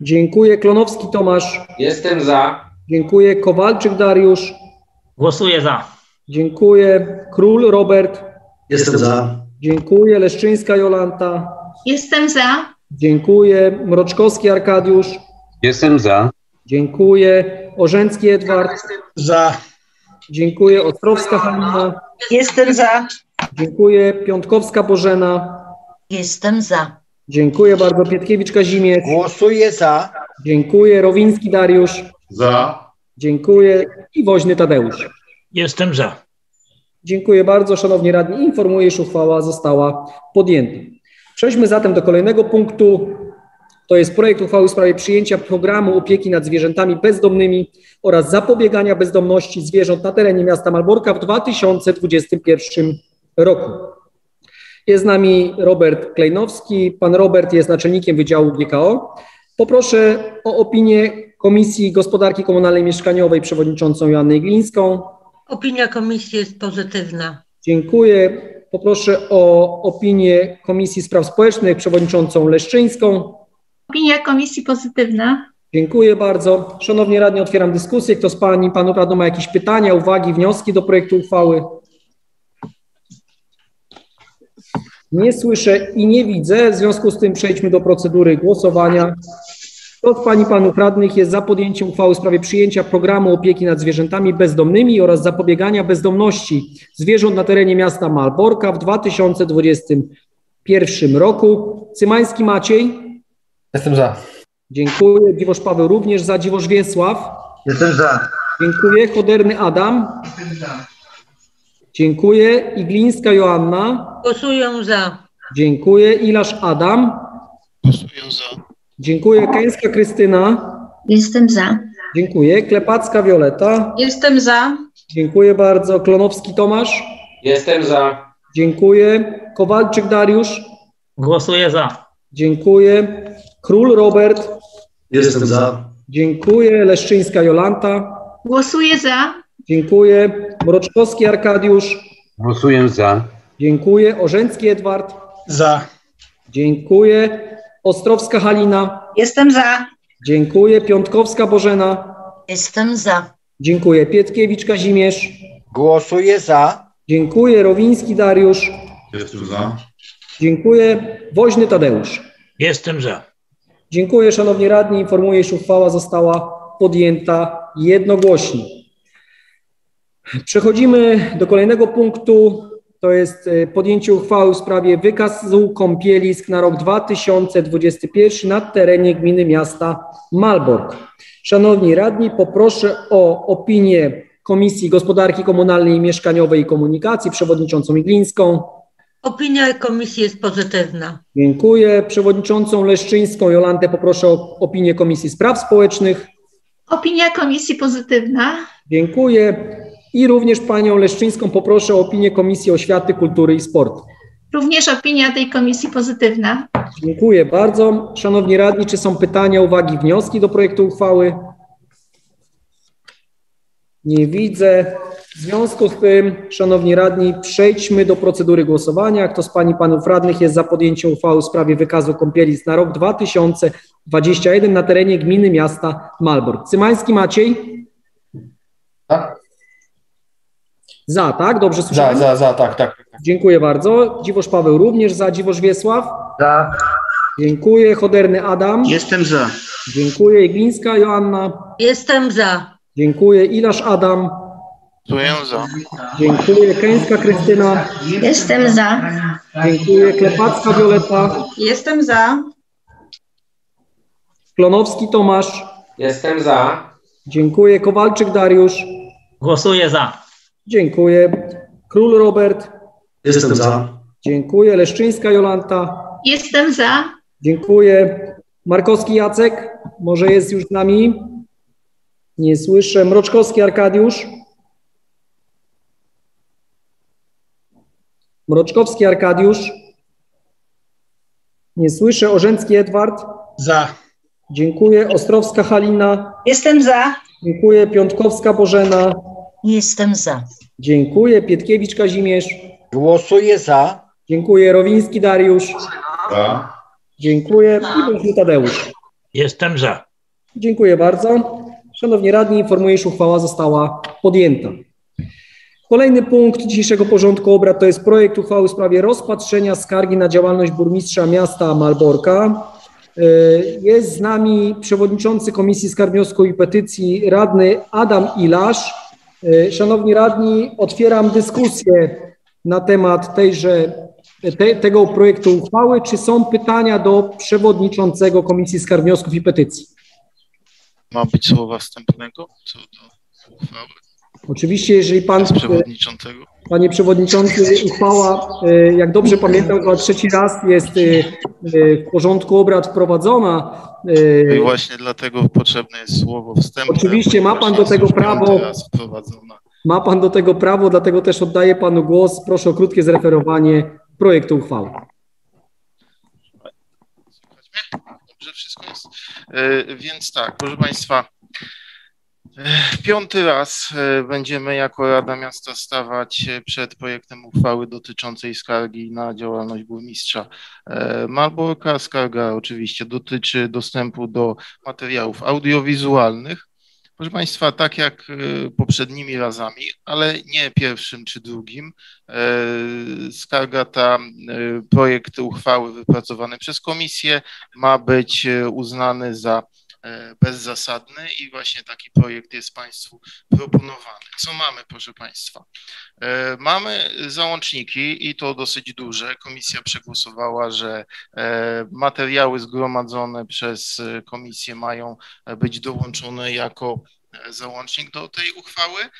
Dziękuję. Klonowski Tomasz. Jestem za. Dziękuję. Kowalczyk Dariusz. Głosuję za. Dziękuję. Król Robert. Jestem za. Dziękuję. Leszczyńska Jolanta. Jestem za. Dziękuję. Mroczkowski Arkadiusz. Jestem za. Dziękuję. Orzęcki Edward. Za. Dziękuję. Ostrowska Halina. Jestem za. Dziękuję. Piątkowska Bożena. Jestem za. Dziękuję bardzo. Pietkiewicz Kazimierz. Głosuję za. Dziękuję. Rowiński Dariusz. Za. Dziękuję. I Woźny Tadeusz. Jestem za. Dziękuję bardzo. Szanowni radni, informuję, iż uchwała została podjęta. Przejdźmy zatem do kolejnego punktu. To jest projekt uchwały w sprawie przyjęcia programu opieki nad zwierzętami bezdomnymi oraz zapobiegania bezdomności zwierząt na terenie miasta Malborka w 2021 roku. Jest z nami Robert Klejnowski. Pan Robert jest naczelnikiem Wydziału GKO. Poproszę o opinię Komisji Gospodarki Komunalnej i Mieszkaniowej przewodniczącą Joannę Iglińską. Opinia komisji jest pozytywna. Dziękuję. poproszę o opinię Komisji Spraw Społecznych, przewodniczącą Leszczyńską. Opinia komisji pozytywna. Dziękuję bardzo. Szanowni radni, otwieram dyskusję. Kto z Pań i Panów radnych ma jakieś pytania, uwagi, wnioski do projektu uchwały? Nie słyszę i nie widzę. W związku z tym przejdźmy do procedury głosowania. Kto z Pań i Panów radnych jest za podjęciem uchwały w sprawie przyjęcia programu opieki nad zwierzętami bezdomnymi oraz zapobiegania bezdomności zwierząt na terenie miasta Malborka w 2021 roku? Cymański Maciej? Jestem za. Dziękuję. Dziwosz Paweł również za. Dziwosz Wiesław? Jestem za. Dziękuję. Choderny Adam? Dziękuję. Iglińska Joanna? Głosuję za. Dziękuję. Ilasz Adam? Głosuję za. Dziękuję. Kęska Krystyna? Jestem za. Dziękuję. Klepacka Wioleta? Jestem za. Dziękuję bardzo. Klonowski Tomasz? Jestem za. Dziękuję. Kowalczyk Dariusz? Głosuję za. Dziękuję. Król Robert? Jestem za. Dziękuję. Leszczyńska Jolanta? Głosuję za. Dziękuję. Mroczkowski Arkadiusz? Głosuję za. Dziękuję. Orzęcki Edward? Za. Dziękuję. Ostrowska Halina? Jestem za. Dziękuję. Piątkowska Bożena? Jestem za. Dziękuję. Pietkiewicz Kazimierz? Głosuję za. Dziękuję. Rowiński Dariusz? Jestem za. Dziękuję. Woźny Tadeusz? Jestem za. Dziękuję. Szanowni radni, informuję, iż uchwała została podjęta jednogłośnie. Przechodzimy do kolejnego punktu. To jest e, podjęcie uchwały w sprawie wykazu kąpielisk na rok 2021 na terenie gminy miasta Malbork. Szanowni radni, poproszę o opinię Komisji Gospodarki Komunalnej Mieszkaniowej i Komunikacji, przewodniczącą Iglińską. Opinia komisji jest pozytywna. Dziękuję. Przewodniczącą Leszczyńską Jolantę poproszę o opinię Komisji Spraw Społecznych. Opinia komisji pozytywna. Dziękuję. I również panią Leszczyńską poproszę o opinię Komisji Oświaty, Kultury i Sportu. Również opinia tej komisji pozytywna. Dziękuję bardzo. Szanowni radni, czy są pytania, uwagi, wnioski do projektu uchwały? Nie widzę. W związku z tym, szanowni radni, przejdźmy do procedury głosowania. Kto z pań i panów radnych jest za podjęciem uchwały w sprawie wykazu kąpielisk na rok 2021 na terenie gminy miasta Malbork? Cymański Maciej? Tak? Za, tak? Dobrze Za, słyszałem? za, za, tak, tak. Dziękuję bardzo. Dziwosz Paweł również za. Dziwosz Wiesław? Za. Dziękuję. Choderny Adam? Jestem za. Dziękuję. Iglińska Joanna? Jestem za. Dziękuję. Ilasz Adam? Głosuję za. Dziękuję. Kęska Krystyna? Jestem za. Dziękuję. Klepacka Wioleta? Jestem za. Klonowski Tomasz? Jestem za. Dziękuję. Kowalczyk Dariusz? Głosuję za. Dziękuję. Król Robert? Jestem za. Dziękuję. Leszczyńska Jolanta? Jestem za. Dziękuję. Markowski Jacek? Może jest już z nami? Nie słyszę. Mroczkowski Arkadiusz? Mroczkowski Arkadiusz? Nie słyszę. Orzęcki Edward? Za. Dziękuję. Ostrowska Halina? Jestem za. Dziękuję. Piątkowska Bożena? Jestem za. Dziękuję. Pietkiewicz Kazimierz? Głosuję za. Dziękuję. Rowiński Dariusz? Za. Dziękuję. I Tadeusz? Jestem za. Dziękuję bardzo. Szanowni radni, informuję, iż uchwała została podjęta. Kolejny punkt dzisiejszego porządku obrad to jest projekt uchwały w sprawie rozpatrzenia skargi na działalność burmistrza miasta Malborka. Y, Jest z nami przewodniczący Komisji Skarg, Wniosków i Petycji, radny Adam Ilasz. Y, Szanowni radni, otwieram dyskusję na temat tejże, te, tego projektu uchwały. Czy są pytania do przewodniczącego Komisji Skarg, Wniosków i Petycji? Ma być słowa wstępnego co do uchwały Oczywiście, jeżeli pan, przewodniczącego. panie przewodniczący, uchwała, e, jak dobrze pamiętam, chyba trzeci raz jest e, e, w porządku obrad wprowadzona. No I właśnie dlatego potrzebne jest słowo wstępne. Oczywiście ma pan do tego prawo. Ma pan do tego prawo, dlatego też oddaję panu głos. Proszę o krótkie zreferowanie projektu uchwały. Dobrze wszystko jest? Więc tak, proszę Państwa, Piąty raz e, będziemy jako Rada Miasta stawać e, przed projektem uchwały dotyczącej skargi na działalność burmistrza e, Malborka. Skarga oczywiście dotyczy dostępu do materiałów audiowizualnych. Proszę Państwa, tak jak poprzednimi razami, ale nie pierwszym czy drugim, skarga ta, projekt uchwały wypracowany przez komisję ma być uznany za bezzasadny i właśnie taki projekt jest Państwu proponowany. Co mamy, proszę Państwa? E, mamy załączniki i to dosyć duże. Komisja przegłosowała, że e, materiały zgromadzone przez komisję mają być dołączone jako załącznik do tej uchwały.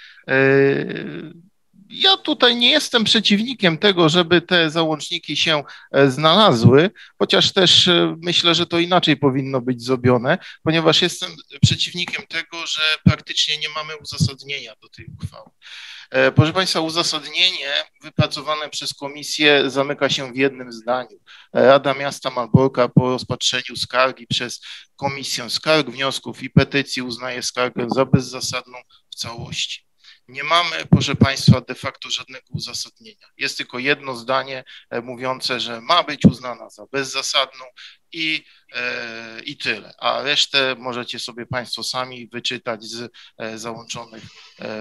Ja tutaj nie jestem przeciwnikiem tego, żeby te załączniki się e, znalazły, chociaż też e, myślę, że to inaczej powinno być zrobione, ponieważ jestem przeciwnikiem tego, że praktycznie nie mamy uzasadnienia do tej uchwały. E, proszę Państwa, uzasadnienie wypracowane przez komisję zamyka się w jednym zdaniu. Rada Miasta Malborka po rozpatrzeniu skargi przez Komisję Skarg, Wniosków i Petycji uznaje skargę za bezzasadną w całości. Nie mamy, proszę Państwa, de facto żadnego uzasadnienia. Jest tylko jedno zdanie e, mówiące, że ma być uznana za bezzasadną i, e, i tyle. A resztę możecie sobie Państwo sami wyczytać z e, załączonych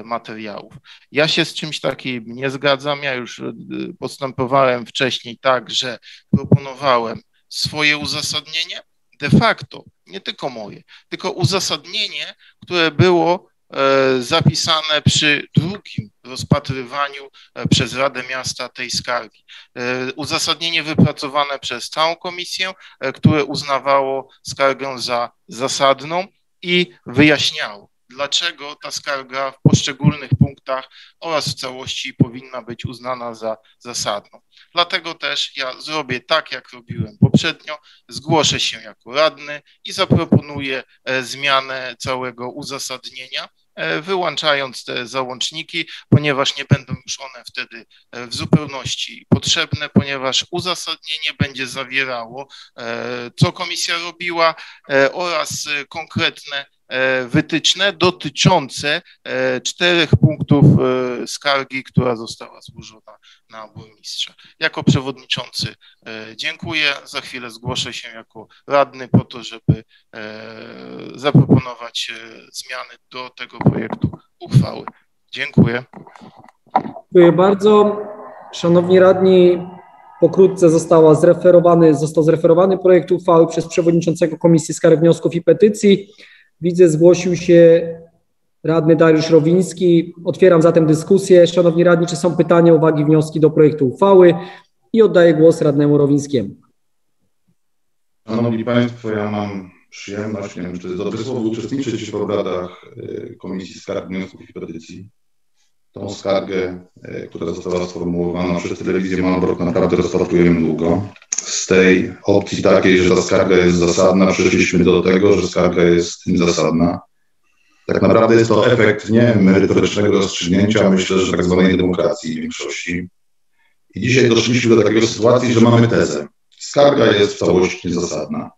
materiałów. Ja się z czymś takim nie zgadzam. Ja już postępowałem wcześniej tak, że proponowałem swoje uzasadnienie, de facto, nie tylko moje, tylko uzasadnienie, które było zapisane przy drugim rozpatrywaniu e, przez Radę Miasta tej skargi. E, uzasadnienie wypracowane przez całą komisję, które uznawało skargę za zasadną i wyjaśniało, dlaczego ta skarga w poszczególnych punktach oraz w całości powinna być uznana za zasadną. Dlatego też ja zrobię tak, jak robiłem poprzednio, zgłoszę się jako radny i zaproponuję zmianę całego uzasadnienia E, wyłączając te załączniki, ponieważ nie będą już one wtedy e, w zupełności potrzebne, ponieważ uzasadnienie będzie zawierało, e, co komisja robiła oraz konkretne wytyczne dotyczące czterech punktów skargi, która została złożona na burmistrza. Jako przewodniczący dziękuję. Za chwilę zgłoszę się jako radny po to, żeby zaproponować zmiany do tego projektu uchwały. Dziękuję. Dziękuję bardzo. Szanowni radni, pokrótce została zreferowany, został zreferowany projekt uchwały przez przewodniczącego Komisji Skarg, Wniosków i Petycji. Widzę, zgłosił się radny Dariusz Rowiński. Otwieram zatem dyskusję. Szanowni radni, czy są pytania, uwagi, wnioski do projektu uchwały? I oddaję głos radnemu Rowińskiemu. Szanowni Państwo, ja mam przyjemność, nie wiem, czy to dobre słowo, uczestniczyć w obradach y, Komisji Skarg, Wniosków i Petycji. Tą skargę, y, która została sformułowana przez telewizję Malbork naprawdę rozpatrujemy długo. Z tej opcji takiej, że ta skarga jest zasadna, przeszliśmy do tego, że skarga jest niezasadna. Tak naprawdę jest to efekt nie merytorycznego rozstrzygnięcia, myślę, że tak zwanej demokracji większości. I dzisiaj doszliśmy do takiej sytuacji, że mamy tezę. Skarga jest w całości niezasadna.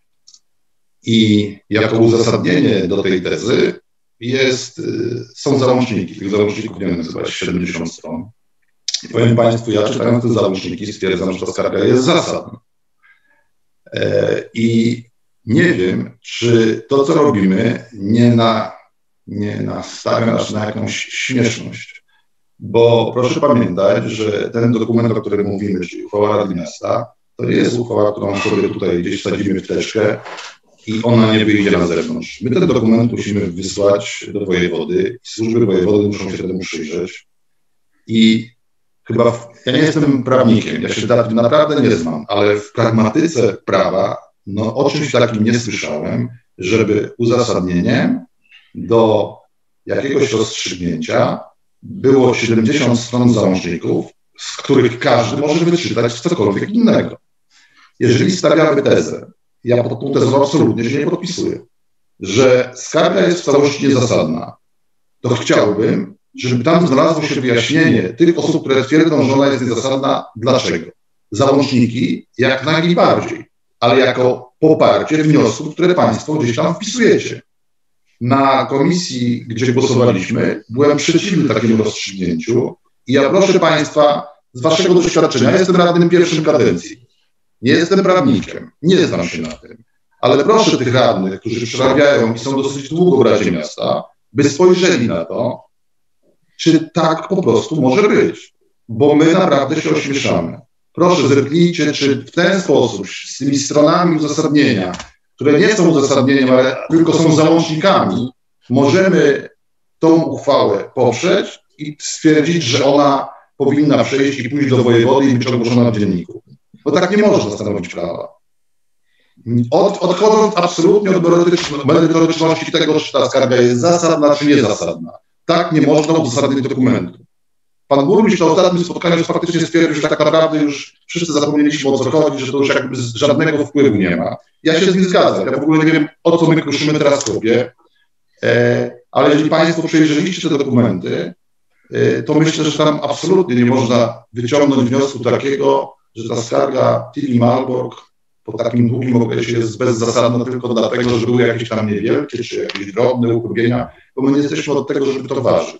I jako uzasadnienie do tej tezy jest, y, są załączniki. Tych załączników, nie wiem, chyba 70 stron. I powiem Państwu, ja czytając te załączniki stwierdzam, że ta skarga jest zasadna. E, I nie wiem, czy to, co robimy, nie, na, nie nastawia nas na jakąś śmieszność. Bo proszę pamiętać, że ten dokument, o którym mówimy, czyli uchwała Rady Miasta, to nie jest uchwała, którą sobie tutaj gdzieś wsadzimy w teczkę i ona nie wyjdzie na zewnątrz. My ten dokument musimy wysłać do wojewody i służby wojewody muszą się temu przyjrzeć. I chyba, w, ja nie jestem prawnikiem, ja się naprawdę nie znam, ale w pragmatyce prawa no, o czymś takim nie słyszałem, żeby uzasadnieniem do jakiegoś rozstrzygnięcia było 70 stron załączników, z których każdy może wyczytać cokolwiek innego. Jeżeli stawiamy tezę, ja pod tą tezą absolutnie się nie podpisuję, że skarga jest w całości niezasadna, to chciałbym, żeby tam znalazło się wyjaśnienie tych osób, które twierdzą, że ona jest niezasadna, dlaczego. Załączniki jak najbardziej, ale jako poparcie wniosków, które Państwo gdzieś tam wpisujecie. na komisji, gdzie głosowaliśmy, byłem przeciwny takiemu rozstrzygnięciu i ja proszę Państwa, z Waszego doświadczenia, jestem radnym pierwszym kadencji, nie jestem prawnikiem, nie znam się na tym, ale proszę tych radnych, którzy przerabiają i są dosyć długo w Radzie Miasta, by spojrzeli na to, czy tak po prostu może być, bo my naprawdę się ośmieszamy. Proszę, zerknijcie, czy w ten sposób, z tymi stronami uzasadnienia, które nie są uzasadnieniem, ale tylko są załącznikami, możemy tą uchwałę poprzeć i stwierdzić, że ona powinna przejść i pójść do wojewody i być ogłoszona w dzienniku. Bo tak nie można stanowić prawa. Od, odchodząc absolutnie od merytoryczności tego, czy ta skarga jest zasadna, czy niezasadna. Tak nie można uzasadnić dokumentu. Pan burmistrz na ostatnim spotkaniu już faktycznie stwierdził, że tak naprawdę już wszyscy zapomnieliśmy o co chodzi, że to już jakby żadnego wpływu nie ma. Ja się z nim zgadzam. Ja w ogóle nie wiem, o co my kruszymy teraz sobie, e, ale jeżeli Państwo przejrzeliście te dokumenty, e, to myślę, że tam absolutnie nie można wyciągnąć wniosku takiego, że ta skarga Tilly Malborg po takim długim okresie jest bezzasadna tylko dlatego, że były jakieś tam niewielkie czy jakieś drobne uchybienia, bo my nie jesteśmy od tego, żeby to ważyć.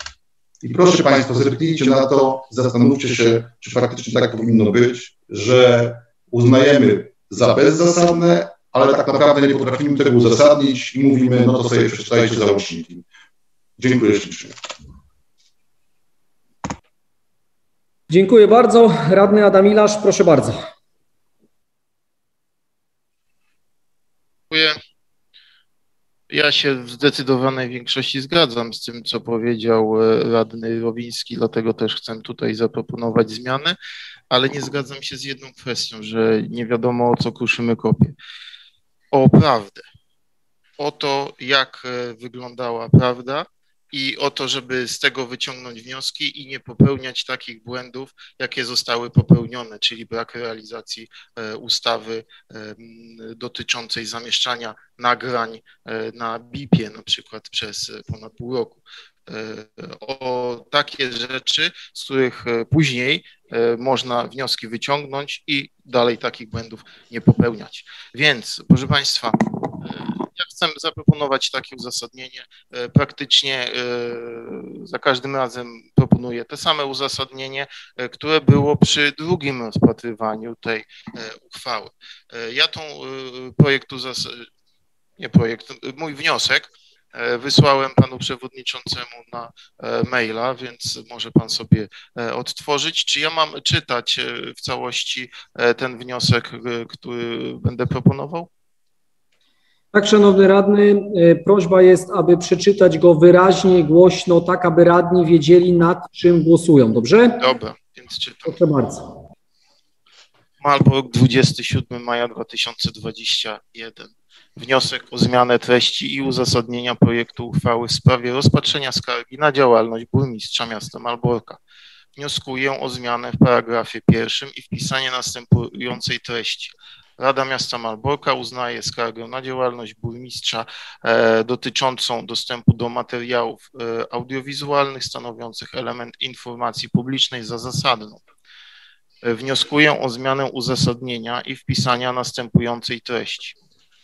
I proszę Państwa, zerknijcie na to, zastanówcie się, czy faktycznie tak powinno być, że uznajemy za bezzasadne, ale tak naprawdę nie potrafimy tego uzasadnić i mówimy, no to sobie przeczytajcie załączniki. Dziękuję ślicznie. Dziękuję bardzo. Radny Adam Ilasz, proszę bardzo. Dziękuję. Ja się w zdecydowanej większości zgadzam z tym, co powiedział e, radny Rowiński, dlatego też chcę tutaj zaproponować zmiany, ale nie zgadzam się z jedną kwestią, że nie wiadomo o co kruszymy kopie. O prawdę. O to, jak e, wyglądała prawda i o to, żeby z tego wyciągnąć wnioski i nie popełniać takich błędów, jakie zostały popełnione, czyli brak realizacji e, ustawy dotyczącej zamieszczania nagrań e, na BIP-ie na przykład przez ponad pół roku. E, o takie rzeczy, z których później można wnioski wyciągnąć i dalej takich błędów nie popełniać. Więc, proszę Państwa, ja chcę zaproponować takie uzasadnienie. E, praktycznie e, za każdym razem proponuję te same uzasadnienie, e, które było przy drugim rozpatrywaniu tej uchwały. Ja tą projekt nie projekt, mój wniosek wysłałem panu przewodniczącemu na maila, więc może pan sobie odtworzyć. Czy ja mam czytać w całości ten wniosek, który będę proponował? Tak, szanowny radny, e, prośba jest, aby przeczytać go wyraźnie, głośno, tak aby radni wiedzieli, nad czym głosują. Dobrze? Dobra, więc czytam. Proszę bardzo. Malbork, 27 maja 2021. Wniosek o zmianę treści i uzasadnienia projektu uchwały w sprawie rozpatrzenia skargi na działalność burmistrza miasta Malborka. Wnioskuję o zmianę w paragrafie pierwszym i wpisanie następującej treści. Rada Miasta Malborka uznaje skargę na działalność burmistrza e, dotyczącą dostępu do materiałów e, audiowizualnych stanowiących element informacji publicznej za zasadną. E, wnioskuję o zmianę uzasadnienia i wpisania następującej treści.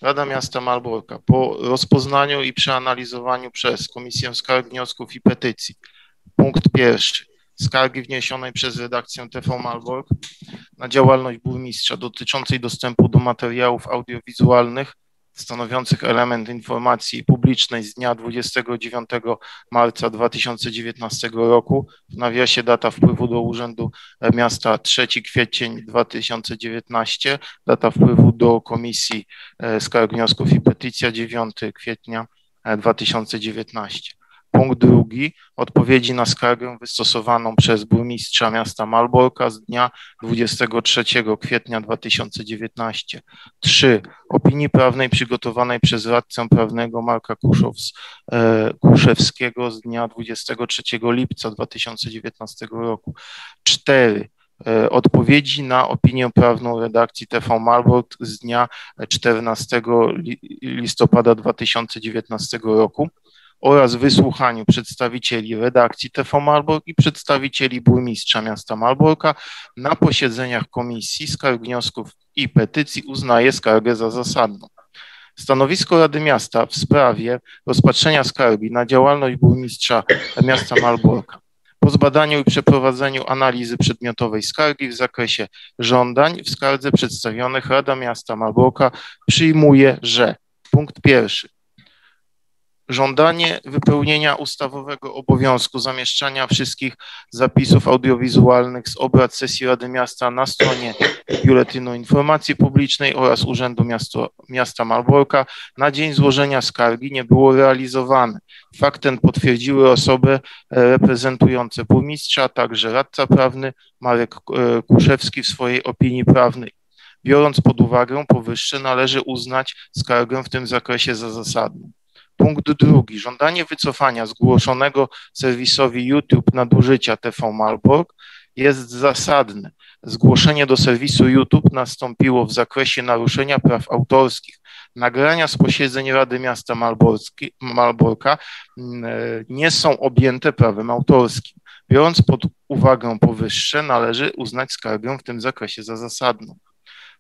Rada Miasta Malborka po rozpoznaniu i przeanalizowaniu przez Komisję Skarg, Wniosków i Petycji punkt pierwszy skargi wniesionej przez redakcję TV Malbork na działalność burmistrza dotyczącej dostępu do materiałów audiowizualnych stanowiących element informacji publicznej z dnia 29 marca 2019 roku, w nawiasie data wpływu do Urzędu Miasta 3 kwiecień 2019, data wpływu do Komisji e, Skarg, Wniosków i Petycja 9 kwietnia 2019. Punkt drugi. Odpowiedzi na skargę wystosowaną przez burmistrza miasta Malborka z dnia 23 kwietnia 2019. 3. Opinii prawnej przygotowanej przez radcę prawnego Marka Kuszows, e, Kuszewskiego z dnia 23 lipca 2019 roku. 4 e, odpowiedzi na opinię prawną redakcji TV Malbork z dnia 14 listopada 2019 roku oraz wysłuchaniu przedstawicieli redakcji TV Malbork i przedstawicieli burmistrza miasta Malborka na posiedzeniach komisji skarg wniosków i petycji uznaje skargę za zasadną. Stanowisko Rady Miasta w sprawie rozpatrzenia skargi na działalność burmistrza miasta Malborka. Po zbadaniu i przeprowadzeniu analizy przedmiotowej skargi w zakresie żądań w skardze przedstawionych Rada Miasta Malborka przyjmuje, że punkt pierwszy żądanie wypełnienia ustawowego obowiązku zamieszczania wszystkich zapisów audiowizualnych z obrad sesji Rady Miasta na stronie Biuletynu Informacji Publicznej oraz Urzędu Miasto, Miasta Malborka na dzień złożenia skargi nie było realizowane. Fakt ten potwierdziły osoby e, reprezentujące burmistrza, a także radca prawny Marek e, Kuszewski w swojej opinii prawnej. Biorąc pod uwagę powyższe, należy uznać skargę w tym zakresie za zasadną. Punkt drugi. Żądanie wycofania zgłoszonego serwisowi YouTube nadużycia TV Malbork jest zasadne. Zgłoszenie do serwisu YouTube nastąpiło w zakresie naruszenia praw autorskich. Nagrania z posiedzeń Rady Miasta Malborka mm, e, nie są objęte prawem autorskim. Biorąc pod uwagę powyższe, należy uznać skargę w tym zakresie za zasadną.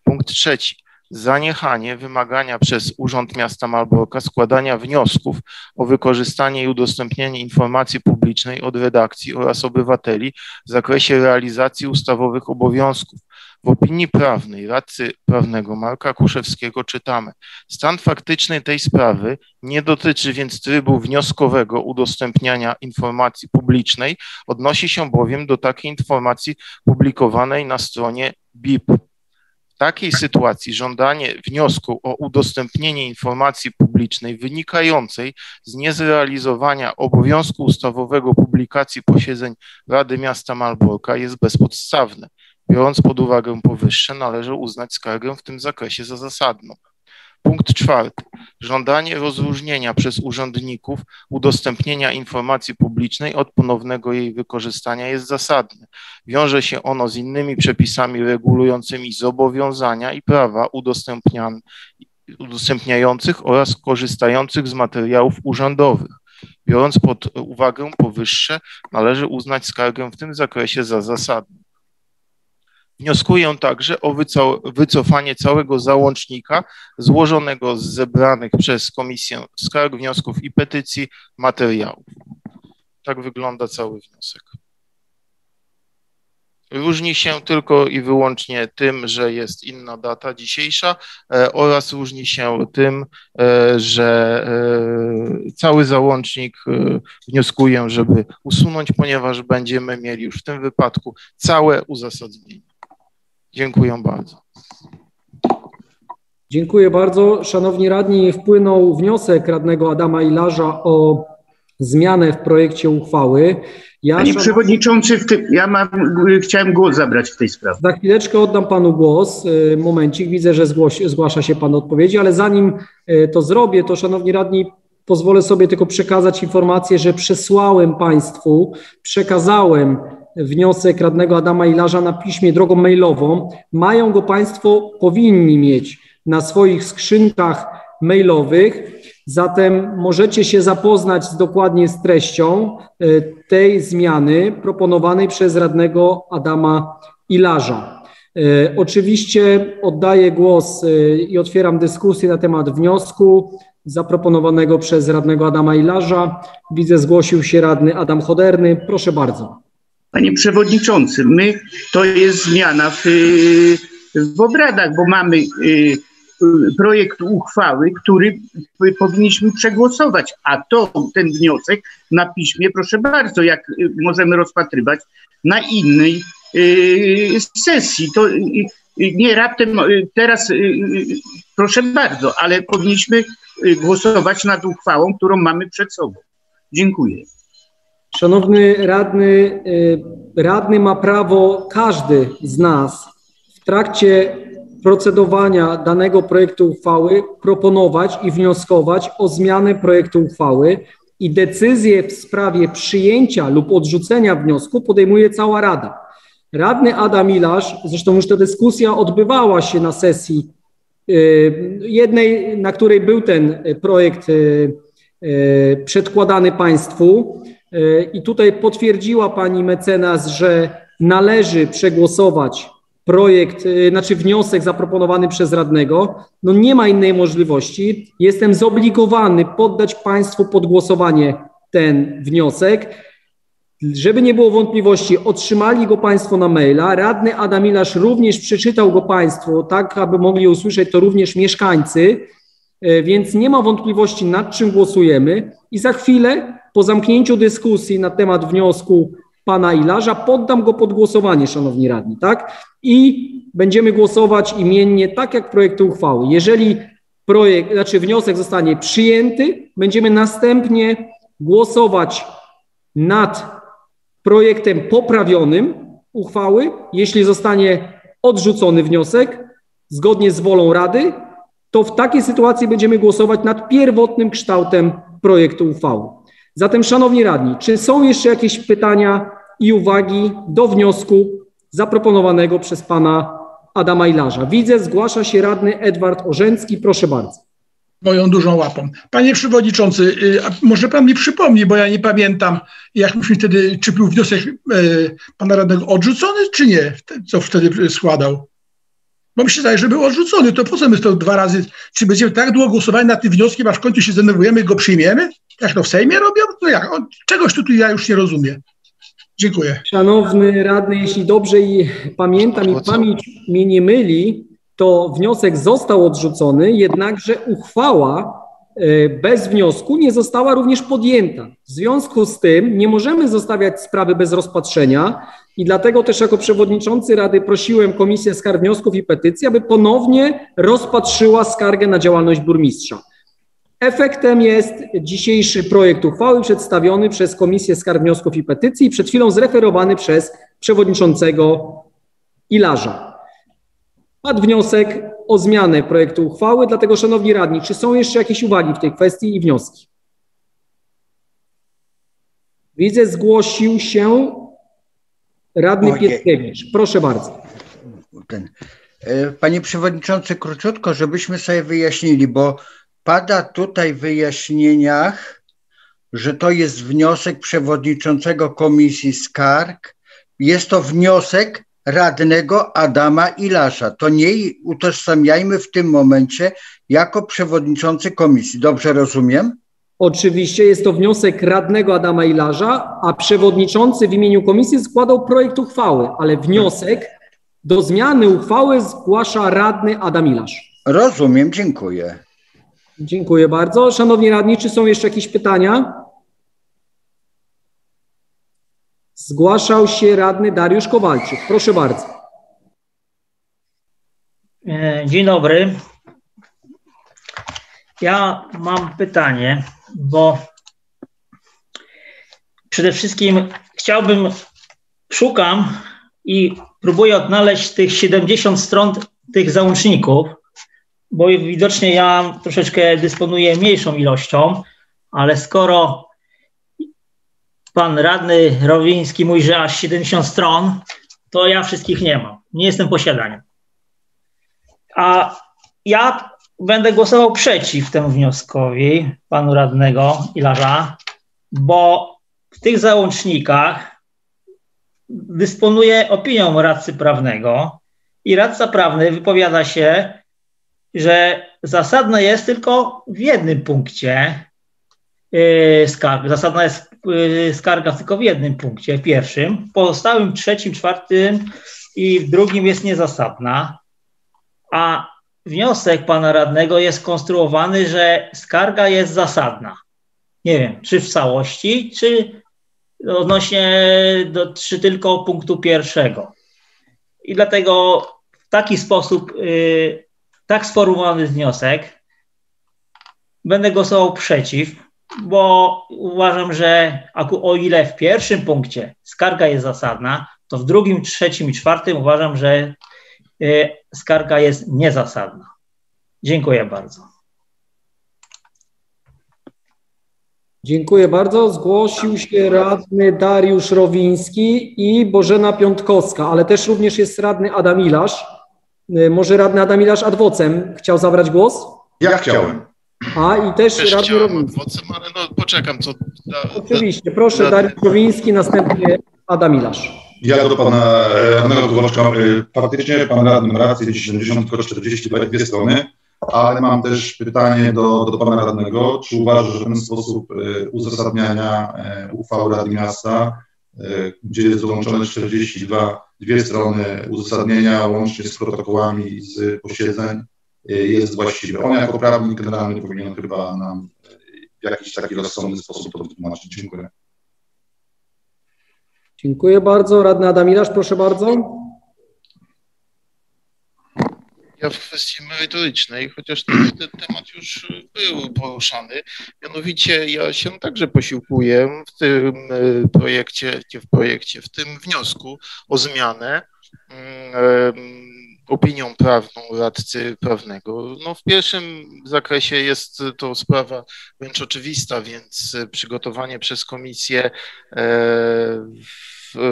Punkt trzeci zaniechanie wymagania przez Urząd Miasta Malborka składania wniosków o wykorzystanie i udostępnienie informacji publicznej od redakcji oraz obywateli w zakresie realizacji ustawowych obowiązków. W opinii prawnej radcy prawnego Marka Kuszewskiego czytamy: Stan faktyczny tej sprawy nie dotyczy więc trybu wnioskowego udostępniania informacji publicznej, odnosi się bowiem do takiej informacji publikowanej na stronie BIP takiej sytuacji żądanie wniosku o udostępnienie informacji publicznej wynikającej z niezrealizowania obowiązku ustawowego publikacji posiedzeń Rady Miasta Malborka jest bezpodstawne. Biorąc pod uwagę powyższe, należy uznać skargę w tym zakresie za zasadną. Punkt czwarty. Żądanie rozróżnienia przez urzędników udostępnienia informacji publicznej od ponownego jej wykorzystania jest zasadne. Wiąże się ono z innymi przepisami regulującymi zobowiązania i prawa udostępniających oraz korzystających z materiałów urzędowych. Biorąc pod uwagę powyższe, należy uznać skargę w tym zakresie za zasadną. Wnioskuję także o wycofanie całego załącznika złożonego z zebranych przez Komisję Skarg, Wniosków i Petycji materiałów. Tak wygląda cały wniosek. Różni się tylko i wyłącznie tym, że jest inna data dzisiejsza e, oraz różni się tym, e, że e, cały załącznik wnioskuję, żeby usunąć, ponieważ będziemy mieli już w tym wypadku całe uzasadnienie. Dziękuję bardzo. Dziękuję bardzo. Szanowni radni, wpłynął wniosek radnego Adama Ilarza o zmianę w projekcie uchwały. Ja Panie szan... Przewodniczący, tym, ja mam, chciałem głos zabrać w tej sprawie. Za chwileczkę oddam Panu głos. Y, momencik, widzę, że zgłoś, zgłasza się Pan odpowiedzi, ale zanim y, to zrobię, to Szanowni Radni, pozwolę sobie tylko przekazać informację, że przesłałem Państwu, przekazałem wniosek radnego Adama Ilarza na piśmie drogą mailową. Mają go Państwo, powinni mieć na swoich skrzynkach mailowych. Zatem możecie się zapoznać z, dokładnie z treścią e, tej zmiany proponowanej przez radnego Adama Ilarza. E, oczywiście oddaję głos e, i otwieram dyskusję na temat wniosku zaproponowanego przez radnego Adama Ilarza. Widzę, zgłosił się radny Adam Choderny. Proszę bardzo. Panie Przewodniczący, my to jest zmiana w, w obradach, bo mamy y, projekt uchwały, który powinniśmy przegłosować, a to ten wniosek na piśmie, proszę bardzo, jak możemy rozpatrywać na innej y, sesji. To y, nie raptem teraz, proszę bardzo, ale powinniśmy głosować nad uchwałą, którą mamy przed sobą. Dziękuję. Szanowny radny, y, radny ma prawo, każdy z nas w trakcie procedowania danego projektu uchwały proponować i wnioskować o zmianę projektu uchwały i decyzję w sprawie przyjęcia lub odrzucenia wniosku podejmuje cała Rada. Radny Adam Ilasz, zresztą już ta dyskusja odbywała się na sesji y, jednej, na której był ten projekt y, przedkładany Państwu. E, I tutaj potwierdziła pani mecenas, że należy przegłosować projekt, y, znaczy wniosek zaproponowany przez radnego, no nie ma innej możliwości. Jestem zobligowany poddać Państwu pod głosowanie ten wniosek. Żeby nie było wątpliwości, otrzymali go Państwo na maila. Radny Adam Ilasz również przeczytał go Państwu, tak aby mogli usłyszeć to również mieszkańcy, E, więc nie ma wątpliwości, nad czym głosujemy. I za chwilę, po zamknięciu dyskusji na temat wniosku pana Ilarza, poddam go pod głosowanie, szanowni radni, tak? I będziemy głosować imiennie, tak jak projekty uchwały. Jeżeli projekt, znaczy wniosek zostanie przyjęty, będziemy następnie głosować nad projektem poprawionym uchwały. Jeśli zostanie odrzucony wniosek, zgodnie z wolą Rady, to w takiej sytuacji będziemy głosować nad pierwotnym kształtem projektu uchwały. Zatem, szanowni radni, czy są jeszcze jakieś pytania i uwagi do wniosku zaproponowanego przez pana Adama Ilarza? Widzę, zgłasza się radny Edward Orzęcki. Proszę bardzo. Moją dużą łapą. Panie przewodniczący, y, może pan mi przypomni, bo ja nie pamiętam, jak myśmy wtedy, czy był wniosek y, pana radnego odrzucony, czy nie, co wtedy składał? Bo mi się zdaje, że był odrzucony. To po co my to dwa razy, czy będziemy tak długo głosowali nad tym wnioskiem, aż w końcu się zdenerwujemy i go przyjmiemy? Jak to w Sejmie robią? No jak? Czegoś tu ja już nie rozumiem. Dziękuję. Szanowny radny, jeśli dobrze i pamiętam i pamięć mnie nie myli, to wniosek został odrzucony, jednakże uchwała e, bez wniosku nie została również podjęta. W związku z tym nie możemy zostawiać sprawy bez rozpatrzenia i dlatego też jako przewodniczący Rady prosiłem Komisję Skarg, Wniosków i Petycji, aby ponownie rozpatrzyła skargę na działalność burmistrza. Efektem jest dzisiejszy projekt uchwały przedstawiony przez Komisję Skarg, Wniosków i Petycji i przed chwilą zreferowany przez przewodniczącego Ilarza. Padł wniosek o zmianę projektu uchwały, dlatego szanowni radni, czy są jeszcze jakieś uwagi w tej kwestii i wnioski? Widzę, zgłosił się Radny Ojej. Pietkiewicz, proszę bardzo. Ten. E, Panie Przewodniczący, króciutko, żebyśmy sobie wyjaśnili, bo pada tutaj w wyjaśnieniach, że to jest wniosek przewodniczącego Komisji Skarg. Jest to wniosek radnego Adama Ilasza. To nie utożsamiajmy w tym momencie jako przewodniczący komisji. Dobrze rozumiem? Oczywiście jest to wniosek radnego Adama Ilarza, a przewodniczący w imieniu komisji składał projekt uchwały, ale wniosek do zmiany uchwały zgłasza radny Adam Ilarz. Rozumiem, dziękuję. Dziękuję bardzo. Szanowni radni, czy są jeszcze jakieś pytania? Zgłaszał się radny Dariusz Kowalczyk. Proszę bardzo. E, Dzień dobry. Ja mam pytanie, bo przede wszystkim chciałbym, szukam i próbuję odnaleźć tych 70 stron tych załączników, bo widocznie ja troszeczkę dysponuję mniejszą ilością, ale skoro pan radny Rowiński mówi, że aż 70 stron, to ja wszystkich nie mam. Nie jestem posiadaniem. A ja będę głosował przeciw temu wnioskowi panu radnego Ilarza, bo w tych załącznikach dysponuję opinią radcy prawnego i radca prawny wypowiada się, że zasadne jest tylko w jednym punkcie yy, skarga. Zasadna jest yy, skarga tylko w jednym punkcie, pierwszym. W pozostałym trzecim, czwartym i w drugim jest niezasadna. A wniosek pana radnego jest konstruowany, że skarga jest zasadna. Nie wiem, czy w całości, czy odnośnie do, czy tylko punktu pierwszego. I dlatego w taki sposób, yy, tak sformułowany wniosek, będę głosował przeciw, bo uważam, że o ile w pierwszym punkcie skarga jest zasadna, to w drugim, trzecim i czwartym uważam, że y, skarga jest niezasadna. Dziękuję bardzo. Dziękuję bardzo. Zgłosił się radny Dariusz Rowiński i Bożena Piątkowska, ale też również jest radny Adam Ilasz. Y, Może radny Adam Ilasz adwocem chciał zabrać głos? Ja chciałem. A i też, Też radny adwocem, ale no poczekam, co... Da, Oczywiście, proszę Dariusz Rowiński, następnie Adam Ilasz. Ja do pana radnego Kowalczka, e, faktycznie pan radny ma rację, 70 tylko 42 strony, ale mam też pytanie do, do pana radnego, czy uważa, że ten sposób e, uzasadniania uchwały Rady Miasta, gdzie jest dołączone 42 dwie strony uzasadnienia łącznie z protokołami z posiedzeń, jest właściwy. On jako prawnik generalny powinien chyba nam w jakiś taki rozsądny sposób to wytłumaczyć. Dziękuję. Dziękuję bardzo. Radny Adam Ilasz, proszę bardzo. Ja w kwestii merytorycznej, chociaż ten, ten, temat już był poruszany, mianowicie ja się także posiłkuję w tym e, projekcie, w projekcie, w tym wniosku o zmianę um, opinią prawną radcy prawnego. No, w pierwszym zakresie jest to sprawa wręcz oczywista, więc przygotowanie przez komisję e,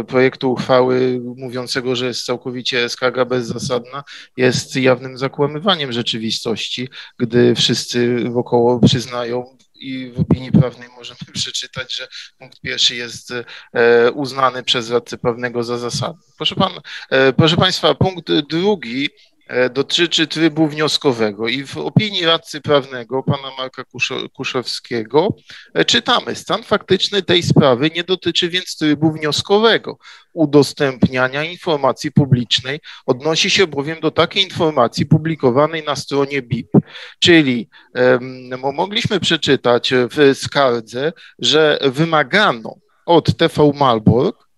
projektu uchwały mówiącego, że jest całkowicie skarga bezzasadna, jest jawnym zakłamywaniem rzeczywistości, gdy wszyscy wokoło przyznają, i w opinii prawnej możemy przeczytać, że punkt pierwszy jest e, uznany przez radcę prawnego za zasadny. Proszę, pan, e, proszę Państwa, punkt drugi dotyczy trybu wnioskowego i w opinii radcy prawnego pana Marka Kuszewskiego e, czytamy, stan faktyczny tej sprawy nie dotyczy więc trybu wnioskowego. Udostępniania informacji publicznej, odnosi się bowiem do takiej informacji publikowanej na stronie BIP, czyli mogliśmy przeczytać w skardze, że wymagano od TV Malborg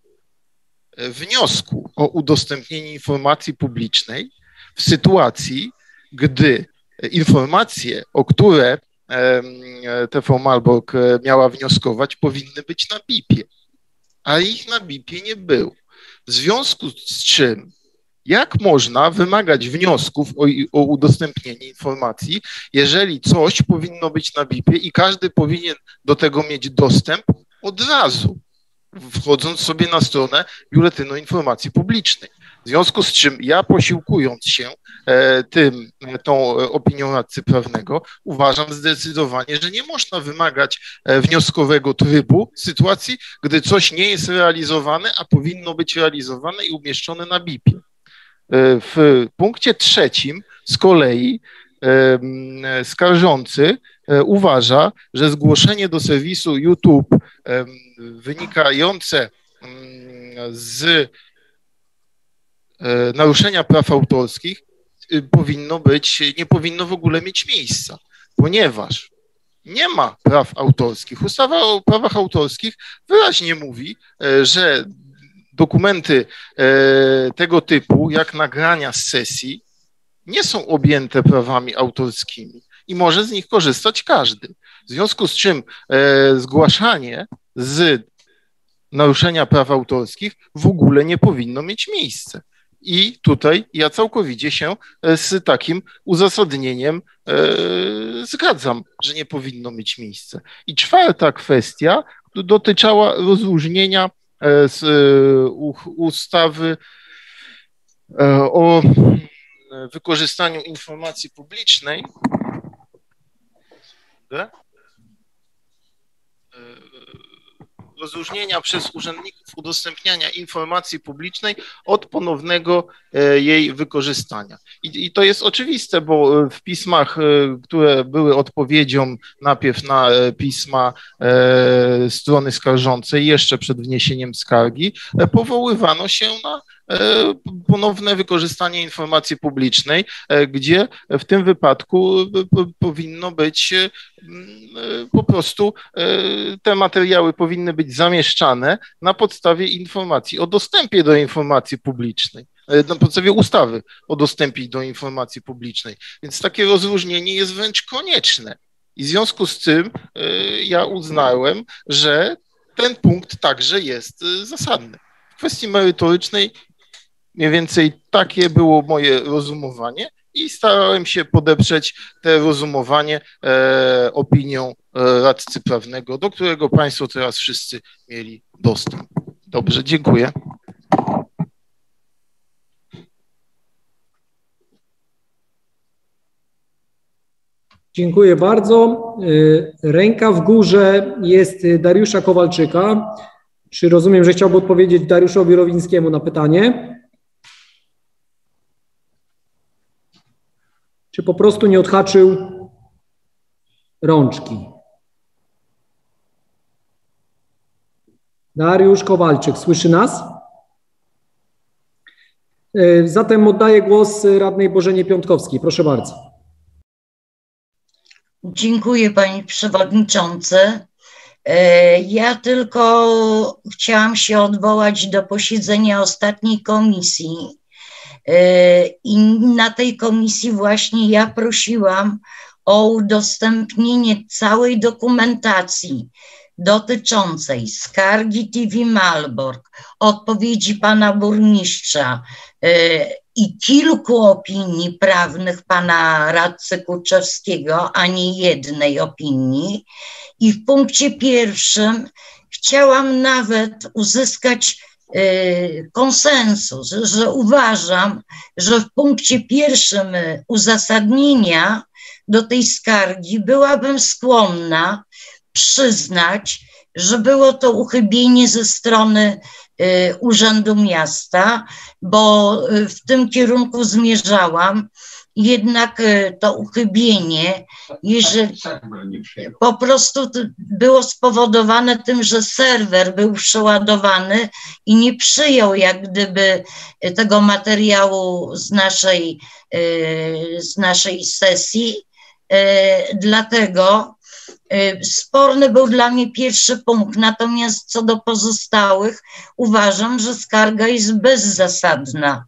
e, wniosku o udostępnienie informacji publicznej w sytuacji, gdy informacje, o które TV Malbork e, miała wnioskować, powinny być na BIP-ie, a ich na BIP-ie nie było. W związku z czym, jak można wymagać wniosków o, o udostępnienie informacji, jeżeli coś powinno być na BIP-ie i każdy powinien do tego mieć dostęp od razu, wchodząc sobie na stronę Biuletynu Informacji Publicznej. W związku z czym ja posiłkując się e, tym, e, tą opinią radcy prawnego, uważam zdecydowanie, że nie można wymagać e, wnioskowego trybu w sytuacji, gdy coś nie jest realizowane, a powinno być realizowane i umieszczone na BIP-ie. W punkcie trzecim z kolei skarżący uważa, że zgłoszenie do serwisu YouTube wynikające z E, naruszenia praw autorskich y, powinno być, nie powinno w ogóle mieć miejsca, ponieważ nie ma praw autorskich. Ustawa o prawach autorskich wyraźnie mówi, e, że dokumenty e, tego typu, jak nagrania z sesji, nie są objęte prawami autorskimi i może z nich korzystać każdy. W związku z czym zgłaszanie z naruszenia praw autorskich w ogóle nie powinno mieć miejsca. I tutaj ja całkowicie się e, z takim uzasadnieniem e, zgadzam, że nie powinno mieć miejsca. I czwarta kwestia dotyczała rozróżnienia e, z ustawy o wykorzystaniu informacji publicznej rozróżnienia przez urzędników udostępniania informacji publicznej od ponownego e, jej wykorzystania. I, I, to jest oczywiste, bo e, w pismach, e, które były odpowiedzią najpierw na pisma strony skarżącej, jeszcze przed wniesieniem skargi, powoływano się na ponowne wykorzystanie informacji publicznej, e, gdzie w tym wypadku e, powinno być po prostu te materiały powinny być zamieszczane na podstawie informacji o dostępie do informacji publicznej na podstawie ustawy o dostępie do informacji publicznej. Więc takie rozróżnienie jest wręcz konieczne. I w związku z tym ja uznałem, że ten punkt także jest zasadny. W kwestii merytorycznej Mniej więcej takie było moje rozumowanie i starałem się podeprzeć te rozumowanie e, opinią e, radcy prawnego, do którego Państwo teraz wszyscy mieli dostęp. Dobrze, dziękuję. Dziękuję bardzo. E, ręka w górze jest Dariusza Kowalczyka. Czy rozumiem, że chciałby odpowiedzieć Dariuszowi Rowińskiemu na pytanie? Czy po prostu nie odhaczył rączki? Dariusz Kowalczyk, słyszy nas? E, Zatem oddaję głos radnej Bożenie Piątkowskiej. Proszę bardzo. Dziękuję Panie Przewodniczący. E, Ja tylko chciałam się odwołać do posiedzenia ostatniej komisji. E, I na tej komisji właśnie ja prosiłam o udostępnienie całej dokumentacji dotyczącej skargi TV Malbork, odpowiedzi pana burmistrza e, i kilku opinii prawnych pana radcy Kuczewskiego, a nie jednej opinii. I w punkcie pierwszym chciałam nawet uzyskać konsensus, że uważam, że w punkcie pierwszym e, uzasadnienia do tej skargi byłabym skłonna przyznać, że było to uchybienie ze strony y, Urzędu Miasta, bo y, w tym kierunku zmierzałam. Jednak y, to uchybienie, jeżeli po prostu było spowodowane tym, że serwer był przeładowany i nie przyjął jak gdyby tego materiału z naszej, z naszej sesji. Dlatego Sporny był dla mnie pierwszy punkt, natomiast co do pozostałych, uważam, że skarga jest bezzasadna.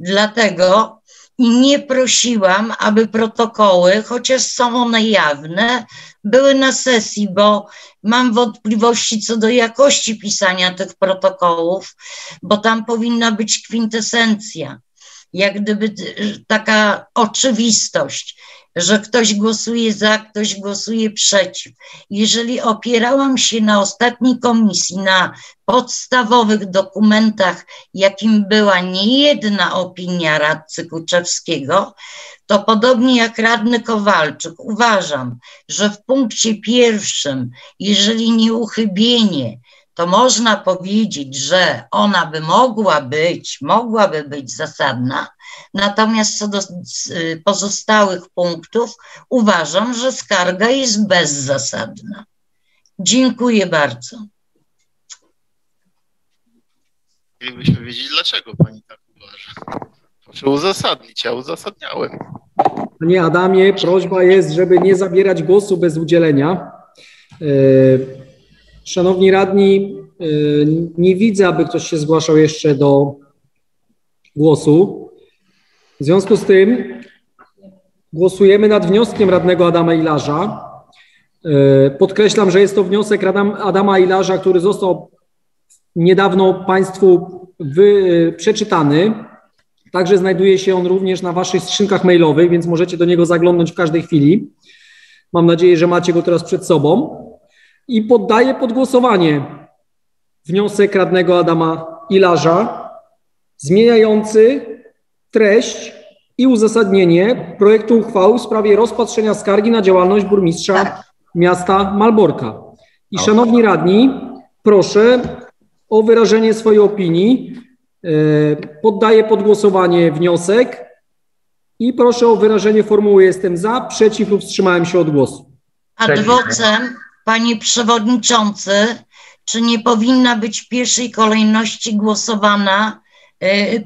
Dlatego nie prosiłam, aby protokoły, chociaż są one jawne, były na sesji, bo mam wątpliwości co do jakości pisania tych protokołów, bo tam powinna być kwintesencja, jak gdyby taka oczywistość że ktoś głosuje za, ktoś głosuje przeciw. Jeżeli opierałam się na ostatniej komisji, na podstawowych dokumentach, jakim była niejedna opinia radcy Kuczewskiego, to podobnie jak radny Kowalczyk uważam, że w punkcie pierwszym, jeżeli nie uchybienie, to można powiedzieć, że ona by mogła być, mogłaby być zasadna, natomiast co do y, pozostałych punktów uważam, że skarga jest bezzasadna. Dziękuję bardzo. Chcielibyśmy wiedzieć, dlaczego pani tak uważa. Proszę uzasadnić, ja uzasadniałem. Panie Adamie, prośba jest, żeby nie zabierać głosu bez udzielenia. E, Szanowni radni, y, nie widzę, aby ktoś się zgłaszał jeszcze do głosu. W związku z tym głosujemy nad wnioskiem radnego Adama Ilarza. Y, podkreślam, że jest to wniosek Adama Ilarza, który został niedawno Państwu wy, przeczytany. Także znajduje się on również na Waszych skrzynkach mailowych, więc możecie do niego zaglądnąć w każdej chwili. Mam nadzieję, że macie go teraz przed sobą i poddaję pod głosowanie wniosek radnego Adama Ilarza zmieniający treść i uzasadnienie projektu uchwały w sprawie rozpatrzenia skargi na działalność burmistrza miasta Malborka. I szanowni radni, proszę o wyrażenie swojej opinii. E, poddaję pod głosowanie wniosek i proszę o wyrażenie formuły jestem za, przeciw lub wstrzymałem się od głosu. Adwocem Panie Przewodniczący, czy nie powinna być w pierwszej kolejności głosowana,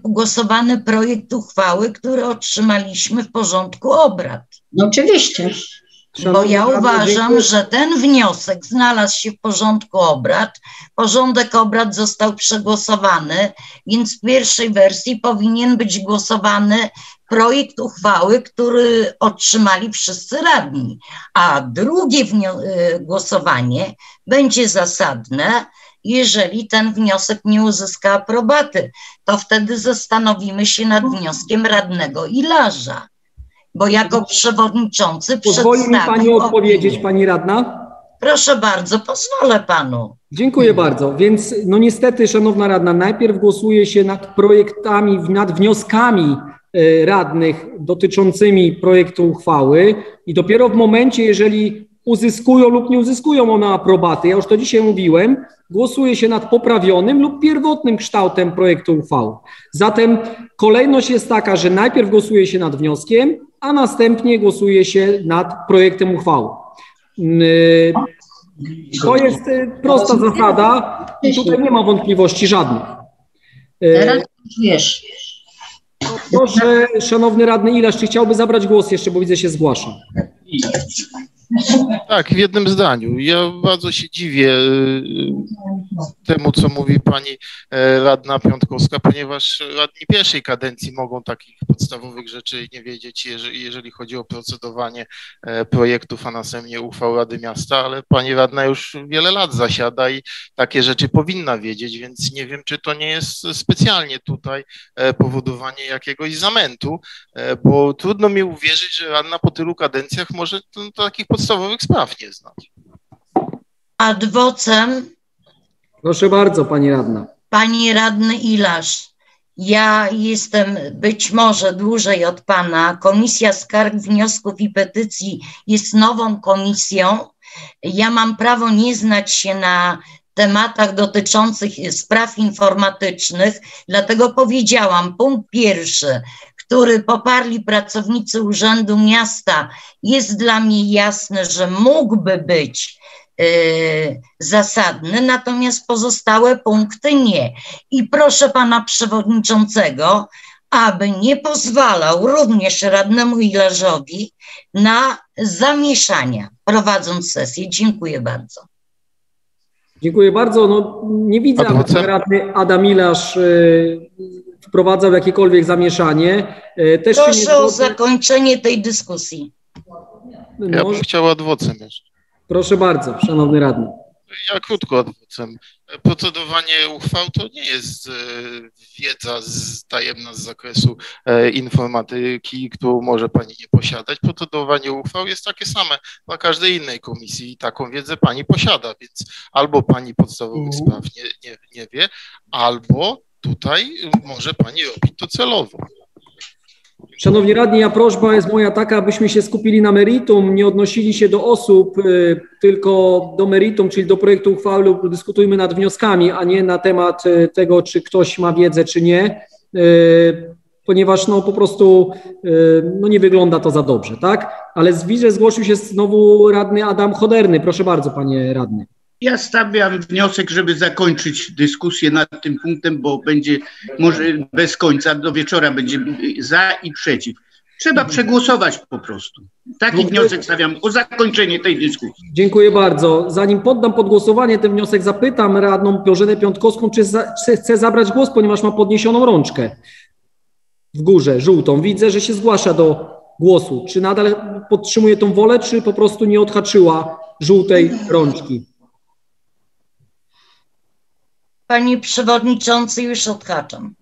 głosowany projekt uchwały, który otrzymaliśmy w porządku obrad? No oczywiście. Bo ja uważam, że ten wniosek znalazł się w porządku obrad. Porządek obrad został przegłosowany, więc w pierwszej wersji powinien być głosowany projekt uchwały, który otrzymali wszyscy radni. A drugie y, głosowanie będzie zasadne, jeżeli ten wniosek nie uzyska aprobaty. To wtedy zastanowimy się nad wnioskiem radnego Ilarza bo jako przewodniczący Pozwoli mi Pani odpowiedzieć, opinię. Pani Radna? Proszę bardzo, pozwolę Panu. Dziękuję bardzo. Więc no niestety, Szanowna Radna, najpierw głosuje się nad projektami, nad wnioskami e, radnych dotyczącymi projektu uchwały i dopiero w momencie, jeżeli uzyskują lub nie uzyskują one aprobaty, ja już to dzisiaj mówiłem, głosuje się nad poprawionym lub pierwotnym kształtem projektu uchwały. Zatem kolejność jest taka, że najpierw głosuje się nad wnioskiem, a następnie głosuje się nad projektem uchwały. Yy, To jest y, prosta zasada i tutaj nie ma wątpliwości żadnych. Yy, Teraz wiesz. Proszę, szanowny radny Ilasz, czy chciałby zabrać głos jeszcze, bo widzę się zgłasza. Tak, w jednym zdaniu. Ja bardzo się dziwię y, temu, co mówi pani e, radna Piątkowska, ponieważ radni pierwszej kadencji mogą takich podstawowych rzeczy nie wiedzieć, jeżeli, chodzi o procedowanie e, projektów, a następnie uchwał Rady Miasta, ale pani radna już wiele lat zasiada i takie rzeczy powinna wiedzieć, więc nie wiem, czy to nie jest specjalnie tutaj e, powodowanie jakiegoś zamętu, bo trudno mi uwierzyć, że radna po tylu kadencjach może takich podstawowych spraw nie znać. Adwocem Proszę bardzo, pani radna. Pani radny Ilasz, ja jestem być może dłużej od pana. Komisja Skarg, Wniosków i Petycji jest nową komisją. Ja mam prawo nie znać się na tematach dotyczących spraw informatycznych, dlatego powiedziałam, punkt pierwszy, który poparli pracownicy Urzędu Miasta, jest dla mnie jasne, że mógłby być y, zasadny, natomiast pozostałe punkty nie. I proszę pana przewodniczącego, aby nie pozwalał również radnemu Ilarzowi na zamieszania prowadząc sesję. Dziękuję bardzo. Dziękuję bardzo. No, nie widzę, aby radny Adam Ilasz y, wprowadzał jakiekolwiek zamieszanie. Y, Też się nie Proszę o zakończenie tej dyskusji. Ja bym chciał adwocem jeszcze. Proszę bardzo, szanowny radny. Ja krótko adwocem. Procedowanie uchwał to nie jest e, wiedza z, tajemna z zakresu e, informatyki, którą może pani nie posiadać. Procedowanie uchwał jest takie same dla każdej innej komisji i taką wiedzę pani posiada, więc albo pani podstawowych spraw nie, nie, nie wie, albo tutaj może pani robić to celowo. Szanowni radni, ja prośba jest moja taka, abyśmy się skupili na meritum, nie odnosili się do osób, y, tylko do meritum, czyli do projektu uchwały lub dyskutujmy nad wnioskami, a nie na temat y, tego, czy ktoś ma wiedzę, czy nie, y, ponieważ no po prostu no nie wygląda to za dobrze, tak? Ale widzę zgłosił się znowu radny Adam Choderny. Proszę bardzo, panie radny. Ja stawiam wniosek, żeby zakończyć dyskusję nad tym punktem, bo będzie może bez końca, do wieczora będzie za i przeciw. Trzeba przegłosować po prostu. Taki wniosek stawiam o zakończenie tej dyskusji. Dziękuję bardzo. Zanim poddam pod głosowanie ten wniosek, zapytam radną Bożenę Piątkowską, czy, za, czy chce zabrać głos, ponieważ ma podniesioną rączkę w górze, żółtą. Widzę, że się zgłasza do głosu. Czy nadal podtrzymuje tą wolę, czy po prostu nie odhaczyła żółtej rączki? Panie przewodniczący, już odhaczam.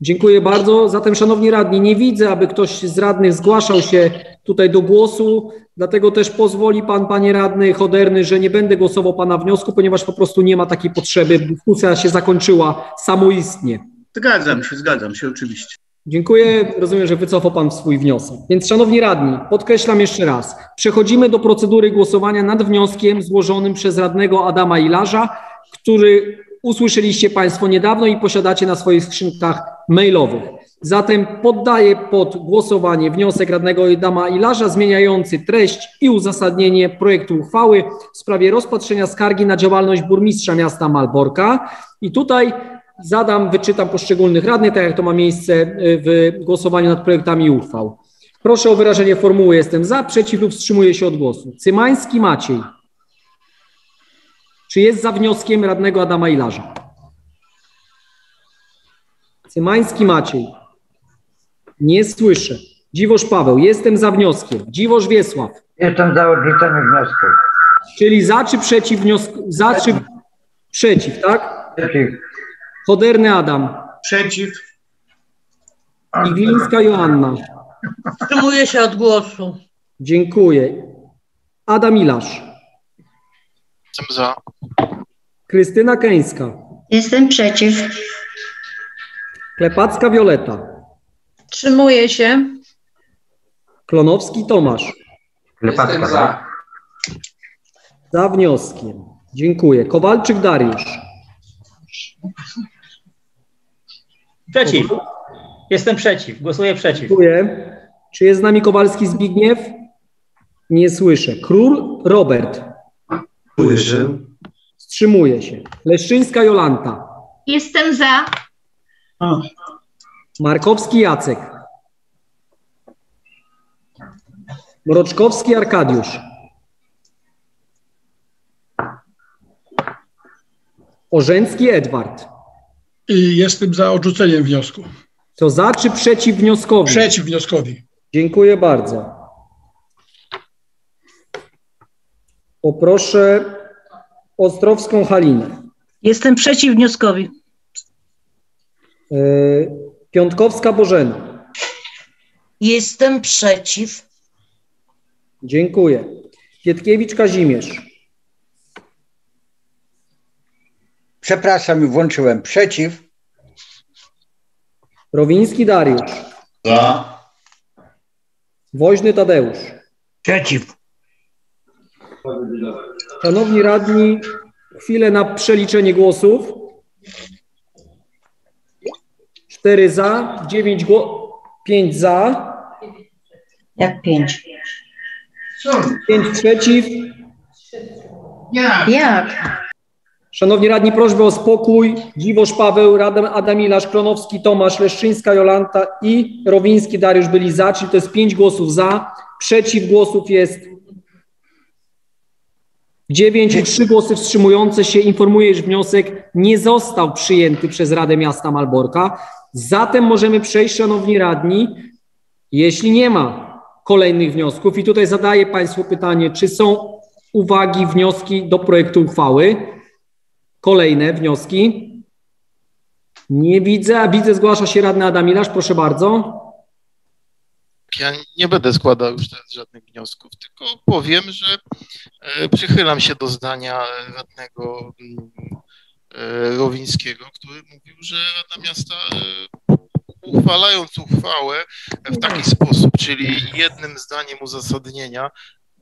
Dziękuję bardzo. Zatem, szanowni radni, nie widzę, aby ktoś z radnych zgłaszał się tutaj do głosu, dlatego też pozwoli pan, panie radny Choderny, że nie będę głosował pana wniosku, ponieważ po prostu nie ma takiej potrzeby. Dyskusja się zakończyła samoistnie. Zgadzam się, zgadzam się oczywiście. Dziękuję. Rozumiem, że wycofał Pan swój wniosek. Więc, szanowni radni, podkreślam jeszcze raz. Przechodzimy do procedury głosowania nad wnioskiem złożonym przez radnego Adama Ilarza, który usłyszeliście Państwo niedawno i posiadacie na swoich skrzynkach mailowych. Zatem poddaję pod głosowanie wniosek radnego Adama Ilarza zmieniający treść i uzasadnienie projektu uchwały w sprawie rozpatrzenia skargi na działalność burmistrza miasta Malborka. I tutaj zadam, wyczytam poszczególnych radnych, tak jak to ma miejsce y, w głosowaniu nad projektami uchwał. Proszę o wyrażenie formuły jestem za, przeciw lub wstrzymuję się od głosu. Cymański Maciej. Czy jest za wnioskiem radnego Adama Ilarza? Cymański Maciej. Nie słyszę. Dziwosz Paweł. Jestem za wnioskiem. Dziwosz Wiesław. Jestem za odrzuceniem wniosku. Czyli za czy przeciw wniosku? Za czy przeciw, tak? Przeciw. Choderny Adam. Przeciw. Iglińska Joanna. Wstrzymuję się od głosu. Dziękuję. Adam Ilasz. Jestem za. Krystyna Keńska. Jestem przeciw. Klepacka Wioleta. Wstrzymuję się. Klonowski Tomasz. Klepacka za. Za wnioskiem. Dziękuję. Kowalczyk Dariusz. Przeciw. Jestem przeciw. Głosuję przeciw. Dziękuję. Czy jest z nami Kowalski Zbigniew? Nie słyszę. Król Robert. Wstrzymuje się. Wstrzymuje się. Leszczyńska Jolanta. Jestem za. Markowski Jacek. Mroczkowski Arkadiusz. Orzęcki Edward. I jestem za odrzuceniem wniosku. To za czy przeciw wnioskowi? Przeciw wnioskowi. Dziękuję bardzo. Poproszę Ostrowską Halinę. Jestem przeciw wnioskowi. Yy, Piątkowska Bożena. Jestem przeciw. Dziękuję. Pietkiewicz Kazimierz. Przepraszam, włączyłem. Przeciw. Rowiński Dariusz. Za. Woźny Tadeusz. Przeciw. Szanowni radni, chwilę na przeliczenie głosów. Cztery za, dziewięć głosów, pięć za. Jak pięć? Pięć przeciw. Jak? Szanowni radni, prośbę o spokój. Dziwosz Paweł, Radam, Adamilasz, Klonowski, Tomasz, Leszczyńska, Jolanta i Rowiński Dariusz byli za, czyli to jest pięć głosów za. Przeciw głosów jest dziewięć i trzy głosy wstrzymujące się. Informuję, że wniosek nie został przyjęty przez Radę Miasta Malborka. Zatem możemy przejść, szanowni radni, jeśli nie ma kolejnych wniosków i tutaj zadaję Państwu pytanie, czy są uwagi, wnioski do projektu uchwały? Kolejne wnioski. Nie widzę, a widzę, zgłasza się radny Adamilasz, proszę bardzo. Ja nie będę składał już teraz żadnych wniosków, tylko powiem, że e, przychylam się do zdania radnego mm, e, Rowińskiego, który mówił, że Rada Miasta e, uchwalając uchwałę w taki sposób, czyli jednym zdaniem uzasadnienia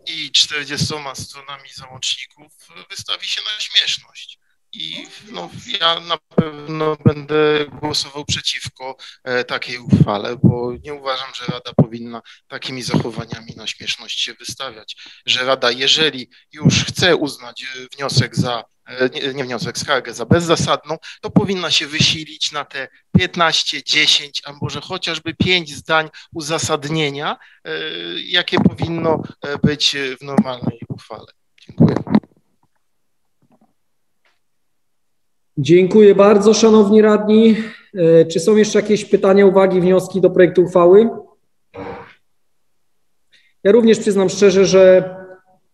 i 40 stronami załączników wystawi się na śmieszność. I no, ja na pewno będę głosował przeciwko e, takiej uchwale, bo nie uważam, że Rada powinna takimi zachowaniami na śmieszność się wystawiać. Że Rada, jeżeli już chce uznać e, wniosek za, e, nie, wniosek, skargę za bezzasadną, to powinna się wysilić na te 15, 10, a może chociażby 5 zdań uzasadnienia, jakie powinno być w normalnej uchwale. Dziękuję. Dziękuję bardzo, szanowni radni. E, Czy są jeszcze jakieś pytania, uwagi, wnioski do projektu uchwały? Ja również przyznam szczerze, że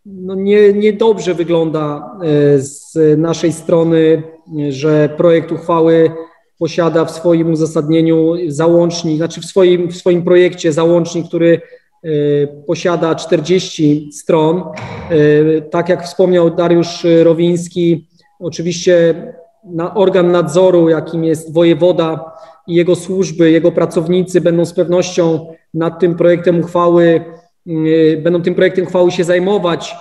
no nie, niedobrze wygląda e, z naszej strony, e, że projekt uchwały posiada w swoim uzasadnieniu załącznik, znaczy w swoim, w swoim projekcie załącznik, który posiada 40 stron. Tak jak wspomniał Dariusz Rowiński, oczywiście na organ nadzoru, jakim jest wojewoda i jego służby, jego pracownicy będą z pewnością nad tym projektem uchwały, y, będą tym projektem uchwały się zajmować.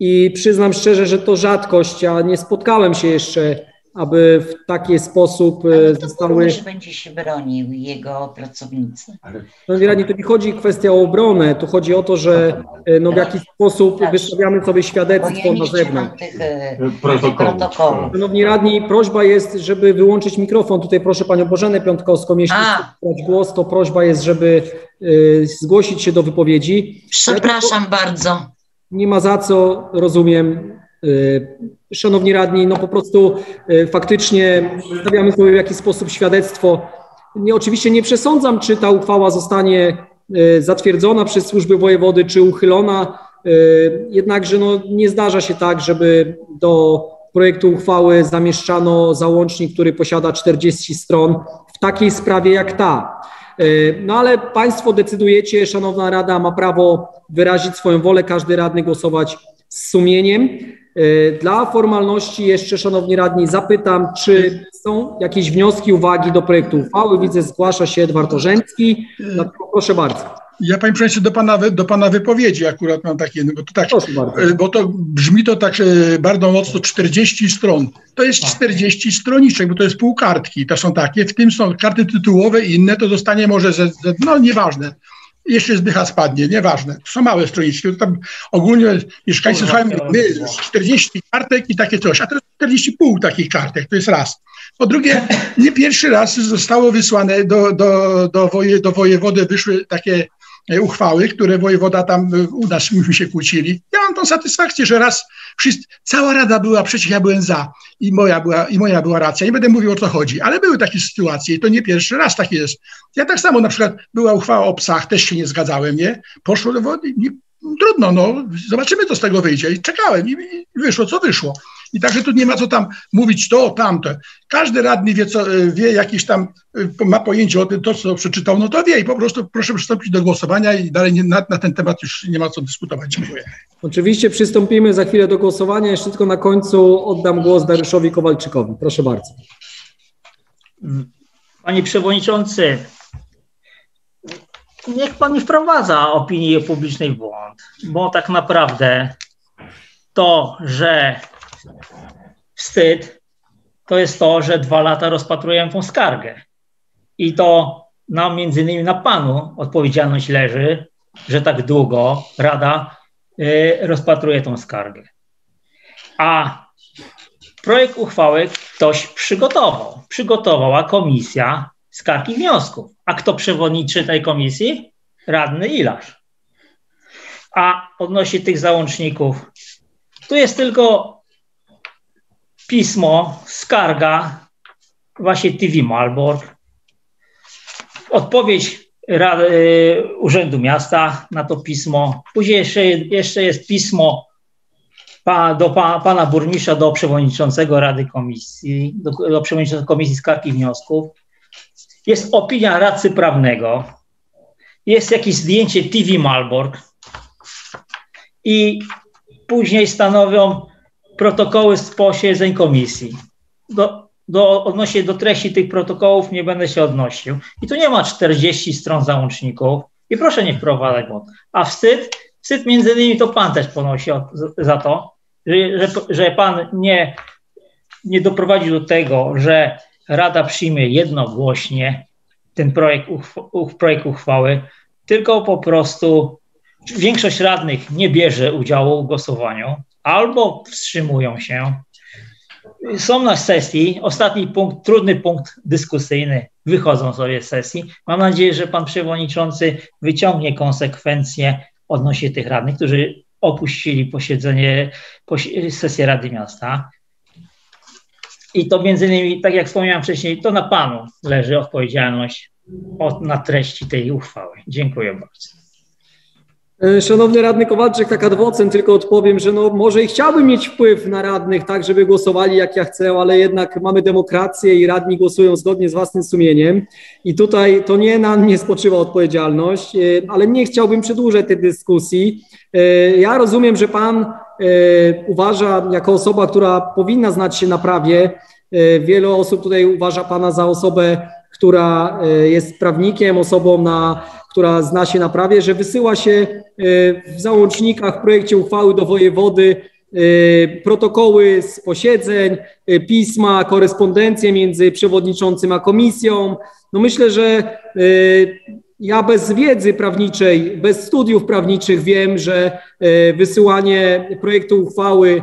I przyznam szczerze, że to rzadkość. Ja nie spotkałem się jeszcze, aby w taki sposób y, zostały. Burmistrz będzie się bronił jego pracownicy. Szanowni radni, tu nie chodzi o kwestię o obronę, tu chodzi o to, że y, no, w jakiś sposób wystawiamy sobie świadectwo na zewnątrz. Tych, e, protokołów. Szanowni radni, prośba jest, żeby wyłączyć mikrofon. Tutaj proszę panią Bożenę Piątkowską. Jeśli A. chce zabrać głos, to prośba jest, żeby y, zgłosić się do wypowiedzi. Przepraszam bardzo. Nie ma za co, rozumiem. Y, Szanowni radni, no po prostu y, faktycznie stawiamy sobie w jakiś sposób świadectwo. Nie, oczywiście nie przesądzam, czy ta uchwała zostanie y, zatwierdzona przez służby wojewody, czy uchylona. Y, Jednakże no, nie zdarza się tak, żeby do projektu uchwały zamieszczano załącznik, który posiada 40 stron w takiej sprawie jak ta. No ale Państwo decydujecie, Szanowna Rada ma prawo wyrazić swoją wolę, każdy radny głosować z sumieniem. Y, Dla formalności jeszcze, Szanowni Radni, zapytam, czy są jakieś wnioski, uwagi do projektu uchwały? Widzę, zgłasza się Edward Orzęcki. Proszę bardzo. Ja, panie przewodniczący, do pana, do pana wypowiedzi akurat mam takie, no bo to tak, e, bo to brzmi to tak e, bardzo mocno 40 stron. To jest 40 stroniczek, bo to jest pół kartki. To są takie, w tym są karty tytułowe i inne, to dostanie może ze, ze no nieważne. Jeszcze zdycha spadnie, nieważne. To są małe stroniczki. To tam ogólnie mieszkańcy słuchają, to my było. 40 kartek i takie coś, a jest 40 pół takich kartek, to jest raz. Po drugie, nie pierwszy raz zostało wysłane do, do, do, woje, do wojewody, wyszły takie e, uchwały, które wojewoda tam e, u nas myśmy się kłócili. Ja mam tą satysfakcję, że raz cała rada była przeciw, ja byłem za i moja była, i moja była racja. Nie będę mówił o co chodzi, ale były takie sytuacje i to nie pierwszy raz tak jest. Ja tak samo na przykład była uchwała o psach, też się nie zgadzałem, nie? Poszło do wody, nie, trudno, no, zobaczymy, co z tego wyjdzie. I czekałem i, i wyszło, co wyszło. I także tu nie ma co tam mówić to, tamto. Każdy radny wie, co, e, wie jakiś tam, e, ma pojęcie o tym, to co przeczytał, no to wie i po prostu proszę przystąpić do głosowania i dalej nie, na, na ten temat już nie ma co dyskutować. Dziękuję. Oczywiście przystąpimy za chwilę do głosowania. Jeszcze tylko na końcu oddam głos Dariuszowi Kowalczykowi. Proszę bardzo. Panie Przewodniczący, niech Pan nie wprowadza opinii publicznej w błąd, bo tak naprawdę to, że wstyd, to jest to, że dwa lata rozpatruję tą skargę. I to nam, między innymi na Panu odpowiedzialność leży, że tak długo Rada y, rozpatruje tą skargę. A projekt uchwały ktoś przygotował. Przygotowała komisja skarg i wniosków. A kto przewodniczy tej komisji? Radny Ilasz. A odnośnie tych załączników, tu jest tylko pismo, skarga właśnie TV Malbork, odpowiedź y, Urzędu Miasta na to pismo. Później jeszcze, jeszcze jest pismo pa, do pa, pana burmistrza, do przewodniczącego Rady Komisji, do, do przewodniczącego Komisji Skarg i Wniosków. Jest opinia radcy prawnego, jest jakieś zdjęcie TV Malbork i później stanowią protokoły z posiedzeń komisji. Do, do, odnośnie do treści tych protokołów nie będę się odnosił. I tu nie ma 40 stron załączników i proszę nie wprowadzać błąd. A wstyd, wstyd między innymi to pan też ponosi od, za to, że, że, że pan nie, nie doprowadził do tego, że Rada przyjmie jednogłośnie ten projekt, uchw uch, projekt uchwały, tylko po prostu większość radnych nie bierze udziału w głosowaniu albo wstrzymują się. Są na sesji, ostatni punkt, trudny punkt dyskusyjny, wychodzą sobie z sesji. Mam nadzieję, że pan przewodniczący wyciągnie konsekwencje odnośnie tych radnych, którzy opuścili posiedzenie, posi- sesję Rady Miasta. I to między innymi, tak jak wspomniałem wcześniej, to na panu leży odpowiedzialność od, na treści tej uchwały. Dziękuję bardzo. E, Szanowny radny Kowalczyk, tak ad vocem tylko odpowiem, że no może i chciałbym mieć wpływ na radnych, tak żeby głosowali jak ja chcę, ale jednak mamy demokrację i radni głosują zgodnie z własnym sumieniem i tutaj to nie na mnie spoczywa odpowiedzialność, e, ale nie chciałbym przedłużać tej dyskusji. E, Ja rozumiem, że pan uważa jako osoba, która powinna znać się na prawie, wiele osób tutaj uważa pana za osobę, która jest prawnikiem, osobą na która zna się na prawie, że wysyła się e, w załącznikach w projekcie uchwały do wojewody e, protokoły z posiedzeń, e, pisma, korespondencję między przewodniczącym a komisją. No myślę, że ja bez wiedzy prawniczej, bez studiów prawniczych wiem, że wysyłanie projektu uchwały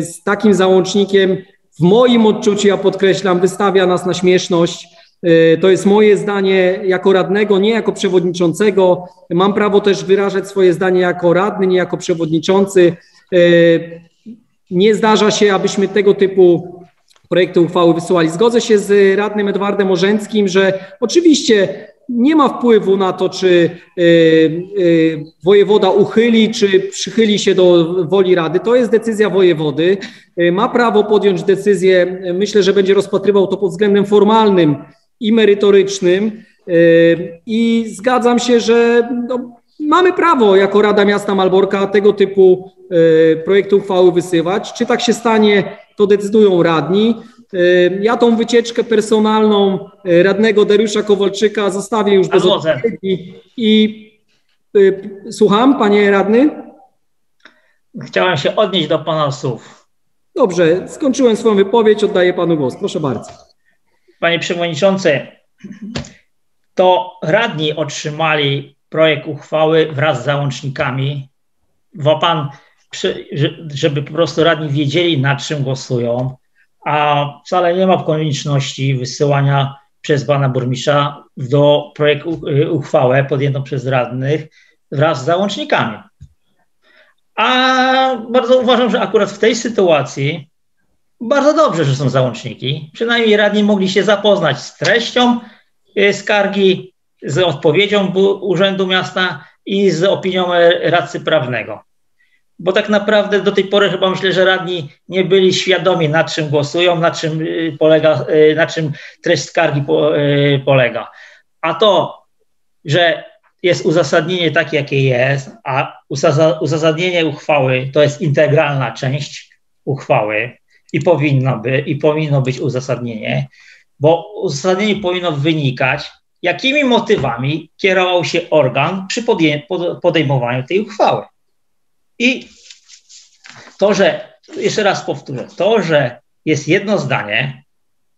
z takim załącznikiem w moim odczuciu, ja podkreślam, wystawia nas na śmieszność. E, To jest moje zdanie jako radnego, nie jako przewodniczącego. Mam prawo też wyrażać swoje zdanie jako radny, nie jako przewodniczący. E, Nie zdarza się, abyśmy tego typu projekty uchwały wysyłali. Zgodzę się z radnym Edwardem Orzęckim, że oczywiście nie ma wpływu na to, czy e, wojewoda uchyli, czy przychyli się do woli rady. To jest decyzja wojewody. Ma prawo podjąć decyzję. Myślę, że będzie rozpatrywał to pod względem formalnym i merytorycznym. E, I zgadzam się, że no, mamy prawo jako Rada Miasta Malborka tego typu e, projekty uchwały wysyłać. Czy tak się stanie, to decydują radni. E, Ja tą wycieczkę personalną radnego Dariusza Kowalczyka zostawię już bez odpowiedzi i Y, Słucham, panie radny? Chciałem się odnieść do pana słów. Dobrze, skończyłem swoją wypowiedź, oddaję panu głos. Proszę bardzo. Panie Przewodniczący, to radni otrzymali projekt uchwały wraz z załącznikami. Bo pan, żeby po prostu radni wiedzieli, nad czym głosują, a wcale nie ma konieczności wysyłania przez pana burmistrza do projektu y, uchwałę podjętą przez radnych wraz z załącznikami. A bardzo uważam, że akurat w tej sytuacji bardzo dobrze, że są załączniki. Przynajmniej radni mogli się zapoznać z treścią y, skargi, z odpowiedzią Urzędu Miasta i z opinią e, radcy prawnego. Bo tak naprawdę do tej pory chyba myślę, że radni nie byli świadomi, nad czym głosują, na czym y, polega, na czym treść skargi po, polega. A to, że jest uzasadnienie takie, jakie jest, a uzasadnienie uchwały to jest integralna część uchwały i powinno, by, i powinno być uzasadnienie, bo uzasadnienie powinno wynikać, jakimi motywami kierował się organ przy podejmowaniu tej uchwały. I to, że, jeszcze raz powtórzę, to, że jest jedno zdanie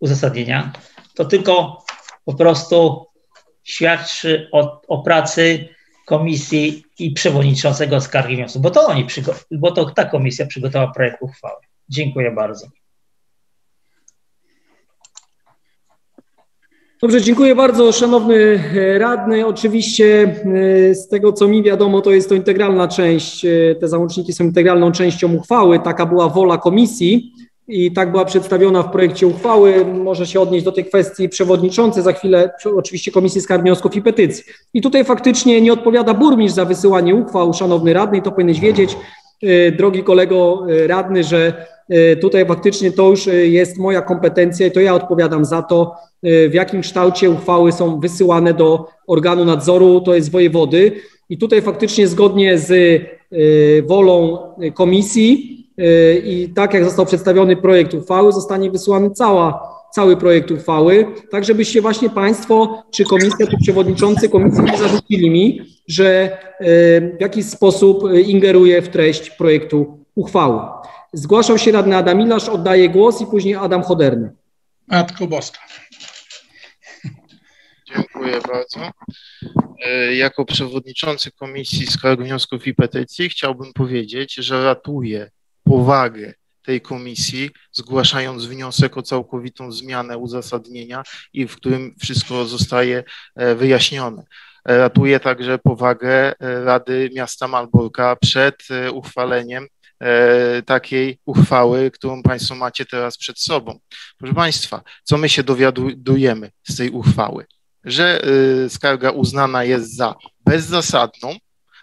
uzasadnienia, to tylko po prostu świadczy o, o pracy komisji i przewodniczącego skargi wniosku, bo to oni, bo to ta komisja przygotowała projekt uchwały. Dziękuję bardzo. Dobrze, dziękuję bardzo, szanowny e, radny. Oczywiście e, z tego, co mi wiadomo, to jest to integralna część, e, te załączniki są integralną częścią uchwały. Taka była wola komisji i tak była przedstawiona w projekcie uchwały. Może się odnieść do tej kwestii przewodniczący za chwilę, oczywiście Komisji Skarg, Wniosków i Petycji. I tutaj faktycznie nie odpowiada burmistrz za wysyłanie uchwał, szanowny radny, i to powinieneś wiedzieć, drogi kolego e, radny, że e, tutaj faktycznie to już e, jest moja kompetencja i to ja odpowiadam za to, e, w jakim kształcie uchwały są wysyłane do organu nadzoru, to jest wojewody. I tutaj faktycznie zgodnie z e, wolą e, komisji e, i tak jak został przedstawiony projekt uchwały, zostanie wysłany cała, cały projekt uchwały, tak żebyście właśnie Państwo, czy komisja, czy przewodniczący komisji nie zarzucili mi, że w jakiś sposób e, ingeruję w treść projektu uchwały. Zgłaszał się radny Adam Milasz, oddaję głos i później Adam Choderny. Matko Boska. Dziękuję bardzo. E, Jako przewodniczący Komisji Skarg, Wniosków i Petycji chciałbym powiedzieć, że ratuję powagę tej komisji, zgłaszając wniosek o całkowitą zmianę uzasadnienia i w którym wszystko zostaje e, wyjaśnione. E, Ratuję także powagę e, Rady Miasta Malborka przed e, uchwaleniem takiej uchwały, którą Państwo macie teraz przed sobą. Proszę Państwa, co my się dowiadujemy z tej uchwały? Że skarga uznana jest za bezzasadną,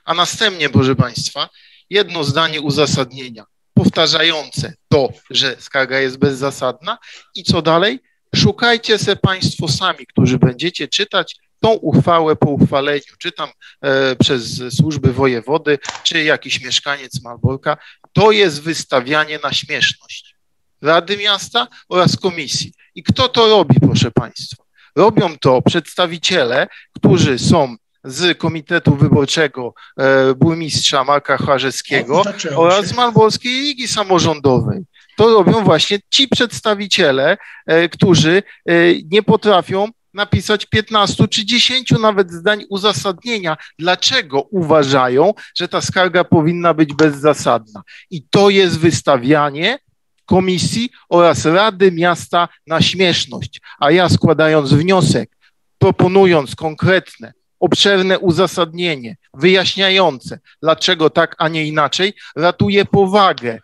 a następnie, proszę Państwa, jedno zdanie uzasadnienia powtarzające to, że skarga jest bezzasadna i co dalej? Szukajcie se Państwo sami, którzy będziecie czytać tą uchwałę po uchwaleniu, czy tam e, przez służby wojewody, czy jakiś mieszkaniec Malborka, to jest wystawianie na śmieszność Rady Miasta oraz Komisji. I kto to robi, proszę Państwa? Robią to przedstawiciele, którzy są z Komitetu Wyborczego e, burmistrza Marka Chłażewskiego oraz Malborskiej Ligi Samorządowej. To robią właśnie ci przedstawiciele, e, którzy e, nie potrafią napisać 15 czy 10 nawet zdań uzasadnienia, dlaczego uważają, że ta skarga powinna być bezzasadna. I to jest wystawianie komisji oraz Rady Miasta na śmieszność. A ja składając wniosek, proponując konkretne, obszerne uzasadnienie, wyjaśniające, dlaczego tak, a nie inaczej, ratuję powagę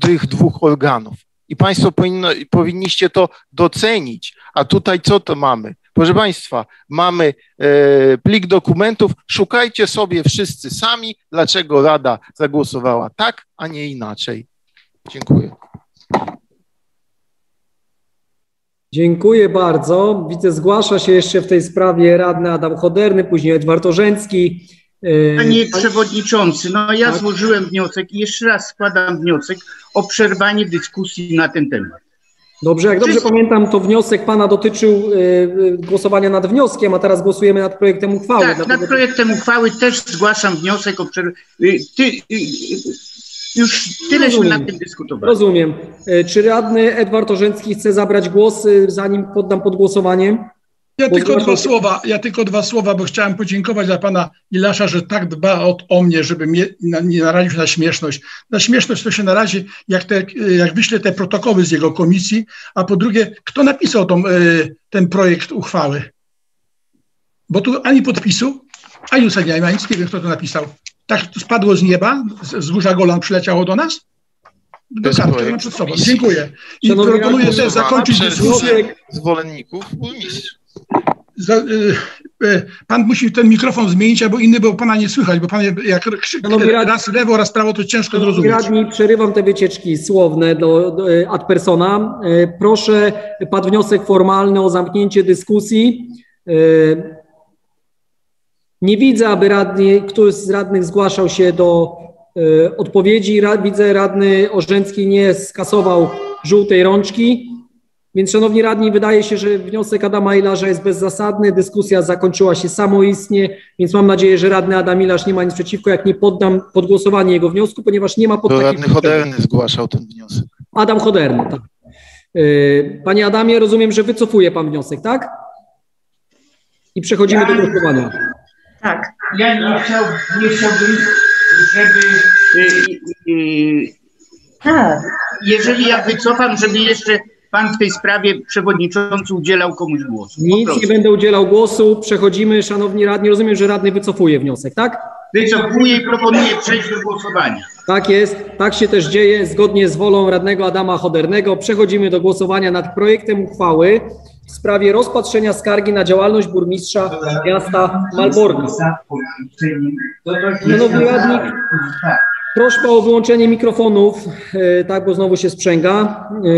tych dwóch organów. I Państwo powinno, powinniście to docenić. A tutaj co to mamy? Proszę Państwa, mamy e, plik dokumentów. Szukajcie sobie wszyscy sami, dlaczego Rada zagłosowała tak, a nie inaczej. Dziękuję. Dziękuję bardzo. Widzę, zgłasza się jeszcze w tej sprawie radny Adam Choderny, później Edward Orzęcki. E, Panie Przewodniczący, no ja Tak. złożyłem wniosek i jeszcze raz składam wniosek o przerwanie dyskusji na ten temat. Dobrze, jak dobrze pamiętam, to wniosek pana dotyczył y, y, głosowania nad wnioskiem, a teraz głosujemy nad projektem uchwały. Tak, nad projektem uchwały też zgłaszam wniosek o y, już tyleśmy nad tym dyskutowali. Rozumiem. Czy radny Edward Orzeński chce zabrać głos, zanim poddam pod głosowanie? Ja tylko dwa słowa, ja tylko dwa słowa, bo chciałem podziękować dla pana Ilasza, że tak dba o, o mnie, żeby mnie na, nie naraził się na śmieszność. Na śmieszność to się narazi, jak, te, jak wyślę te protokoły z jego komisji, a po drugie, kto napisał tą, y, ten projekt uchwały? Bo tu ani podpisu, ani ma nic, nie wiem kto to napisał. Tak spadło z nieba, z, z Górza Golan przyleciało do nas? Do przed sobą. Dziękuję. I Szanowni proponuję też zakończyć dyskusję. zwolenników burmistrza. Y, y, pan musi ten mikrofon zmienić, albo inny, bo pana nie słychać, bo pan jak krzyk raz lewo, raz prawo, to ciężko zrozumieć. radni, przerywam te wycieczki słowne do, do y, ad persona. Proszę, padł wniosek formalny o zamknięcie dyskusji. Nie widzę, aby radni, któryś z radnych zgłaszał się do odpowiedzi. Widzę, radny Orzęcki nie skasował żółtej rączki. Więc, szanowni radni, wydaje się, że wniosek Adama Ilarza jest bezzasadny. Dyskusja zakończyła się samoistnie, więc mam nadzieję, że radny Adam Ilarz nie ma nic przeciwko, jak nie poddam pod głosowanie jego wniosku, ponieważ nie ma pod To radny Choderny zgłaszał ten wniosek. Adam Choderny, tak. Yy, Panie Adamie, rozumiem, że wycofuje pan wniosek, tak? I przechodzimy do głosowania. Tak. Ja nie, chciał, nie chciałbym, żeby. y, y, y, Tak. jeżeli ja wycofam, żeby jeszcze pan w tej sprawie przewodniczący udzielał komuś głosu. Nic nie będę udzielał głosu. Przechodzimy, szanowni radni. Rozumiem, że radny wycofuje wniosek, tak? Wycofuję i proponuję przejść do głosowania. Tak jest, tak się też dzieje. Zgodnie z wolą radnego Adama Chodernego przechodzimy do głosowania nad projektem uchwały w sprawie rozpatrzenia skargi na działalność burmistrza miasta Malborka. Szanowni radni, prośba o wyłączenie mikrofonów, e, tak, bo znowu się sprzęga. E,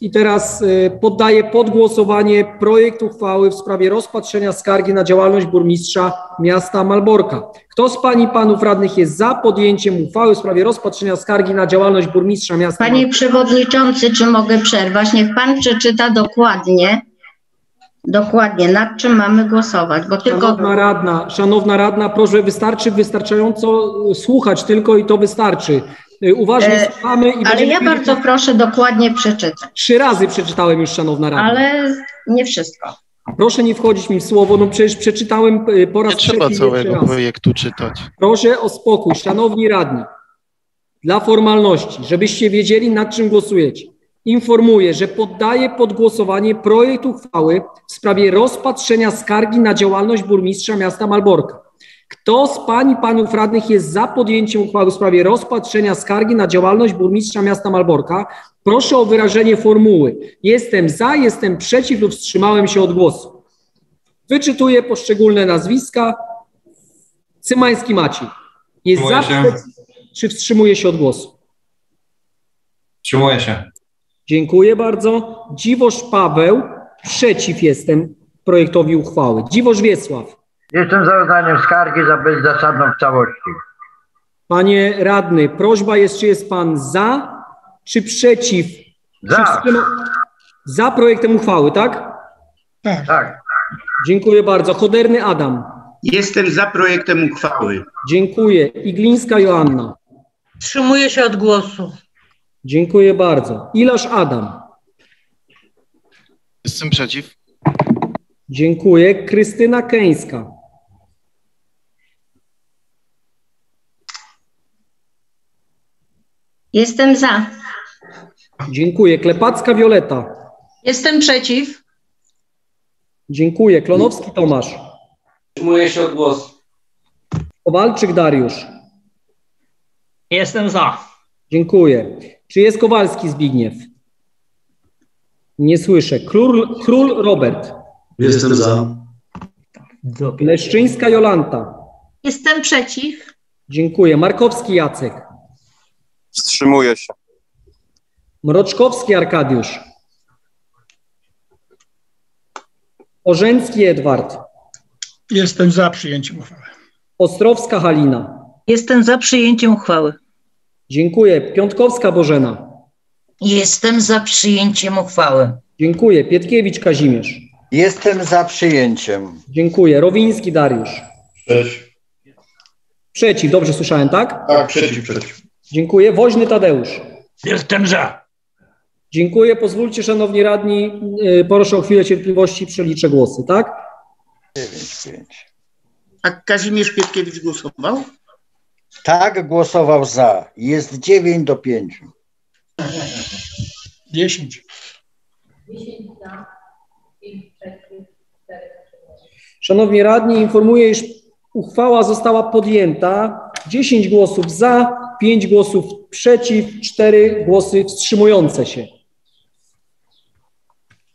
I teraz e, poddaję pod głosowanie projekt uchwały w sprawie rozpatrzenia skargi na działalność burmistrza miasta Malborka. Kto z Pań i Panów Radnych jest za podjęciem uchwały w sprawie rozpatrzenia skargi na działalność burmistrza miasta Panie Przewodniczący, czy mogę przerwać? Niech Pan przeczyta dokładnie, dokładnie nad czym mamy głosować, bo tylko... Szanowna radna, szanowna radna, proszę, wystarczy wystarczająco y, słuchać tylko i to wystarczy. Y, Uważnie E, słuchamy i Ale ja bardzo proszę dokładnie przeczytać, Trzy razy przeczytałem już, szanowna radna. ale nie wszystko. Proszę nie wchodzić mi w słowo, no przecież przeczytałem y, po raz Nie trzeba trzeci, całego jeszcze raz. projektu czytać. Proszę o spokój, szanowni radni. Dla formalności, żebyście wiedzieli, nad czym głosujecie. Informuję, że poddaję pod głosowanie projekt uchwały w sprawie rozpatrzenia skargi na działalność burmistrza miasta Malborka. Kto z pań i panów radnych jest za podjęciem uchwały w sprawie rozpatrzenia skargi na działalność burmistrza miasta Malborka? Proszę o wyrażenie formuły. Jestem za, jestem przeciw lub wstrzymałem się od głosu. Wyczytuję poszczególne nazwiska. Cymański Maciej. Jest za, Wstrzymuję się. przeciw, czy wstrzymuje się od głosu? Wstrzymuję się. Dziękuję bardzo. Dziwosz Paweł, przeciw jestem projektowi uchwały. Dziwosz Wiesław. Jestem za uznaniem skargi za bezzasadną w całości. Panie radny, prośba jest, czy jest pan za, czy przeciw? Za. Czy wstrzyma... Za projektem uchwały, tak? Tak. Tak. Dziękuję bardzo. Choderny Adam. Jestem za projektem uchwały. Dziękuję. Iglińska Joanna. Wstrzymuję się od głosu. Dziękuję bardzo. Ilasz Adam. Jestem przeciw. Dziękuję. Krystyna Keńska. Jestem za. Dziękuję. Klepacka Wioleta. Jestem przeciw. Dziękuję. Klonowski Tomasz. Wstrzymuję się od głosu. Kowalczyk Dariusz. Jestem za. Dziękuję. Czy jest Kowalski Zbigniew? Nie słyszę. Król, Król Robert. Jestem za. Leszczyńska Jolanta. Jestem przeciw. Dziękuję. Markowski Jacek. Wstrzymuję się. Mroczkowski Arkadiusz. Orzęcki Edward. Jestem za przyjęciem uchwały. Ostrowska Halina. Jestem za przyjęciem uchwały. Dziękuję. Piątkowska Bożena. Jestem za przyjęciem uchwały. Dziękuję. Pietkiewicz Kazimierz. Jestem za przyjęciem. Dziękuję. Rowiński Dariusz. Przeciw. Przeciw, dobrze słyszałem, tak? Tak, przeciw, przeciw. Dziękuję. Woźny Tadeusz. Jestem za. Dziękuję. Pozwólcie, szanowni radni, yy, proszę o chwilę cierpliwości, przeliczę głosy, tak? 9, 5. A Kazimierz Pietkiewicz głosował? Tak, głosował za. Jest 9 do 5. 10. Szanowni radni, informuję, iż uchwała została podjęta. 10 głosów za, 5 głosów przeciw, 4 głosy wstrzymujące się.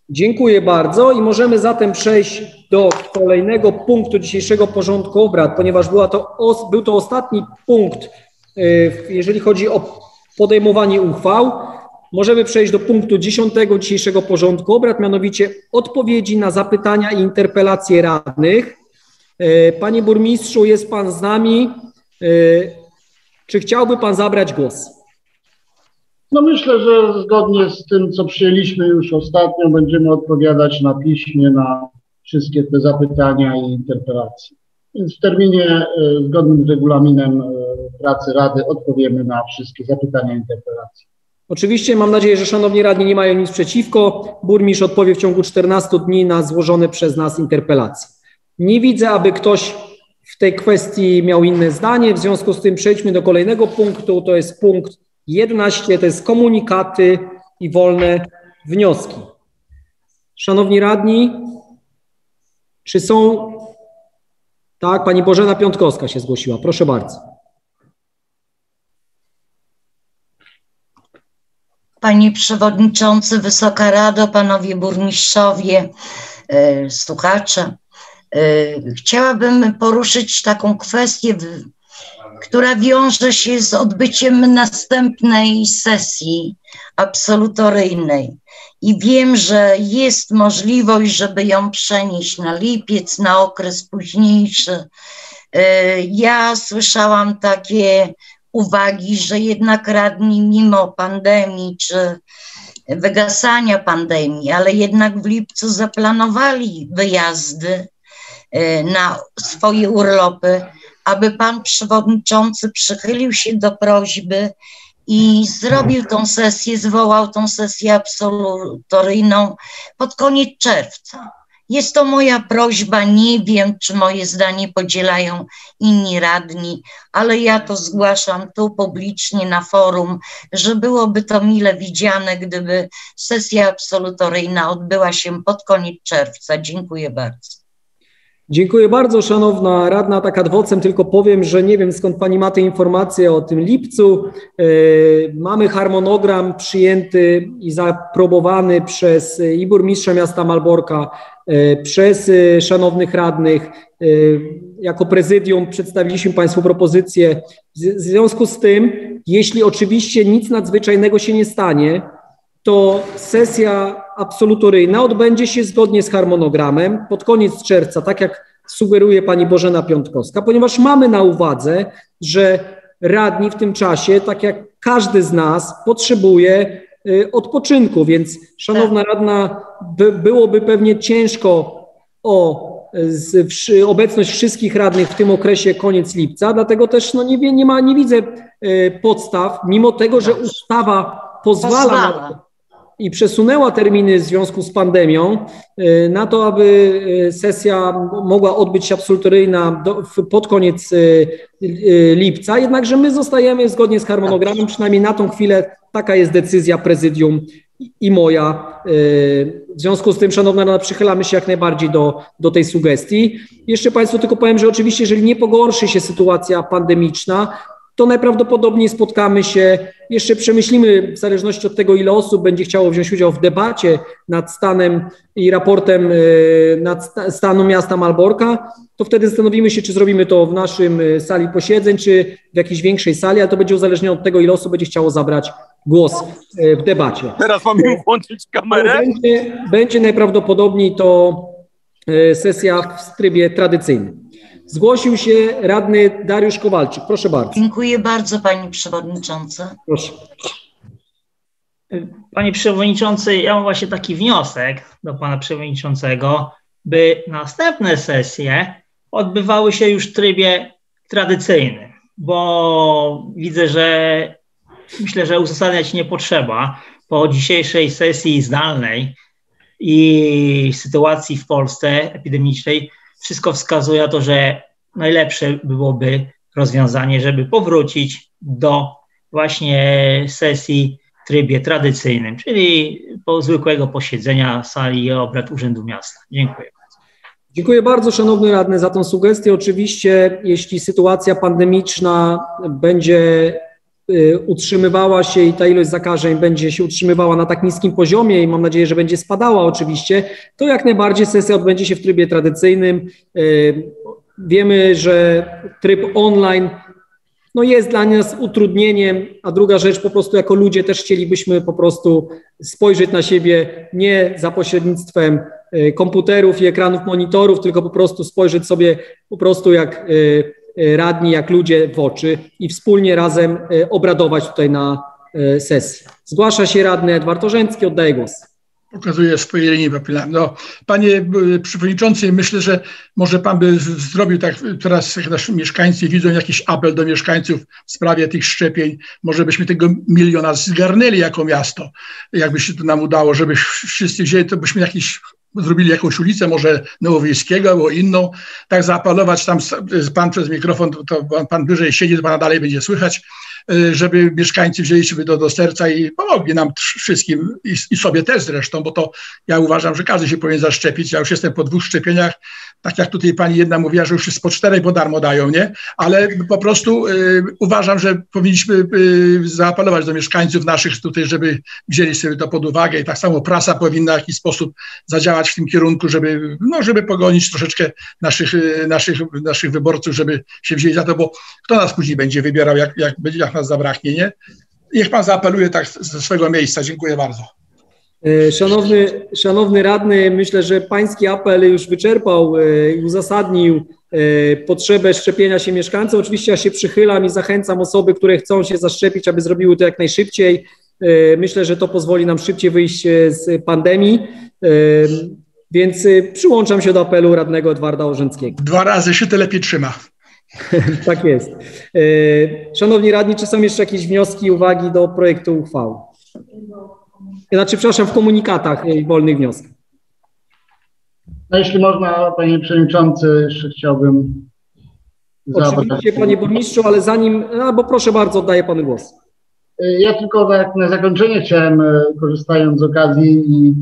Dziękuję bardzo i możemy zatem przejść do kolejnego punktu dzisiejszego porządku obrad, ponieważ była to, był to ostatni punkt, y, jeżeli chodzi o podejmowanie uchwał. Możemy przejść do punktu 10 dzisiejszego porządku obrad, mianowicie odpowiedzi na zapytania i interpelacje radnych. Y, Panie burmistrzu, jest Pan z nami. Y, Czy chciałby Pan zabrać głos? No myślę, że zgodnie z tym, co przyjęliśmy już ostatnio, będziemy odpowiadać na piśmie na wszystkie te zapytania i interpelacje. Więc w terminie e, zgodnym z regulaminem e, pracy Rady odpowiemy na wszystkie zapytania i interpelacje. Oczywiście mam nadzieję, że szanowni radni nie mają nic przeciwko. Burmistrz odpowie w ciągu 14 dni na złożone przez nas interpelacje. Nie widzę, aby ktoś w tej kwestii miał inne zdanie. W związku z tym przejdźmy do kolejnego punktu. To jest punkt 11, to jest komunikaty i wolne wnioski. Szanowni radni, czy są. Tak, pani Bożena Piątkowska się zgłosiła. Proszę bardzo. Panie Przewodniczący, Wysoka Rado, Panowie Burmistrzowie, e, słuchacze. E, Chciałabym poruszyć taką kwestię, która wiąże się z odbyciem następnej sesji absolutoryjnej. I wiem, że jest możliwość, żeby ją przenieść na lipiec, na okres późniejszy. E, Ja słyszałam takie uwagi, że jednak radni mimo pandemii czy wygasania pandemii, ale jednak w lipcu zaplanowali wyjazdy e, na swoje urlopy, aby pan przewodniczący przychylił się do prośby i zrobił tą sesję, zwołał tą sesję absolutoryjną pod koniec czerwca. Jest to moja prośba, nie wiem, czy moje zdanie podzielają inni radni, ale ja to zgłaszam tu publicznie na forum, że byłoby to mile widziane, gdyby sesja absolutoryjna odbyła się pod koniec czerwca. Dziękuję bardzo. Dziękuję bardzo, szanowna radna. Tak ad vocem tylko powiem, że nie wiem skąd pani ma te informacje o tym lipcu. E, Mamy harmonogram przyjęty i zaaprobowany przez e, i burmistrza miasta Malborka, e, przez szanownych radnych. Jako prezydium przedstawiliśmy państwu propozycję. W związku z tym, jeśli oczywiście nic nadzwyczajnego się nie stanie, to sesja absolutoryjna odbędzie się zgodnie z harmonogramem pod koniec czerwca, tak jak sugeruje pani Bożena Piątkowska, ponieważ mamy na uwadze, że radni w tym czasie, tak jak każdy z nas, potrzebuje y, odpoczynku, więc szanowna radna, by, byłoby pewnie ciężko o z, wszy, obecność wszystkich radnych w tym okresie koniec lipca, dlatego też no, nie, nie, ma, nie widzę y, podstaw, mimo tego, że ustawa pozwala, Pozwala. I przesunęła terminy w związku z pandemią y, na to, aby y, sesja mogła odbyć się absolutoryjna pod koniec y, lipca, jednakże my zostajemy zgodnie z harmonogramem, przynajmniej na tą chwilę taka jest decyzja prezydium i- moja. W związku z tym, Szanowna Rada, przychylamy się jak najbardziej do, do tej sugestii. Jeszcze Państwu tylko powiem, że oczywiście, jeżeli nie pogorszy się sytuacja pandemiczna, to najprawdopodobniej spotkamy się, jeszcze przemyślimy w zależności od tego, ile osób będzie chciało wziąć udział w debacie nad stanem i raportem y, nad sta- stanu miasta Malborka, to wtedy zastanowimy się, czy zrobimy to w naszym y, sali posiedzeń, czy w jakiejś większej sali, ale to będzie uzależnione od tego, ile osób będzie chciało zabrać głos y, w debacie. Teraz mam włączyć kamerę? Będzie, będzie najprawdopodobniej to sesja w trybie tradycyjnym. Zgłosił się radny Dariusz Kowalczyk. Proszę bardzo. Dziękuję bardzo, Panie Przewodniczący. Proszę. Panie Przewodniczący, ja mam właśnie taki wniosek do Pana Przewodniczącego, by następne sesje odbywały się już w trybie tradycyjnym, bo widzę, że myślę, że uzasadniać nie potrzeba po dzisiejszej sesji zdalnej i sytuacji w Polsce epidemicznej. Wszystko wskazuje na to, że najlepsze byłoby rozwiązanie, żeby powrócić do właśnie sesji w trybie tradycyjnym, czyli po zwykłego posiedzenia sali obrad Urzędu Miasta. Dziękuję. Dziękuję bardzo, szanowny radny, za tą sugestię. Oczywiście, jeśli sytuacja pandemiczna będzie utrzymywała się i ta ilość zakażeń będzie się utrzymywała na tak niskim poziomie i mam nadzieję, że będzie spadała oczywiście, to jak najbardziej sesja odbędzie się w trybie tradycyjnym. Y, wiemy, że tryb online no jest dla nas utrudnieniem, a druga rzecz, po prostu jako ludzie też chcielibyśmy po prostu spojrzeć na siebie nie za pośrednictwem y, komputerów i ekranów monitorów, tylko po prostu spojrzeć sobie po prostu jak y, y, radni, jak ludzie w oczy i wspólnie razem obradować tutaj na sesji. Zgłasza się radny Edward Orzęcki, oddaję głos pokazuje swoje linii papilarne. No, panie e, przewodniczący, myślę, że może pan by zrobił tak teraz, jak nasi mieszkańcy widzą jakiś apel do mieszkańców w sprawie tych szczepień. Może byśmy tego miliona zgarnęli jako miasto. Jakby się to nam udało, żeby wszyscy wzięli, to byśmy jakiś zrobili jakąś ulicę, może Nowowiejskiego albo inną, tak zaapelować tam pan przez mikrofon, to pan wyżej siedzi, to pana dalej będzie słychać, żeby mieszkańcy wzięli sobie do, do serca i pomogli nam wszystkim i, i, sobie też zresztą, bo to ja uważam, że każdy się powinien zaszczepić. Ja już jestem po dwóch szczepieniach, tak jak tutaj pani jedna mówiła, że już jest po czterej po darmo dają, nie? Ale po prostu y, uważam, że powinniśmy y, zaapelować do mieszkańców naszych tutaj, żeby wzięli sobie to pod uwagę i tak samo prasa powinna w jakiś sposób zadziałać w tym kierunku, żeby, no, żeby pogonić troszeczkę naszych, y, naszych, naszych wyborców, żeby się wzięli za to, bo kto nas później będzie wybierał, jak, jak, jak nas zabraknie, nie? Niech pan zaapeluje tak ze swojego miejsca. Dziękuję bardzo. E, szanowny, szanowny radny, myślę, że pański apel już wyczerpał e, i uzasadnił e, potrzebę szczepienia się mieszkańców. Oczywiście ja się przychylam i zachęcam osoby, które chcą się zaszczepić, aby zrobiły to jak najszybciej. Myślę, że to pozwoli nam szybciej wyjść z pandemii. Więc przyłączam się do apelu radnego Edwarda Orzęckiego. Dwa razy się to lepiej trzyma. tak jest. Szanowni radni, czy są jeszcze jakieś wnioski, uwagi do projektu uchwały? Znaczy, przepraszam, w komunikatach i wolnych wnioskach. No jeśli można, panie przewodniczący, jeszcze chciałbym. Oczywiście, panie burmistrzu, ale zanim, albo proszę bardzo, oddaję panu głos. Ja tylko na, na zakończenie chciałem, e, korzystając z okazji i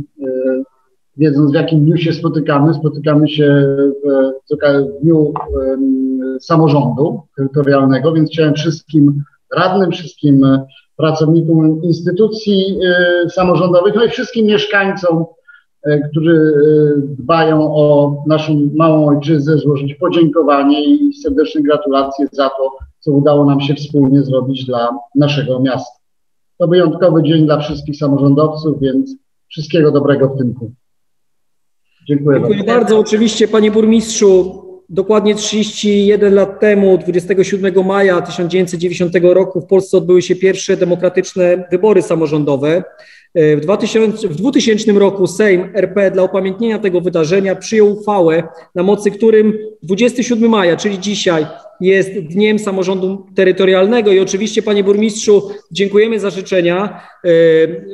wiedząc w jakim dniu się spotykamy, spotykamy się w, w dniu samorządu terytorialnego, więc chciałem wszystkim radnym, wszystkim pracownikom instytucji e, samorządowych, no i wszystkim mieszkańcom, e, którzy e, dbają o naszą małą ojczyznę, złożyć podziękowanie i serdeczne gratulacje za to, co udało nam się wspólnie zrobić dla naszego miasta. To wyjątkowy dzień dla wszystkich samorządowców, więc wszystkiego dobrego w tym punkcie. Dziękuję, Dziękuję bardzo. bardzo. Oczywiście, panie burmistrzu, Dokładnie 31 lat temu, 27 maja 1990 roku w Polsce odbyły się pierwsze demokratyczne wybory samorządowe. W 2000, w 2000 roku Sejm RP dla upamiętnienia tego wydarzenia przyjął uchwałę, na mocy którym 27 maja, czyli dzisiaj, jest Dniem Samorządu Terytorialnego i oczywiście, panie burmistrzu, dziękujemy za życzenia. E,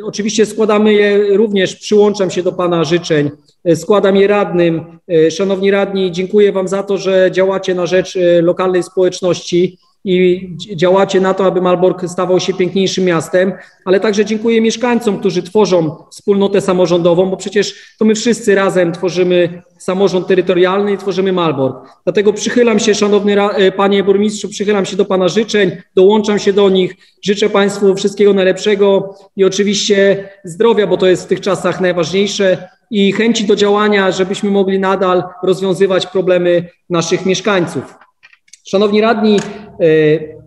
oczywiście składamy je również, przyłączam się do pana życzeń, składam je radnym. E, szanowni radni, dziękuję wam za to, że działacie na rzecz lokalnej społeczności i działacie na to, aby Malbork stawał się piękniejszym miastem, ale także dziękuję mieszkańcom, którzy tworzą wspólnotę samorządową, bo przecież to my wszyscy razem tworzymy samorząd terytorialny i tworzymy Malbork. Dlatego przychylam się, szanowny e, panie burmistrzu, przychylam się do pana życzeń, dołączam się do nich. Życzę państwu wszystkiego najlepszego i oczywiście zdrowia, bo to jest w tych czasach najważniejsze i chęci do działania, żebyśmy mogli nadal rozwiązywać problemy naszych mieszkańców. Szanowni radni, e,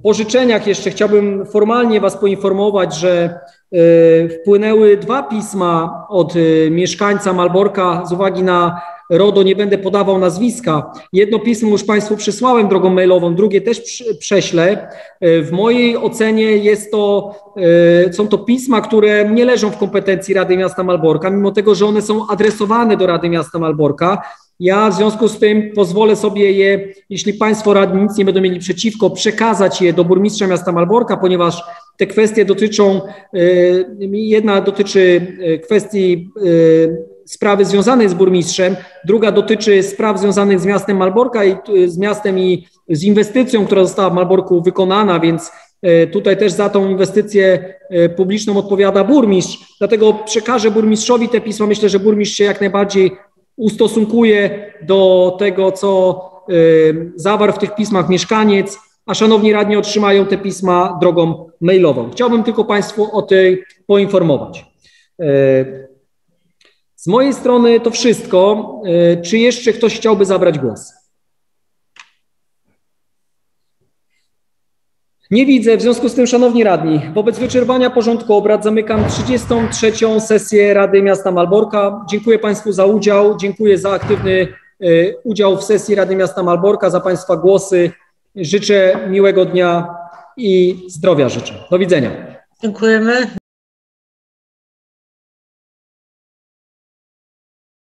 po życzeniach jeszcze chciałbym formalnie Was poinformować, że e, wpłynęły dwa pisma od e, mieszkańca Malborka z uwagi na RODO, nie będę podawał nazwiska. Jedno pismo już Państwu przysłałem drogą mailową, drugie też prześlę. W mojej ocenie jest to, są to pisma, które nie leżą w kompetencji Rady Miasta Malborka, mimo tego, że one są adresowane do Rady Miasta Malborka. Ja w związku z tym pozwolę sobie je, jeśli Państwo radni nic nie będą mieli przeciwko, przekazać je do burmistrza miasta Malborka, ponieważ te kwestie dotyczą, jedna dotyczy kwestii sprawy związanej z burmistrzem, druga dotyczy spraw związanych z miastem Malborka i z miastem i z inwestycją, która została w Malborku wykonana, więc tutaj też za tą inwestycję publiczną odpowiada burmistrz. Dlatego przekażę burmistrzowi te pisma. Myślę, że burmistrz się jak najbardziej ustosunkuje do tego, co zawarł w tych pismach mieszkaniec, a szanowni radni otrzymają te pisma drogą mailową. Chciałbym tylko Państwu o tej poinformować. Z mojej strony to wszystko. Czy jeszcze ktoś chciałby zabrać głos? Nie widzę, w związku z tym, szanowni radni, wobec wyczerpania porządku obrad zamykam 33. sesję Rady Miasta Malborka. Dziękuję Państwu za udział, dziękuję za aktywny udział w sesji Rady Miasta Malborka, za Państwa głosy. Życzę miłego dnia i zdrowia życzę. Do widzenia. Dziękujemy.